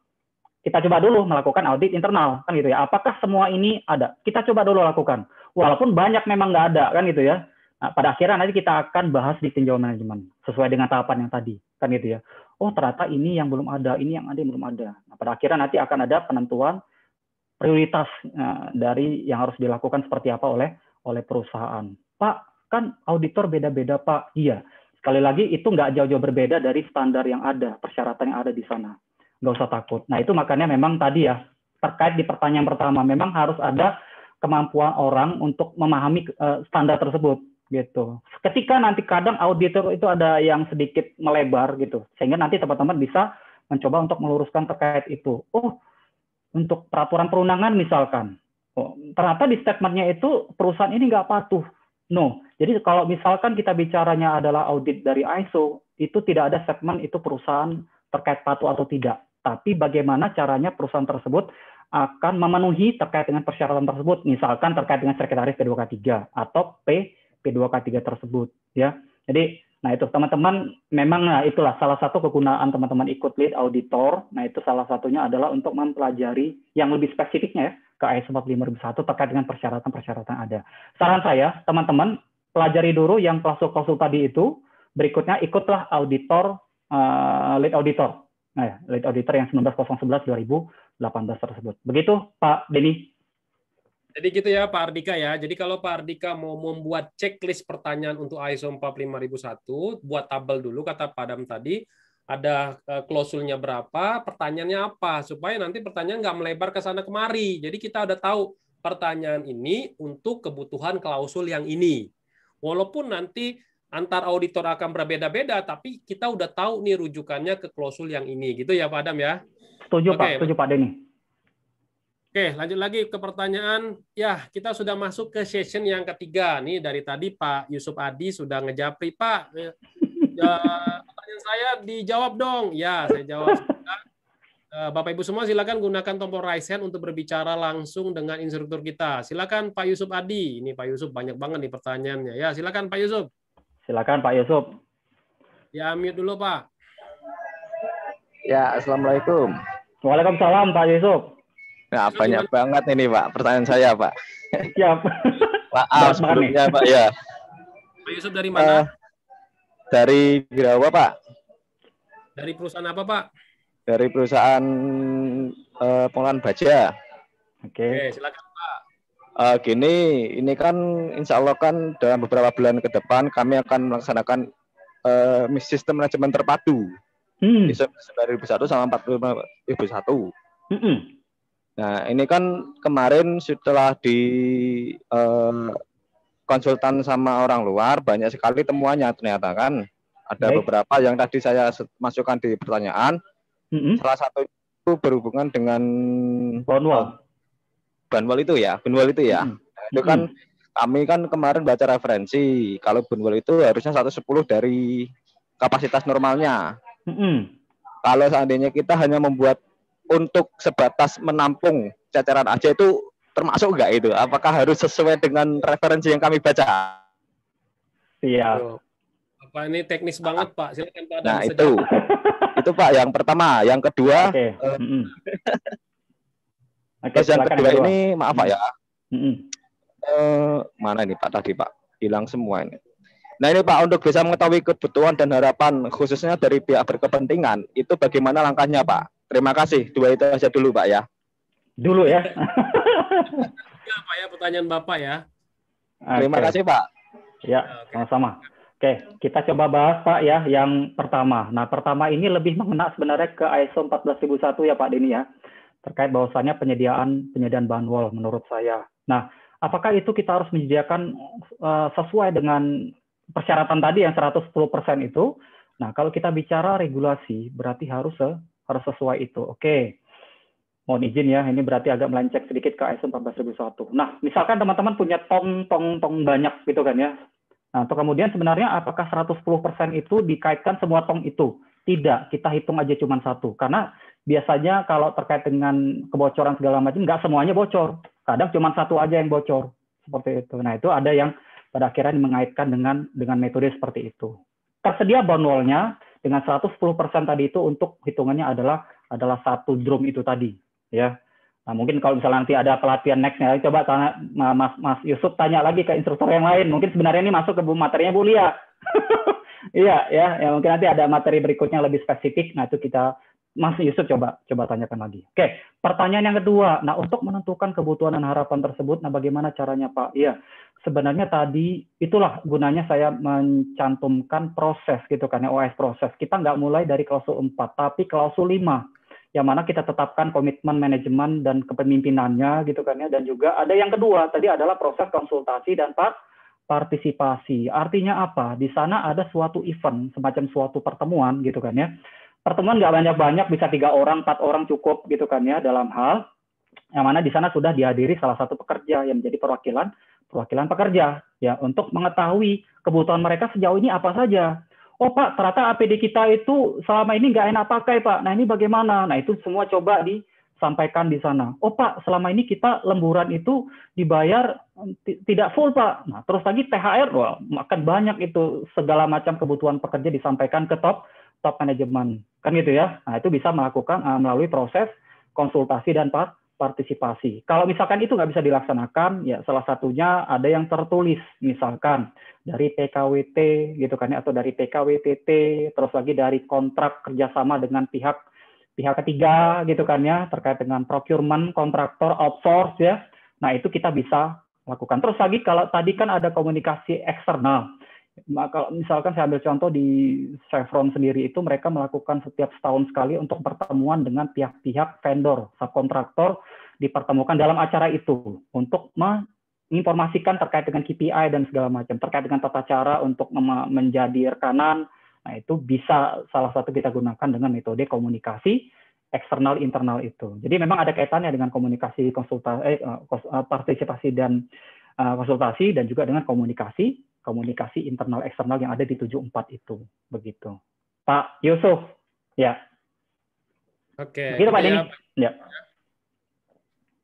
kita coba dulu melakukan audit internal kan gitu ya. Apakah semua ini ada? Kita coba dulu lakukan. Walaupun banyak memang nggak ada kan gitu ya. Nah, pada akhirnya nanti kita akan bahas di tinjau manajemen sesuai dengan tahapan yang tadi kan gitu ya. Oh ternyata ini yang belum ada, ini yang ada yang belum ada. Nah, pada akhirnya nanti akan ada penentuan prioritas uh, dari yang harus dilakukan seperti apa oleh oleh perusahaan. Pak, kan auditor beda-beda Pak. Iya. Sekali lagi itu nggak jauh-jauh berbeda dari standar yang ada, persyaratan yang ada di sana. Nggak usah takut. Nah itu makanya memang tadi ya terkait di pertanyaan pertama memang harus ada kemampuan orang untuk memahami uh, standar tersebut gitu. Ketika nanti kadang auditor itu ada yang sedikit melebar gitu, sehingga nanti teman-teman bisa mencoba untuk meluruskan terkait itu. Oh, untuk peraturan perundangan misalkan, oh, ternyata di statementnya itu perusahaan ini nggak patuh. No, jadi kalau misalkan kita bicaranya adalah audit dari ISO, itu tidak ada statement itu perusahaan terkait patuh atau tidak. Tapi bagaimana caranya perusahaan tersebut akan memenuhi terkait dengan persyaratan tersebut, misalkan terkait dengan sekretaris P2K3 atau P P2K3 tersebut, ya. Jadi Nah itu teman-teman memang nah itulah salah satu kegunaan teman-teman ikut lead auditor. Nah itu salah satunya adalah untuk mempelajari yang lebih spesifiknya ya ke ISO 45001 terkait dengan persyaratan-persyaratan ada. Saran saya teman-teman pelajari dulu yang klausul-klausul tadi itu. Berikutnya ikutlah auditor uh, lead auditor. Nah ya, lead auditor yang 19011 2018 tersebut. Begitu Pak Denny. Jadi gitu ya Pak Ardika ya. Jadi kalau Pak Ardika mau membuat checklist pertanyaan untuk ISO 45001, buat tabel dulu kata Pak Adam tadi, ada eh, klausulnya berapa, pertanyaannya apa, supaya nanti pertanyaan nggak melebar ke sana kemari. Jadi kita udah tahu pertanyaan ini untuk kebutuhan klausul yang ini. Walaupun nanti antar auditor akan berbeda-beda, tapi kita udah tahu nih rujukannya ke klausul yang ini, gitu ya Pak Adam ya. Setuju. Pak, setuju Pak Denny. Oke, lanjut lagi ke pertanyaan. Ya, kita sudah masuk ke session yang ketiga. Nih dari tadi Pak Yusuf Adi sudah ngejapri, Pak. Ya, pertanyaan saya dijawab dong. Ya, saya jawab. Eh, Bapak Ibu semua silakan gunakan tombol raise hand untuk berbicara langsung dengan instruktur kita. Silakan Pak Yusuf Adi. Ini Pak Yusuf banyak banget nih pertanyaannya. Ya, silakan Pak Yusuf. Silakan Pak Yusuf. Ya, mute dulu Pak. Ya, Assalamualaikum. Waalaikumsalam Pak Yusuf. Nah, banyak banget ini Pak pertanyaan saya Pak. Siap. Maaf sebelumnya Pak ya. Pak Yusuf dari mana? Uh, dari Birawa Pak. Dari perusahaan apa Pak? Dari perusahaan uh, pengolahan baja. Oke, okay. silakan Pak. Uh, gini, ini kan insya Allah kan dalam beberapa bulan ke depan kami akan melaksanakan uh, sistem manajemen terpadu. Hmm. 2001 sama 40 Hmm. Nah, ini kan kemarin setelah di uh, konsultan sama orang luar banyak sekali temuannya ternyata kan ada Baik. beberapa yang tadi saya masukkan di pertanyaan Mm-hmm. Salah satu itu berhubungan dengan Bonwal. Bonwal itu ya, Bonwal itu ya. Mm-hmm. Nah, itu kan kami kan kemarin baca referensi kalau Bonwal itu harusnya 110 dari kapasitas normalnya. Mm-hmm. Kalau seandainya kita hanya membuat untuk sebatas menampung cacaran aja itu termasuk enggak itu? Apakah harus sesuai dengan referensi yang kami baca? Iya. Apa ini teknis banget Pak? Silakan Pak. Nah itu. Itu Pak yang pertama, yang kedua. Oke. Okay. Uh, mm -hmm. okay, yang kedua, ini maaf Pak ya. Mm -hmm. uh, mana ini Pak tadi Pak? Hilang semua ini. Nah ini Pak untuk bisa mengetahui kebutuhan dan harapan khususnya dari pihak berkepentingan itu bagaimana langkahnya Pak? Terima kasih. Dua itu aja dulu Pak ya. Dulu ya. ya Pak ya pertanyaan Bapak ya. Terima okay. kasih Pak. Ya, sama-sama. Oke, kita coba bahas Pak ya yang pertama. Nah, pertama ini lebih mengena sebenarnya ke ISO 14001 ya Pak Dini ya. Terkait bahwasannya penyediaan penyediaan bahan wall menurut saya. Nah, apakah itu kita harus menyediakan uh, sesuai dengan persyaratan tadi yang 110% itu? Nah, kalau kita bicara regulasi berarti harus harus sesuai itu. Oke. Mohon izin ya, ini berarti agak melenceng sedikit ke ISO 14001. Nah, misalkan teman-teman punya tong tong tong banyak gitu kan ya, Nah, atau kemudian sebenarnya apakah 110% itu dikaitkan semua tong itu? Tidak, kita hitung aja cuma satu. Karena biasanya kalau terkait dengan kebocoran segala macam, nggak semuanya bocor. Kadang cuma satu aja yang bocor. Seperti itu. Nah, itu ada yang pada akhirnya mengaitkan dengan dengan metode seperti itu. Tersedia bonwallnya dengan 110% tadi itu untuk hitungannya adalah adalah satu drum itu tadi. ya Nah, mungkin kalau misalnya nanti ada pelatihan nextnya, coba tanya Mas, Mas Yusuf tanya lagi ke instruktur yang lain. Mungkin sebenarnya ini masuk ke materinya Bu Lia. iya, ya, ya mungkin nanti ada materi berikutnya lebih spesifik. Nah, itu kita Mas Yusuf coba coba tanyakan lagi. Oke, pertanyaan yang kedua. Nah, untuk menentukan kebutuhan dan harapan tersebut, nah bagaimana caranya Pak? Iya, sebenarnya tadi itulah gunanya saya mencantumkan proses gitu kan ya, OS proses. Kita nggak mulai dari klausul 4, tapi klausul 5 yang mana kita tetapkan komitmen manajemen dan kepemimpinannya gitu kan ya dan juga ada yang kedua tadi adalah proses konsultasi dan part partisipasi artinya apa di sana ada suatu event semacam suatu pertemuan gitu kan ya pertemuan nggak banyak-banyak bisa tiga orang empat orang cukup gitu kan ya dalam hal yang mana di sana sudah dihadiri salah satu pekerja yang menjadi perwakilan perwakilan pekerja ya untuk mengetahui kebutuhan mereka sejauh ini apa saja oh Pak, ternyata APD kita itu selama ini nggak enak pakai Pak. Nah ini bagaimana? Nah itu semua coba disampaikan di sana. Oh Pak, selama ini kita lemburan itu dibayar tidak full Pak. Nah terus lagi THR, wah makan banyak itu segala macam kebutuhan pekerja disampaikan ke top top manajemen kan gitu ya. Nah itu bisa melakukan uh, melalui proses konsultasi dan part partisipasi. Kalau misalkan itu nggak bisa dilaksanakan, ya salah satunya ada yang tertulis, misalkan dari PKWT gitu kan ya, atau dari PKWTT, terus lagi dari kontrak kerjasama dengan pihak pihak ketiga gitu kan ya, terkait dengan procurement, kontraktor, outsource ya. Nah itu kita bisa lakukan. Terus lagi kalau tadi kan ada komunikasi eksternal, maka misalkan saya ambil contoh di Chevron sendiri itu mereka melakukan setiap setahun sekali untuk pertemuan dengan pihak-pihak vendor, subkontraktor dipertemukan dalam acara itu untuk menginformasikan terkait dengan KPI dan segala macam, terkait dengan tata cara untuk menjadi rekanan. Nah, itu bisa salah satu kita gunakan dengan metode komunikasi eksternal internal itu. Jadi memang ada kaitannya dengan komunikasi konsultasi eh, eh, partisipasi dan eh, konsultasi dan juga dengan komunikasi komunikasi internal eksternal yang ada di 74 itu begitu. Pak Yusuf, ya. Oke. Begitu Pak Denny. Ya.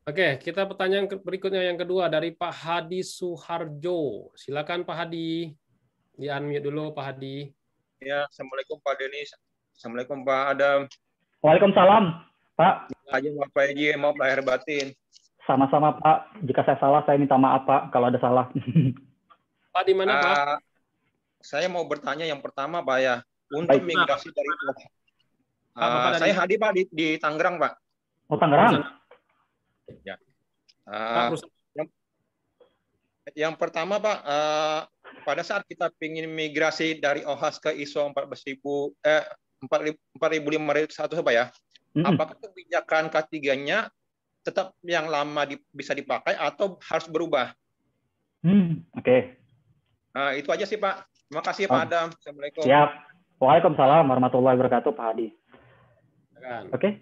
Oke, kita pertanyaan berikutnya yang kedua dari Pak Hadi Suharjo. Silakan Pak Hadi. Di unmute dulu Pak Hadi. Ya, Assalamualaikum Pak Denis. Assalamualaikum Pak Adam. Waalaikumsalam Pak. Aja Pak Eji, maaf lahir batin. Sama-sama Pak. Jika saya salah, saya minta maaf Pak kalau ada salah. Pak di mana Pak? Uh, saya mau bertanya yang pertama Pak ya. Untuk Baik. migrasi dari uh, saya Hadi Pak di, di Tangerang Pak. Oh Tangerang. Ya. Uh, yang, yang pertama Pak, uh, pada saat kita ingin migrasi dari OHAS ke ISO 14000 eh 45001 Pak ya, mm -hmm. apakah kebijakan K3-nya tetap yang lama di, bisa dipakai atau harus berubah? Hmm, oke. Okay. Nah, itu aja sih Pak. Terima kasih oh. Pak Adam. Assalamualaikum. Siap. Waalaikumsalam warahmatullahi wabarakatuh Pak Hadi. Oke. Okay.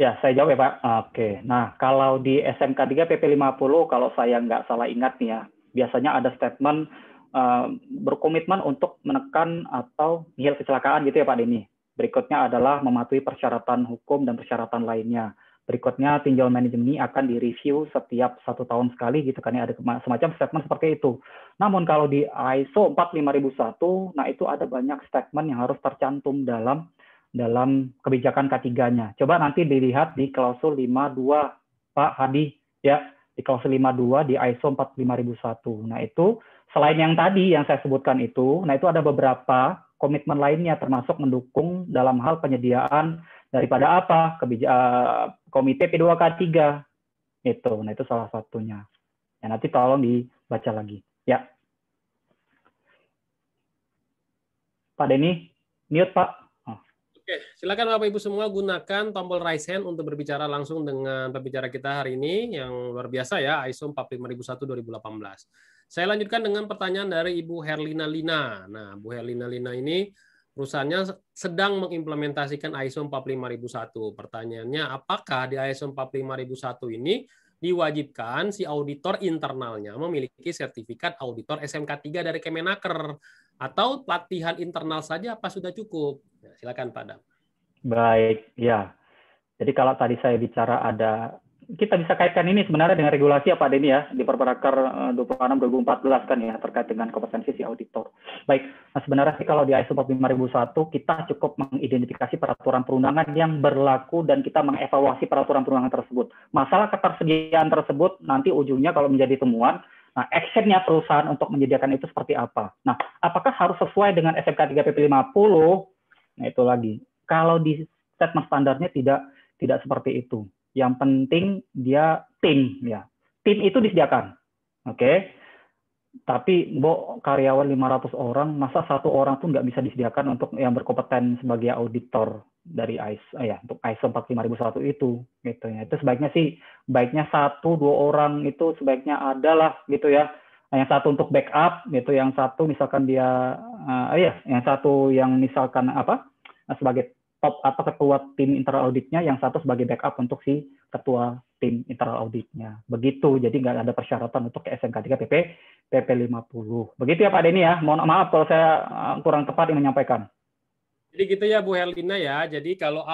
Ya, saya jawab ya Pak. Oke, nah kalau di SMK 3 PP 50, kalau saya nggak salah ingat nih ya, biasanya ada statement uh, berkomitmen untuk menekan atau nihil kecelakaan gitu ya Pak Denny. Berikutnya adalah mematuhi persyaratan hukum dan persyaratan lainnya. Berikutnya tinjau manajemen ini akan direview setiap satu tahun sekali gitu kan ya ada semacam statement seperti itu. Namun kalau di ISO 45001, nah itu ada banyak statement yang harus tercantum dalam dalam kebijakan K3-nya. Coba nanti dilihat di klausul 52 Pak Hadi ya, di klausul 52 di ISO 45001. Nah, itu selain yang tadi yang saya sebutkan itu, nah itu ada beberapa komitmen lainnya termasuk mendukung dalam hal penyediaan daripada apa? Kebijakan komite P2K3 itu. Nah, itu salah satunya. Ya, nanti tolong dibaca lagi. Ya. Pak Denny, mute Pak. Oke, silakan Bapak Ibu semua gunakan tombol raise hand untuk berbicara langsung dengan pembicara kita hari ini yang luar biasa ya, ISO 45001 2018. Saya lanjutkan dengan pertanyaan dari Ibu Herlina Lina. Nah, Bu Herlina Lina ini perusahaannya sedang mengimplementasikan ISO 45001. Pertanyaannya, apakah di ISO 45001 ini diwajibkan si auditor internalnya memiliki sertifikat auditor SMK 3 dari Kemenaker atau pelatihan internal saja apa sudah cukup? Ya, silakan Pak Dam. Baik, ya. Jadi kalau tadi saya bicara ada kita bisa kaitkan ini sebenarnya dengan regulasi ya Pak Denny ya di Perperakar 26 eh, 2014 kan ya terkait dengan kompetensi si auditor. Baik, nah sebenarnya sih kalau di ISO 45001 kita cukup mengidentifikasi peraturan perundangan yang berlaku dan kita mengevaluasi peraturan perundangan tersebut. Masalah ketersediaan tersebut nanti ujungnya kalau menjadi temuan Nah, actionnya perusahaan untuk menyediakan itu seperti apa? Nah, apakah harus sesuai dengan SMK 3 PP 50? Nah, itu lagi. Kalau di statement standarnya tidak tidak seperti itu. Yang penting dia tim ya. Tim itu disediakan. Oke. Okay? Tapi bo karyawan 500 orang, masa satu orang pun nggak bisa disediakan untuk yang berkompeten sebagai auditor dari ISO eh, ya untuk ISO 45001 itu gitu ya. Itu sebaiknya sih baiknya satu dua orang itu sebaiknya adalah gitu ya. Yang satu untuk backup gitu, yang satu misalkan dia uh, ya, yang satu yang misalkan apa? sebagai top atau ketua tim internal auditnya, yang satu sebagai backup untuk si ketua tim internal auditnya. Begitu, jadi nggak ada persyaratan untuk SMK 3 PP PP 50. Begitu ya Pak Denny ya. Mohon maaf kalau saya eh, kurang tepat yang menyampaikan. Jadi gitu ya Bu Herlina ya. Jadi kalau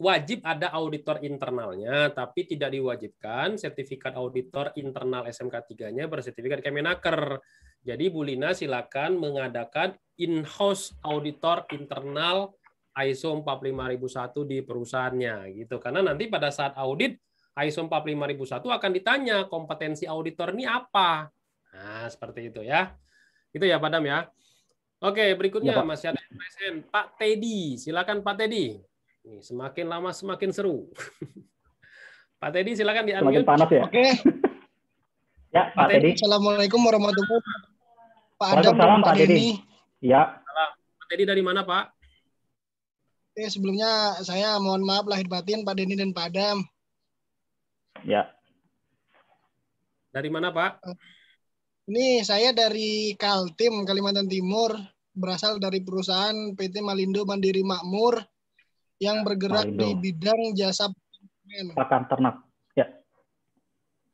wajib ada auditor internalnya, tapi tidak diwajibkan sertifikat auditor internal SMK 3-nya bersertifikat Kemenaker. Jadi Bu Lina silakan mengadakan in-house auditor internal ISO 45001 di perusahaannya gitu. Karena nanti pada saat audit ISO 45001 akan ditanya kompetensi auditor ini apa. Nah, seperti itu ya. Itu ya Pak Dam ya. Oke, berikutnya ya, Pak. masih ada PSN Pak Teddy. Silakan Pak Teddy. Ini semakin lama semakin seru. Pak Teddy silakan di Semakin panas ya. Oke. ya, Pak, Pak Teddy. Assalamualaikum warahmatullahi wabarakatuh. Pak Adam Pak, Pak Teddy. Ya. Pak Teddy dari mana, Pak? Oke, sebelumnya saya mohon maaf lahir batin Pak Denny dan Pak Adam. Ya. Dari mana, Pak? Ini saya dari Kaltim Kalimantan Timur, berasal dari perusahaan PT Malindo Mandiri Makmur yang bergerak Malindo. di bidang jasa pakan ternak. Ya.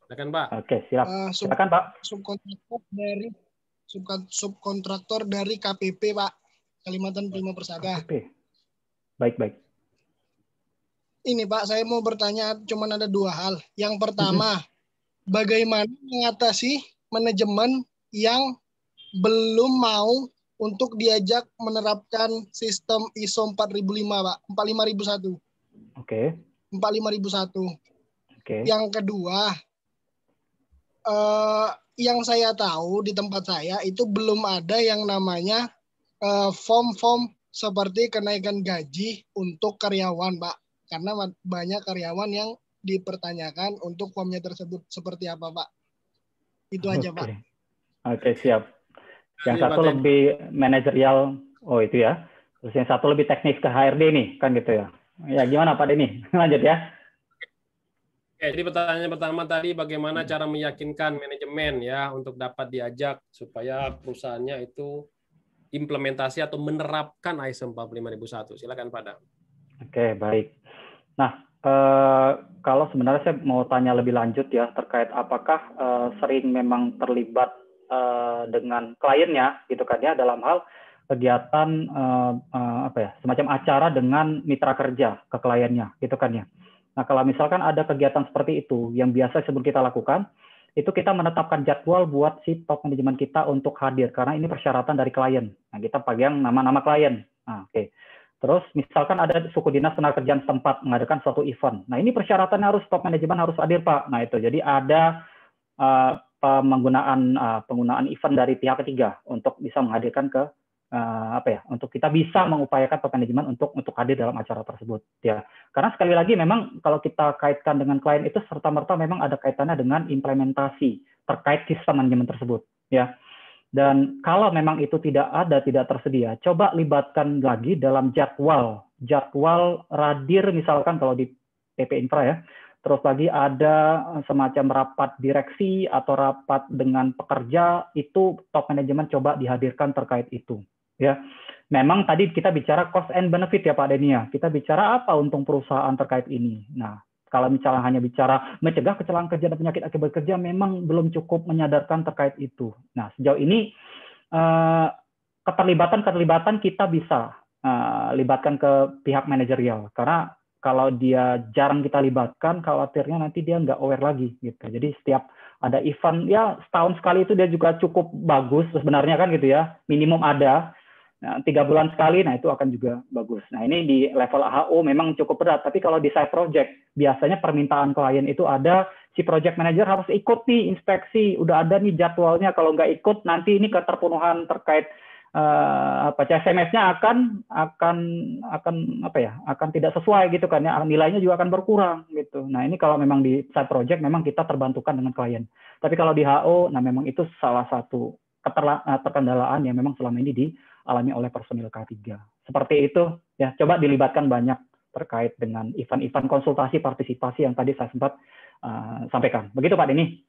Silakan, Pak. Oke, siap. Uh, sub, Silakan, Pak. Subkontraktor dari subkontraktor dari KPP, Pak. Kalimantan Timur Persada. KPP. Baik, baik. ini Pak, saya mau bertanya cuma ada dua hal. Yang pertama, bagaimana mengatasi manajemen yang belum mau untuk diajak menerapkan sistem ISO 4005, Pak. 45001. Oke. Okay. 45001. Oke. Okay. Yang kedua, uh, yang saya tahu di tempat saya itu belum ada yang namanya uh, form-form seperti kenaikan gaji untuk karyawan, Pak. Karena banyak karyawan yang dipertanyakan untuk formnya tersebut seperti apa, Pak. Itu aja. Pak. Oke, okay, siap. Yang ya, satu lebih manajerial, oh itu ya. Terus yang satu lebih teknis ke HRD nih, kan gitu ya. Ya gimana Pak Denny? Lanjut ya. Oke, jadi pertanyaan pertama tadi bagaimana cara meyakinkan manajemen ya untuk dapat diajak supaya perusahaannya itu implementasi atau menerapkan ISO 45001. Silakan Pak Dam. Oke, baik. Nah, eh, kalau sebenarnya saya mau tanya lebih lanjut ya terkait apakah eh, sering memang terlibat eh, dengan kliennya gitu kan ya dalam hal kegiatan apa ya semacam acara dengan mitra kerja ke kliennya gitu kan ya. Nah, kalau misalkan ada kegiatan seperti itu yang biasa sebelum kita lakukan, itu kita menetapkan jadwal buat si top manajemen kita untuk hadir karena ini persyaratan dari klien. Nah, kita pegang nama-nama klien. Nah, oke. Okay. Terus misalkan ada suku dinas tenaga kerjaan setempat mengadakan suatu event. Nah, ini persyaratannya harus top manajemen harus hadir, Pak. Nah, itu. Jadi ada uh, penggunaan uh, penggunaan event dari pihak ketiga untuk bisa menghadirkan ke uh, apa ya untuk kita bisa mengupayakan top manajemen untuk untuk hadir dalam acara tersebut ya. Karena sekali lagi memang kalau kita kaitkan dengan klien itu serta merta memang ada kaitannya dengan implementasi terkait sistem manajemen tersebut ya. Dan kalau memang itu tidak ada tidak tersedia coba libatkan lagi dalam jadwal jadwal radir misalkan kalau di PP Infra ya. Terus lagi ada semacam rapat direksi atau rapat dengan pekerja itu top manajemen coba dihadirkan terkait itu ya. Memang tadi kita bicara cost and benefit ya Pak Denia kita bicara apa untung perusahaan terkait ini? Nah kalau misalnya hanya bicara mencegah kecelakaan kerja dan penyakit akibat kerja memang belum cukup menyadarkan terkait itu. Nah sejauh ini eh, keterlibatan-keterlibatan kita bisa uh, libatkan ke pihak manajerial. Karena kalau dia jarang kita libatkan, khawatirnya nanti dia nggak aware lagi gitu. Jadi setiap ada event ya setahun sekali itu dia juga cukup bagus sebenarnya kan gitu ya, minimum ada. Nah, tiga bulan sekali, nah itu akan juga bagus. Nah ini di level AHO memang cukup berat, tapi kalau di side project biasanya permintaan klien itu ada si project manager harus ikut nih inspeksi, udah ada nih jadwalnya. Kalau nggak ikut nanti ini keterpenuhan terkait uh, apa CSMS-nya akan akan akan apa ya akan tidak sesuai gitu kan ya nilainya juga akan berkurang gitu. Nah ini kalau memang di side project memang kita terbantukan dengan klien. Tapi kalau di HO, nah memang itu salah satu keterkendalaan yang memang selama ini di alami oleh personil K3. Seperti itu ya, coba dilibatkan banyak terkait dengan event-event konsultasi partisipasi yang tadi saya sempat uh, sampaikan. Begitu Pak Denny.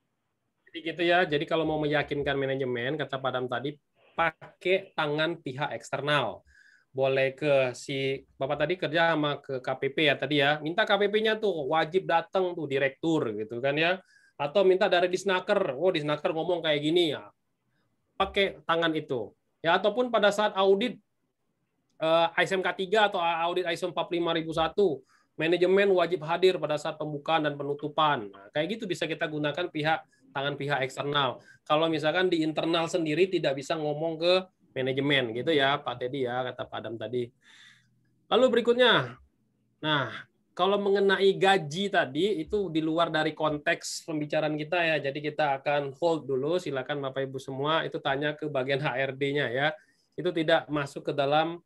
Jadi gitu ya. Jadi kalau mau meyakinkan manajemen kata Pak Dam tadi pakai tangan pihak eksternal. Boleh ke si Bapak tadi kerja sama ke KPP ya tadi ya. Minta KPP-nya tuh wajib datang tuh direktur gitu kan ya. Atau minta dari disnaker. Oh, disnaker ngomong kayak gini ya. Pakai tangan itu ya ataupun pada saat audit uh, ISMK 3 atau audit ISO 45001 manajemen wajib hadir pada saat pembukaan dan penutupan. Nah, kayak gitu bisa kita gunakan pihak tangan pihak eksternal. Kalau misalkan di internal sendiri tidak bisa ngomong ke manajemen gitu ya Pak Teddy ya kata Pak Adam tadi. Lalu berikutnya, nah kalau mengenai gaji tadi itu di luar dari konteks pembicaraan kita ya. Jadi kita akan hold dulu. Silakan Bapak Ibu semua itu tanya ke bagian HRD-nya ya. Itu tidak masuk ke dalam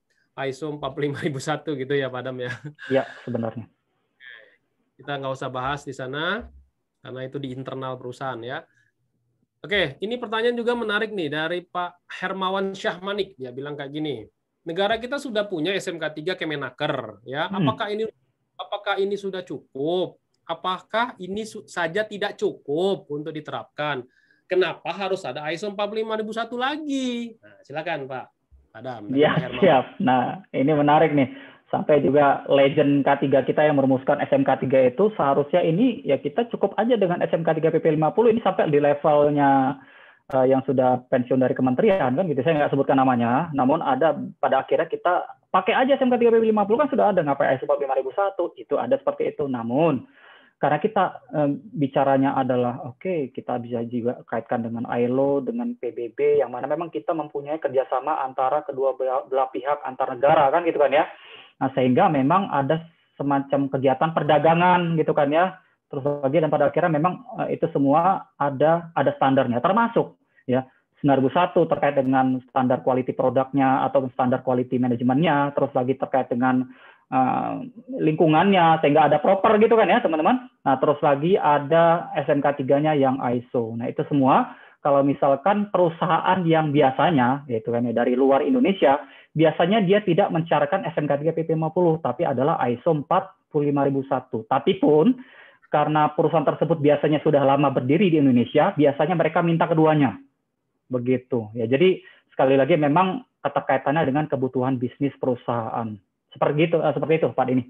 ISO 45001 gitu ya Pak Adam ya. Iya, sebenarnya. Kita nggak usah bahas di sana karena itu di internal perusahaan ya. Oke, ini pertanyaan juga menarik nih dari Pak Hermawan Syahmanik. Dia bilang kayak gini, negara kita sudah punya SMK 3 Kemenaker, ya. Hmm. Apakah ini apakah ini sudah cukup? Apakah ini saja tidak cukup untuk diterapkan? Kenapa harus ada ISO 45001 lagi? Nah, silakan Pak Adam. Ya, siap. Nah, ini menarik nih. Sampai juga legend K3 kita yang merumuskan SMK 3 itu seharusnya ini ya kita cukup aja dengan SMK 3 PP 50 ini sampai di levelnya uh, yang sudah pensiun dari kementerian kan gitu. Saya nggak sebutkan namanya, namun ada pada akhirnya kita pakai aja SMK 350 kan sudah ada ngapain ISO 45001 itu ada seperti itu. Namun karena kita eh, bicaranya adalah oke okay, kita bisa juga kaitkan dengan ILO dengan PBB yang mana memang kita mempunyai kerjasama antara kedua belah pihak antar negara kan gitu kan ya. Nah sehingga memang ada semacam kegiatan perdagangan gitu kan ya. Terus lagi dan pada akhirnya memang eh, itu semua ada ada standarnya termasuk ya 9001 terkait dengan standar quality produknya atau standar quality manajemennya terus lagi terkait dengan uh, lingkungannya sehingga ada proper gitu kan ya teman-teman. Nah terus lagi ada SMK 3-nya yang ISO. Nah itu semua kalau misalkan perusahaan yang biasanya yaitu kan ya, dari luar Indonesia biasanya dia tidak mencaratkan SMK 3 PP50 tapi adalah ISO 45001. Tapi pun karena perusahaan tersebut biasanya sudah lama berdiri di Indonesia, biasanya mereka minta keduanya. Begitu. Ya, jadi sekali lagi memang keterkaitannya dengan kebutuhan bisnis perusahaan. Seperti itu, uh, seperti itu Pak ini.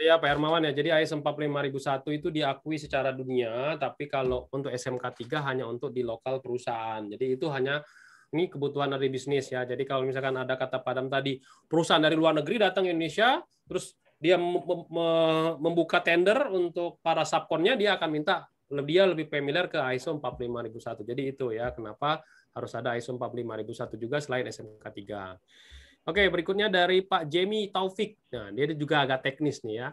Iya Pak Hermawan ya. Jadi IS 45001 itu diakui secara dunia, tapi kalau untuk SMK 3 hanya untuk di lokal perusahaan. Jadi itu hanya ini kebutuhan dari bisnis ya. Jadi kalau misalkan ada kata Padam tadi, perusahaan dari luar negeri datang ke Indonesia, terus dia membuka tender untuk para subkonnya, dia akan minta dia lebih familiar ke ISO 45001. Jadi itu ya kenapa harus ada ISO 45001 juga selain SMK 3. Oke, berikutnya dari Pak Jamie Taufik. Nah, dia juga agak teknis nih ya.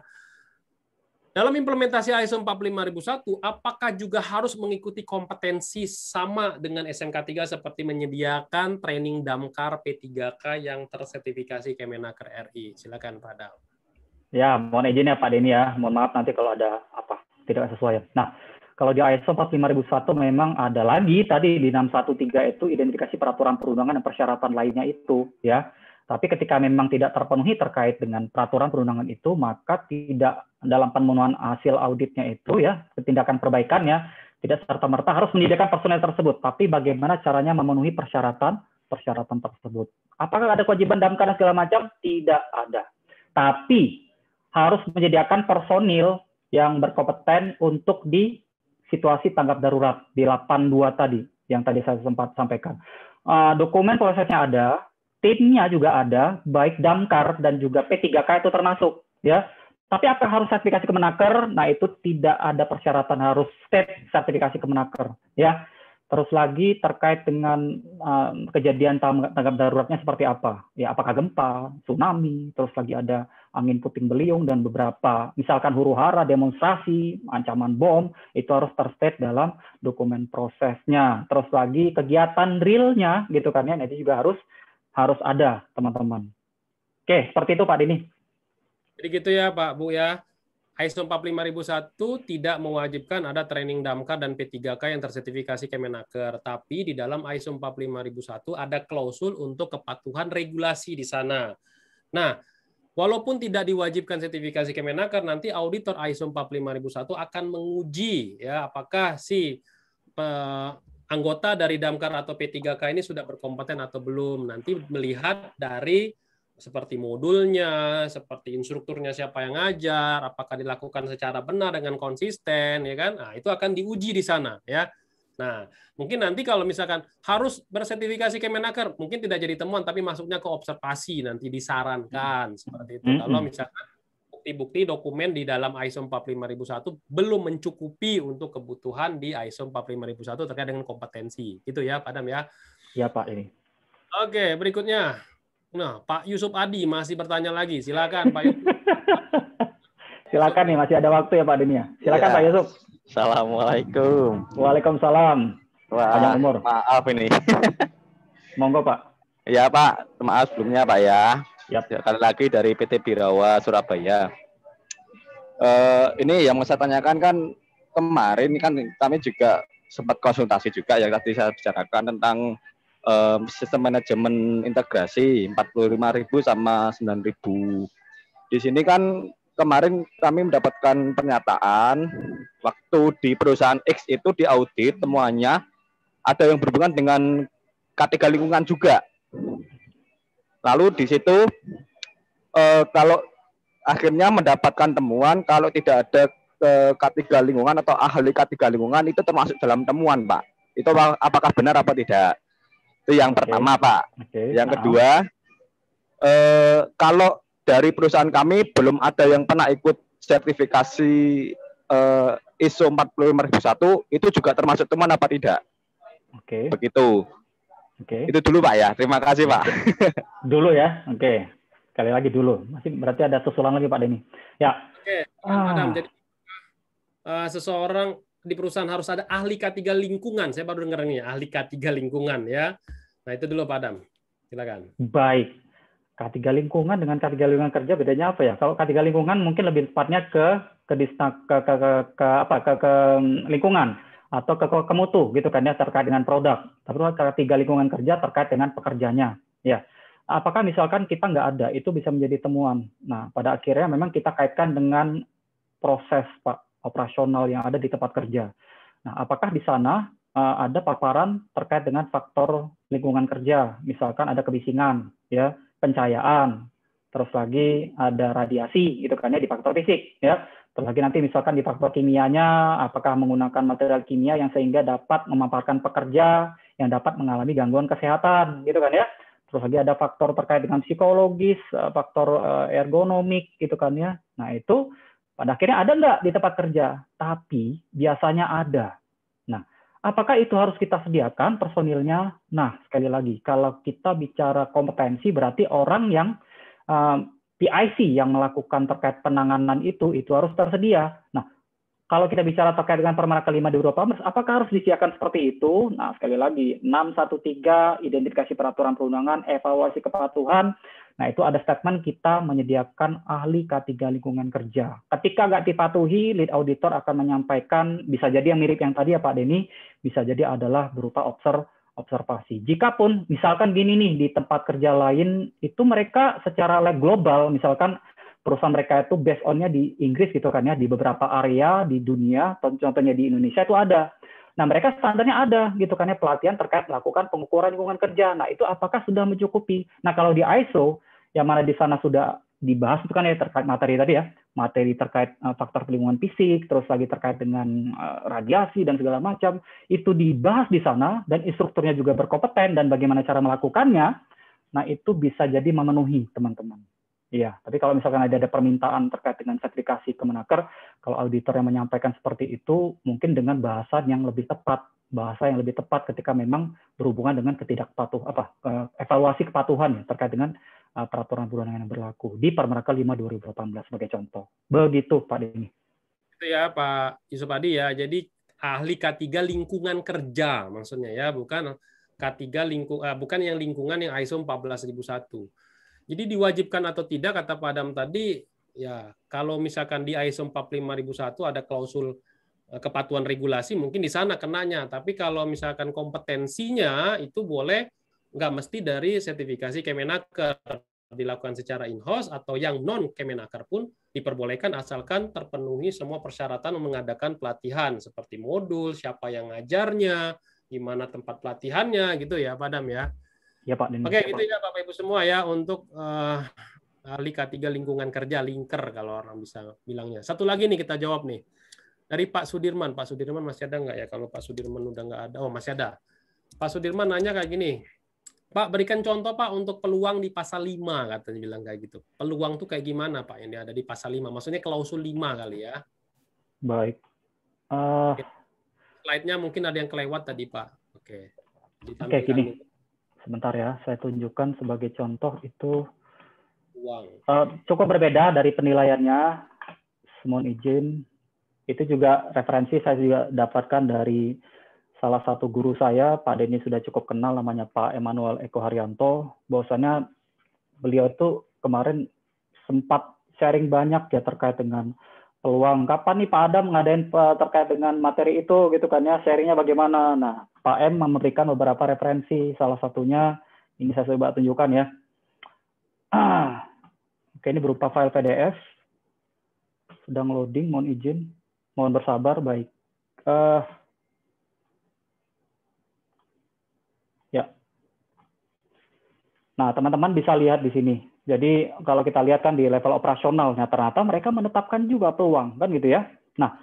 Dalam implementasi ISO 45001, apakah juga harus mengikuti kompetensi sama dengan SMK 3 seperti menyediakan training damkar P3K yang tersertifikasi Kemenaker RI? Silakan Pak Dal. Ya, mohon izin ya Pak Denny ya. Mohon maaf nanti kalau ada apa tidak sesuai. Nah, kalau di ISO 45001 memang ada lagi tadi di 613 itu identifikasi peraturan perundangan dan persyaratan lainnya itu ya. Tapi ketika memang tidak terpenuhi terkait dengan peraturan perundangan itu, maka tidak dalam pemenuhan hasil auditnya itu ya, tindakan perbaikannya tidak serta-merta harus menyediakan personel tersebut, tapi bagaimana caranya memenuhi persyaratan persyaratan tersebut. Apakah ada kewajiban dalam dan segala macam? Tidak ada. Tapi harus menyediakan personil yang berkompeten untuk di situasi tanggap darurat di 82 tadi yang tadi saya sempat sampaikan. Uh, dokumen prosesnya ada, timnya juga ada, baik Damkar dan juga P3K itu termasuk, ya. Tapi apa harus sertifikasi Kemenaker? Nah, itu tidak ada persyaratan harus state sertifikasi Kemenaker, ya. Terus lagi terkait dengan uh, kejadian tanggap daruratnya seperti apa? Ya, apakah gempa, tsunami, terus lagi ada angin puting beliung dan beberapa misalkan huru hara, demonstrasi, ancaman bom, itu harus terstate dalam dokumen prosesnya. Terus lagi kegiatan realnya gitu kan ya, juga harus harus ada, teman-teman. Oke, seperti itu Pak Dini. Jadi gitu ya Pak Bu ya. ISO 45001 tidak mewajibkan ada training damkar dan P3K yang tersertifikasi Kemenaker, tapi di dalam ISO 45001 ada klausul untuk kepatuhan regulasi di sana. Nah, walaupun tidak diwajibkan sertifikasi Kemenaker, nanti auditor ISO 45001 akan menguji ya apakah si anggota dari Damkar atau P3K ini sudah berkompeten atau belum. Nanti melihat dari seperti modulnya, seperti instrukturnya siapa yang ngajar, apakah dilakukan secara benar dengan konsisten, ya kan? Nah, itu akan diuji di sana, ya. Nah, mungkin nanti kalau misalkan harus bersertifikasi Kemenaker, mungkin tidak jadi temuan, tapi masuknya ke observasi nanti disarankan seperti itu. Kalau misalkan bukti-bukti dokumen di dalam ISO 45001 belum mencukupi untuk kebutuhan di ISO 45001 terkait dengan kompetensi. Itu ya, Pak Adam ya. Ya, Pak ini. Oke, berikutnya. Nah, Pak Yusuf Adi masih bertanya lagi. Silakan, Pak Yusuf. Silakan nih, masih ada waktu ya Pak Dini ya. Silakan ya. Pak Yusuf. Assalamualaikum. Waalaikumsalam. Wah, Panjang umur. Maaf ini. Monggo Pak. Ya Pak, maaf sebelumnya Pak ya. Yep. Sekali lagi dari PT Birawa Surabaya. Uh, ini yang mau saya tanyakan kan kemarin kan kami juga sempat konsultasi juga yang tadi saya bicarakan tentang uh, sistem manajemen integrasi 45.000 sama 9.000. Di sini kan kemarin kami mendapatkan pernyataan waktu di perusahaan X itu diaudit semuanya ada yang berhubungan dengan kategori lingkungan juga. Lalu di situ eh, kalau akhirnya mendapatkan temuan kalau tidak ada ke ketiga lingkungan atau ahli ketiga lingkungan itu termasuk dalam temuan, Pak. Itu apakah benar apa tidak? Itu yang okay. pertama, Pak. Okay. Yang nah. kedua, eh, kalau dari perusahaan kami belum ada yang pernah ikut sertifikasi eh, ISO 45001 itu juga termasuk teman apa tidak? Oke. Okay. Begitu. Oke. Okay. Itu dulu Pak ya. Terima kasih Pak. dulu ya. Oke. Okay. Sekali lagi dulu. Masih berarti ada susulan lagi Pak Denny. Ya. Oke. Okay. Ah. Adam, jadi uh, seseorang di perusahaan harus ada ahli K3 lingkungan. Saya baru dengar ini, ahli K3 lingkungan ya. Nah, itu dulu Pak Adam. Silakan. Baik. K3 lingkungan dengan K3 lingkungan kerja bedanya apa ya? Kalau K3 lingkungan mungkin lebih tepatnya ke ke ke, ke, ke, ke apa ke, ke lingkungan atau ke, ke, ke mutu gitu kan ya terkait dengan produk. Tapi K3 lingkungan kerja terkait dengan pekerjanya. Ya. Apakah misalkan kita nggak ada itu bisa menjadi temuan. Nah, pada akhirnya memang kita kaitkan dengan proses Pak operasional yang ada di tempat kerja. Nah, apakah di sana uh, ada paparan terkait dengan faktor lingkungan kerja, misalkan ada kebisingan, ya, pencahayaan, terus lagi ada radiasi, gitu kan ya di faktor fisik, ya. Terus lagi nanti misalkan di faktor kimianya, apakah menggunakan material kimia yang sehingga dapat memaparkan pekerja yang dapat mengalami gangguan kesehatan, gitu kan ya. Terus lagi ada faktor terkait dengan psikologis, eh, faktor eh, ergonomik, gitu kan ya. Nah itu pada akhirnya ada nggak di tempat kerja? Tapi biasanya ada. Apakah itu harus kita sediakan personilnya? Nah, sekali lagi, kalau kita bicara kompetensi berarti orang yang uh, um, PIC yang melakukan terkait penanganan itu itu harus tersedia. Nah, kalau kita bicara terkait dengan Permenaker 5 18, apakah harus disediakan seperti itu? Nah, sekali lagi, 613 identifikasi peraturan perundangan, evaluasi kepatuhan, Nah, itu ada statement kita menyediakan ahli K3 lingkungan kerja. Ketika nggak dipatuhi, lead auditor akan menyampaikan, bisa jadi yang mirip yang tadi ya Pak Denny, bisa jadi adalah berupa observ observasi. Jikapun misalkan gini nih di tempat kerja lain itu mereka secara global misalkan perusahaan mereka itu based on-nya di Inggris gitu kan ya di beberapa area di dunia contohnya di Indonesia itu ada. Nah, mereka standarnya ada gitu kan ya pelatihan terkait melakukan pengukuran lingkungan kerja. Nah, itu apakah sudah mencukupi? Nah, kalau di ISO yang mana di sana sudah dibahas itu kan ya terkait materi tadi ya, materi terkait uh, faktor pelindungan fisik, terus lagi terkait dengan uh, radiasi dan segala macam, itu dibahas di sana dan instrukturnya juga berkompeten dan bagaimana cara melakukannya, nah itu bisa jadi memenuhi teman-teman. Iya, tapi kalau misalkan ada, ada permintaan terkait dengan sertifikasi Kemenaker, kalau auditor yang menyampaikan seperti itu, mungkin dengan bahasa yang lebih tepat, bahasa yang lebih tepat ketika memang berhubungan dengan ketidakpatuh apa uh, evaluasi kepatuhan ya, terkait dengan uh, peraturan perundangan yang berlaku di Permenaker 5 2018 sebagai contoh. Begitu Pak Denny. Itu ya Pak Yusuf Adi ya. Jadi ahli K3 lingkungan kerja maksudnya ya, bukan K3 lingkung uh, bukan yang lingkungan yang ISO 14001. Jadi diwajibkan atau tidak kata Pak Adam tadi ya kalau misalkan di ISO 45001 ada klausul eh, kepatuhan regulasi mungkin di sana kenanya tapi kalau misalkan kompetensinya itu boleh nggak mesti dari sertifikasi Kemenaker dilakukan secara in-house atau yang non Kemenaker pun diperbolehkan asalkan terpenuhi semua persyaratan mengadakan pelatihan seperti modul, siapa yang ngajarnya, di mana tempat pelatihannya gitu ya, Pak Dam ya. Ya Pak. Oke, ya, itu ya Bapak Ibu semua ya untuk uh, ahli K3 lingkungan kerja linker kalau orang bisa bilangnya. Satu lagi nih kita jawab nih. Dari Pak Sudirman, Pak Sudirman masih ada nggak ya? Kalau Pak Sudirman udah nggak ada, oh masih ada. Pak Sudirman nanya kayak gini, Pak, berikan contoh Pak untuk peluang di pasal 5 katanya bilang kayak gitu. Peluang tuh kayak gimana Pak yang ada di pasal 5? Maksudnya klausul 5 kali ya. Baik. Uh... Slide-nya mungkin ada yang kelewat tadi Pak. Oke. Oke, okay, gini. Sebentar ya, saya tunjukkan sebagai contoh itu uang. Uh, cukup berbeda dari penilaiannya. Mohon izin. Itu juga referensi saya juga dapatkan dari salah satu guru saya, Pak Denny sudah cukup kenal namanya Pak Emmanuel Eko Haryanto, bahwasanya beliau itu kemarin sempat sharing banyak ya terkait dengan peluang. Kapan nih Pak Adam ngadain terkait dengan materi itu gitu kan ya, sharingnya bagaimana. Nah, Pak M memberikan beberapa referensi, salah satunya ini saya coba tunjukkan ya. Oke ini berupa file PDF. Sedang loading, mohon izin. Mohon bersabar, baik. Uh, Nah, teman-teman bisa lihat di sini. Jadi kalau kita lihat kan di level operasionalnya ternyata mereka menetapkan juga peluang kan gitu ya. Nah,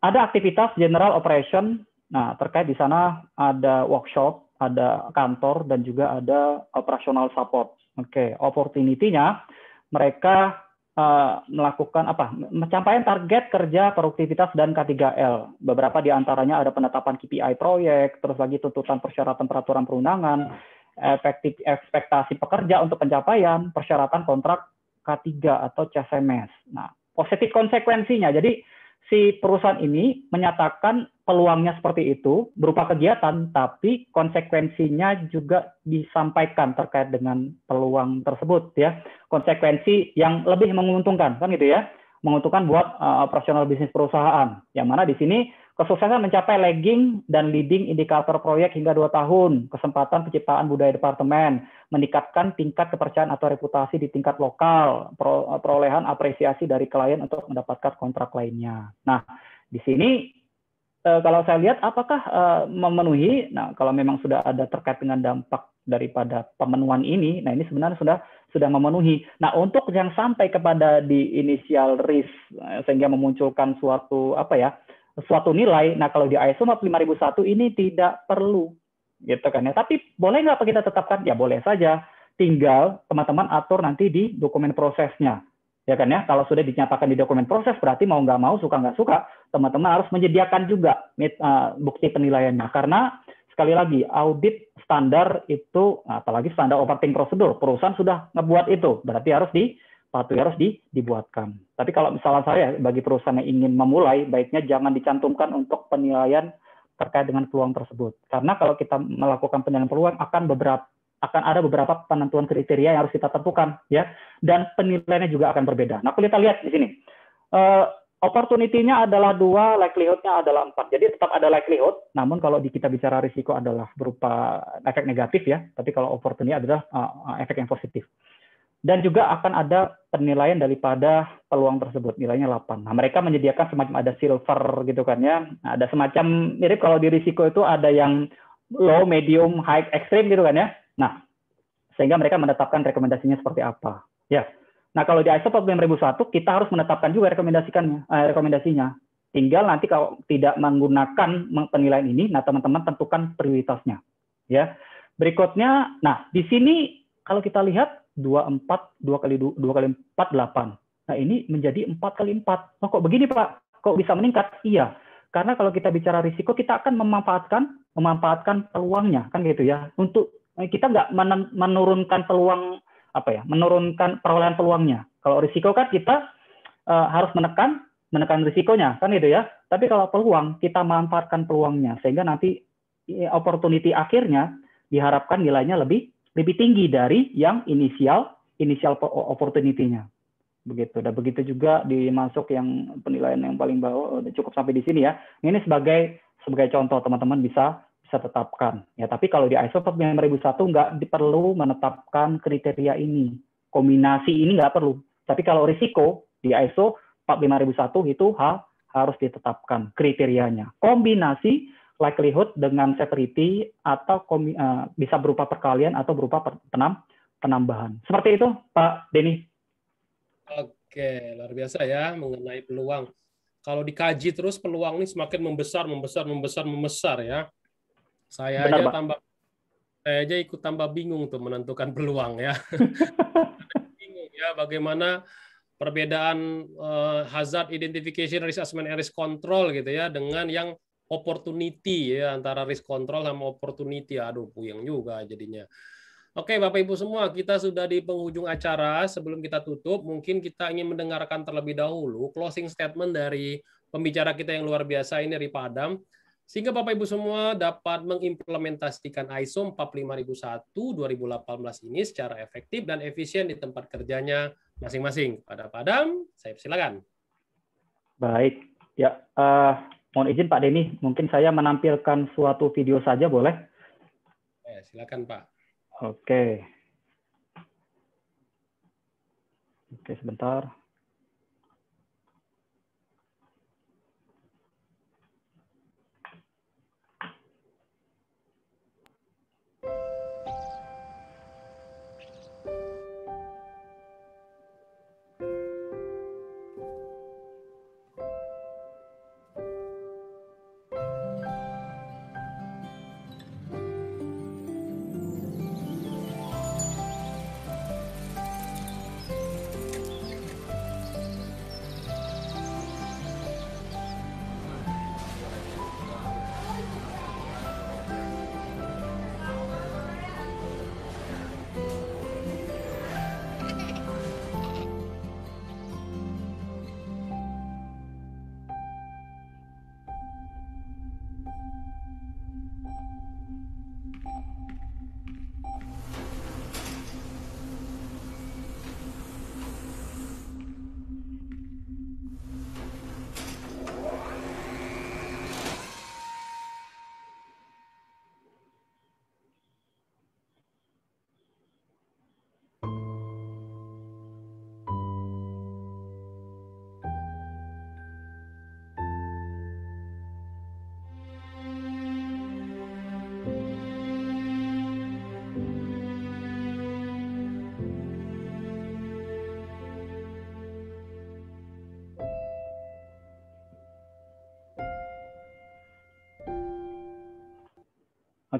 ada aktivitas general operation. Nah, terkait di sana ada workshop, ada kantor dan juga ada operational support. Oke, okay. opportunity-nya mereka uh, melakukan apa? Pencapaian target kerja, produktivitas dan K3L. Beberapa di antaranya ada penetapan KPI proyek, terus lagi tuntutan persyaratan peraturan perundangan, ekspektasi pekerja untuk pencapaian, persyaratan kontrak K3 atau CSMS. Nah, positif konsekuensinya. Jadi si perusahaan ini menyatakan peluangnya seperti itu berupa kegiatan, tapi konsekuensinya juga disampaikan terkait dengan peluang tersebut ya. Konsekuensi yang lebih menguntungkan kan gitu ya. Menguntungkan buat uh, operasional bisnis perusahaan. Yang mana di sini Kesuksesan mencapai lagging dan leading indikator proyek hingga dua tahun, kesempatan penciptaan budaya departemen, meningkatkan tingkat kepercayaan atau reputasi di tingkat lokal, perolehan apresiasi dari klien untuk mendapatkan kontrak lainnya. Nah, di sini eh, kalau saya lihat apakah eh, memenuhi, nah kalau memang sudah ada terkait dengan dampak daripada pemenuhan ini, nah ini sebenarnya sudah sudah memenuhi. Nah, untuk yang sampai kepada di inisial risk eh, sehingga memunculkan suatu apa ya suatu nilai. Nah, kalau di ISO 5001 ini tidak perlu gitu kan ya. Tapi boleh nggak kita tetapkan? Ya boleh saja. Tinggal teman-teman atur nanti di dokumen prosesnya. Ya kan ya, kalau sudah dinyatakan di dokumen proses berarti mau nggak mau, suka nggak suka, teman-teman harus menyediakan juga uh, bukti penilaiannya. Karena sekali lagi audit standar itu, apalagi standar operating prosedur, perusahaan sudah ngebuat itu, berarti harus di patuhi harus di, dibuatkan. Tapi kalau misalnya saya bagi perusahaan yang ingin memulai, baiknya jangan dicantumkan untuk penilaian terkait dengan peluang tersebut. Karena kalau kita melakukan penilaian peluang akan beberapa akan ada beberapa penentuan kriteria yang harus kita tentukan ya dan penilaiannya juga akan berbeda. Nah, kita lihat di sini. Uh, opportunity-nya adalah dua, likelihood-nya adalah empat. Jadi tetap ada likelihood, namun kalau kita bicara risiko adalah berupa efek negatif ya, tapi kalau opportunity adalah uh, efek yang positif dan juga akan ada penilaian daripada peluang tersebut nilainya 8. Nah, mereka menyediakan semacam ada silver gitu kan ya. Ada semacam mirip kalau di risiko itu ada yang low, medium, high, extreme gitu kan ya. Nah, sehingga mereka menetapkan rekomendasinya seperti apa. Ya. Nah, kalau di ISO 45001 kita harus menetapkan juga rekomendasikannya, eh, rekomendasinya. Tinggal nanti kalau tidak menggunakan penilaian ini, nah teman-teman tentukan prioritasnya. Ya. Berikutnya, nah di sini kalau kita lihat dua empat dua kali dua kali empat delapan. Nah ini menjadi empat kali empat. Oh kok begini pak? Kok bisa meningkat? Iya. Karena kalau kita bicara risiko kita akan memanfaatkan memanfaatkan peluangnya kan gitu ya. Untuk eh, kita nggak menurunkan peluang apa ya menurunkan perolehan peluangnya. Kalau risiko kan kita uh, harus menekan menekan risikonya kan gitu ya. Tapi kalau peluang kita manfaatkan peluangnya. Sehingga nanti eh, opportunity akhirnya diharapkan nilainya lebih lebih tinggi dari yang inisial inisial opportunity-nya. Begitu. Dan begitu juga dimasuk yang penilaian yang paling bawah cukup sampai di sini ya. Ini sebagai sebagai contoh teman-teman bisa bisa tetapkan. Ya, tapi kalau di ISO 45001 nggak perlu menetapkan kriteria ini. Kombinasi ini nggak perlu. Tapi kalau risiko di ISO 45001 itu ha, harus ditetapkan kriterianya. Kombinasi likelihood dengan severity atau komi, uh, bisa berupa perkalian atau berupa penam, penambahan. Seperti itu, Pak Denny. Oke, luar biasa ya mengenai peluang. Kalau dikaji terus peluang ini semakin membesar, membesar, membesar, membesar ya. Saya Benar, aja Pak. tambah saya aja ikut tambah bingung tuh menentukan peluang ya. bingung ya bagaimana perbedaan uh, hazard identification, risk assessment, and risk control gitu ya dengan yang opportunity ya antara risk control sama opportunity. Aduh, puyeng juga jadinya. Oke, Bapak Ibu semua, kita sudah di penghujung acara. Sebelum kita tutup, mungkin kita ingin mendengarkan terlebih dahulu closing statement dari pembicara kita yang luar biasa ini Ripa Adam. Sehingga Bapak Ibu semua dapat mengimplementasikan ISO 45001 2018 ini secara efektif dan efisien di tempat kerjanya masing-masing. Pada Padam, saya silakan. Baik, ya uh, Mohon izin Pak Denny, mungkin saya menampilkan suatu video saja boleh? Eh, silakan Pak. Oke. Oke, sebentar.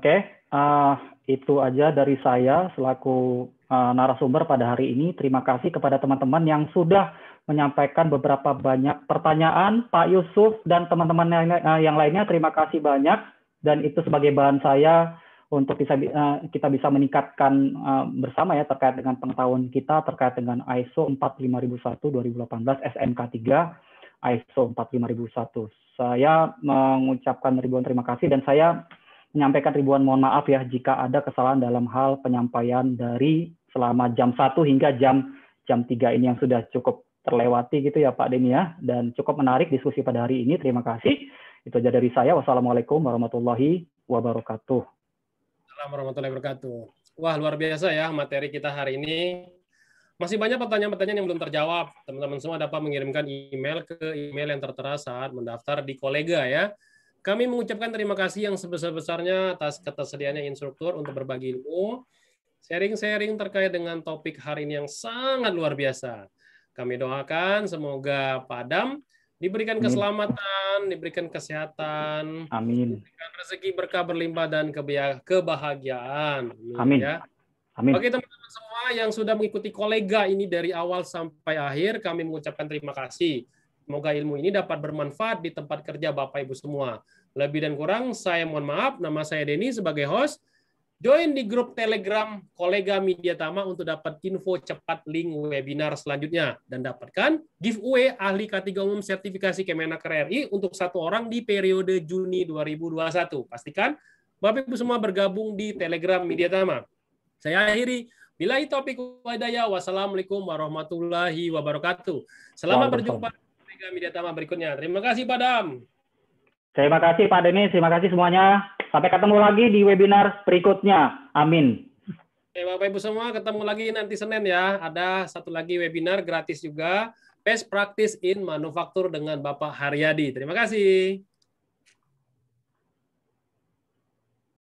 Oke, okay. uh, itu aja dari saya selaku uh, narasumber pada hari ini. Terima kasih kepada teman-teman yang sudah menyampaikan beberapa banyak pertanyaan, Pak Yusuf dan teman-teman yang, yang lainnya. Terima kasih banyak dan itu sebagai bahan saya untuk bisa uh, kita bisa meningkatkan uh, bersama ya terkait dengan pengetahuan kita terkait dengan ISO 45001 2018 SMK 3 ISO 45001. Saya mengucapkan ribuan terima kasih dan saya menyampaikan ribuan mohon maaf ya jika ada kesalahan dalam hal penyampaian dari selama jam 1 hingga jam jam 3 ini yang sudah cukup terlewati gitu ya Pak Deni ya dan cukup menarik diskusi pada hari ini. Terima kasih. Itu aja dari saya. Wassalamualaikum warahmatullahi wabarakatuh. Assalamualaikum warahmatullahi wabarakatuh. Wah, luar biasa ya materi kita hari ini. Masih banyak pertanyaan-pertanyaan yang belum terjawab. Teman-teman semua dapat mengirimkan email ke email yang tertera saat mendaftar di kolega ya. Kami mengucapkan terima kasih yang sebesar-besarnya atas ketersediaannya instruktur untuk berbagi ilmu, sharing-sharing terkait dengan topik hari ini yang sangat luar biasa. Kami doakan semoga Pak Adam diberikan keselamatan, diberikan kesehatan, Amin. Diberikan rezeki berkah berlimpah dan kebahagiaan. Amin. Ya. Amin. Bagi teman-teman semua yang sudah mengikuti kolega ini dari awal sampai akhir, kami mengucapkan terima kasih. Semoga ilmu ini dapat bermanfaat di tempat kerja Bapak Ibu semua. Lebih dan kurang, saya mohon maaf. Nama saya Denny sebagai host. Join di grup Telegram kolega Media Tama untuk dapat info cepat link webinar selanjutnya dan dapatkan giveaway ahli K3 umum sertifikasi Kemenak RI untuk satu orang di periode Juni 2021. Pastikan Bapak Ibu semua bergabung di Telegram Media Tama. Saya akhiri bila topik wadaya. Wassalamualaikum warahmatullahi wabarakatuh. Selamat berjumpa di Media Tama berikutnya. Terima kasih Pak Dam. Terima kasih Pak Denis, terima kasih semuanya. Sampai ketemu lagi di webinar berikutnya. Amin. Oke, Bapak Ibu semua, ketemu lagi nanti Senin ya. Ada satu lagi webinar gratis juga. Best Practice in Manufaktur dengan Bapak Haryadi. Terima kasih.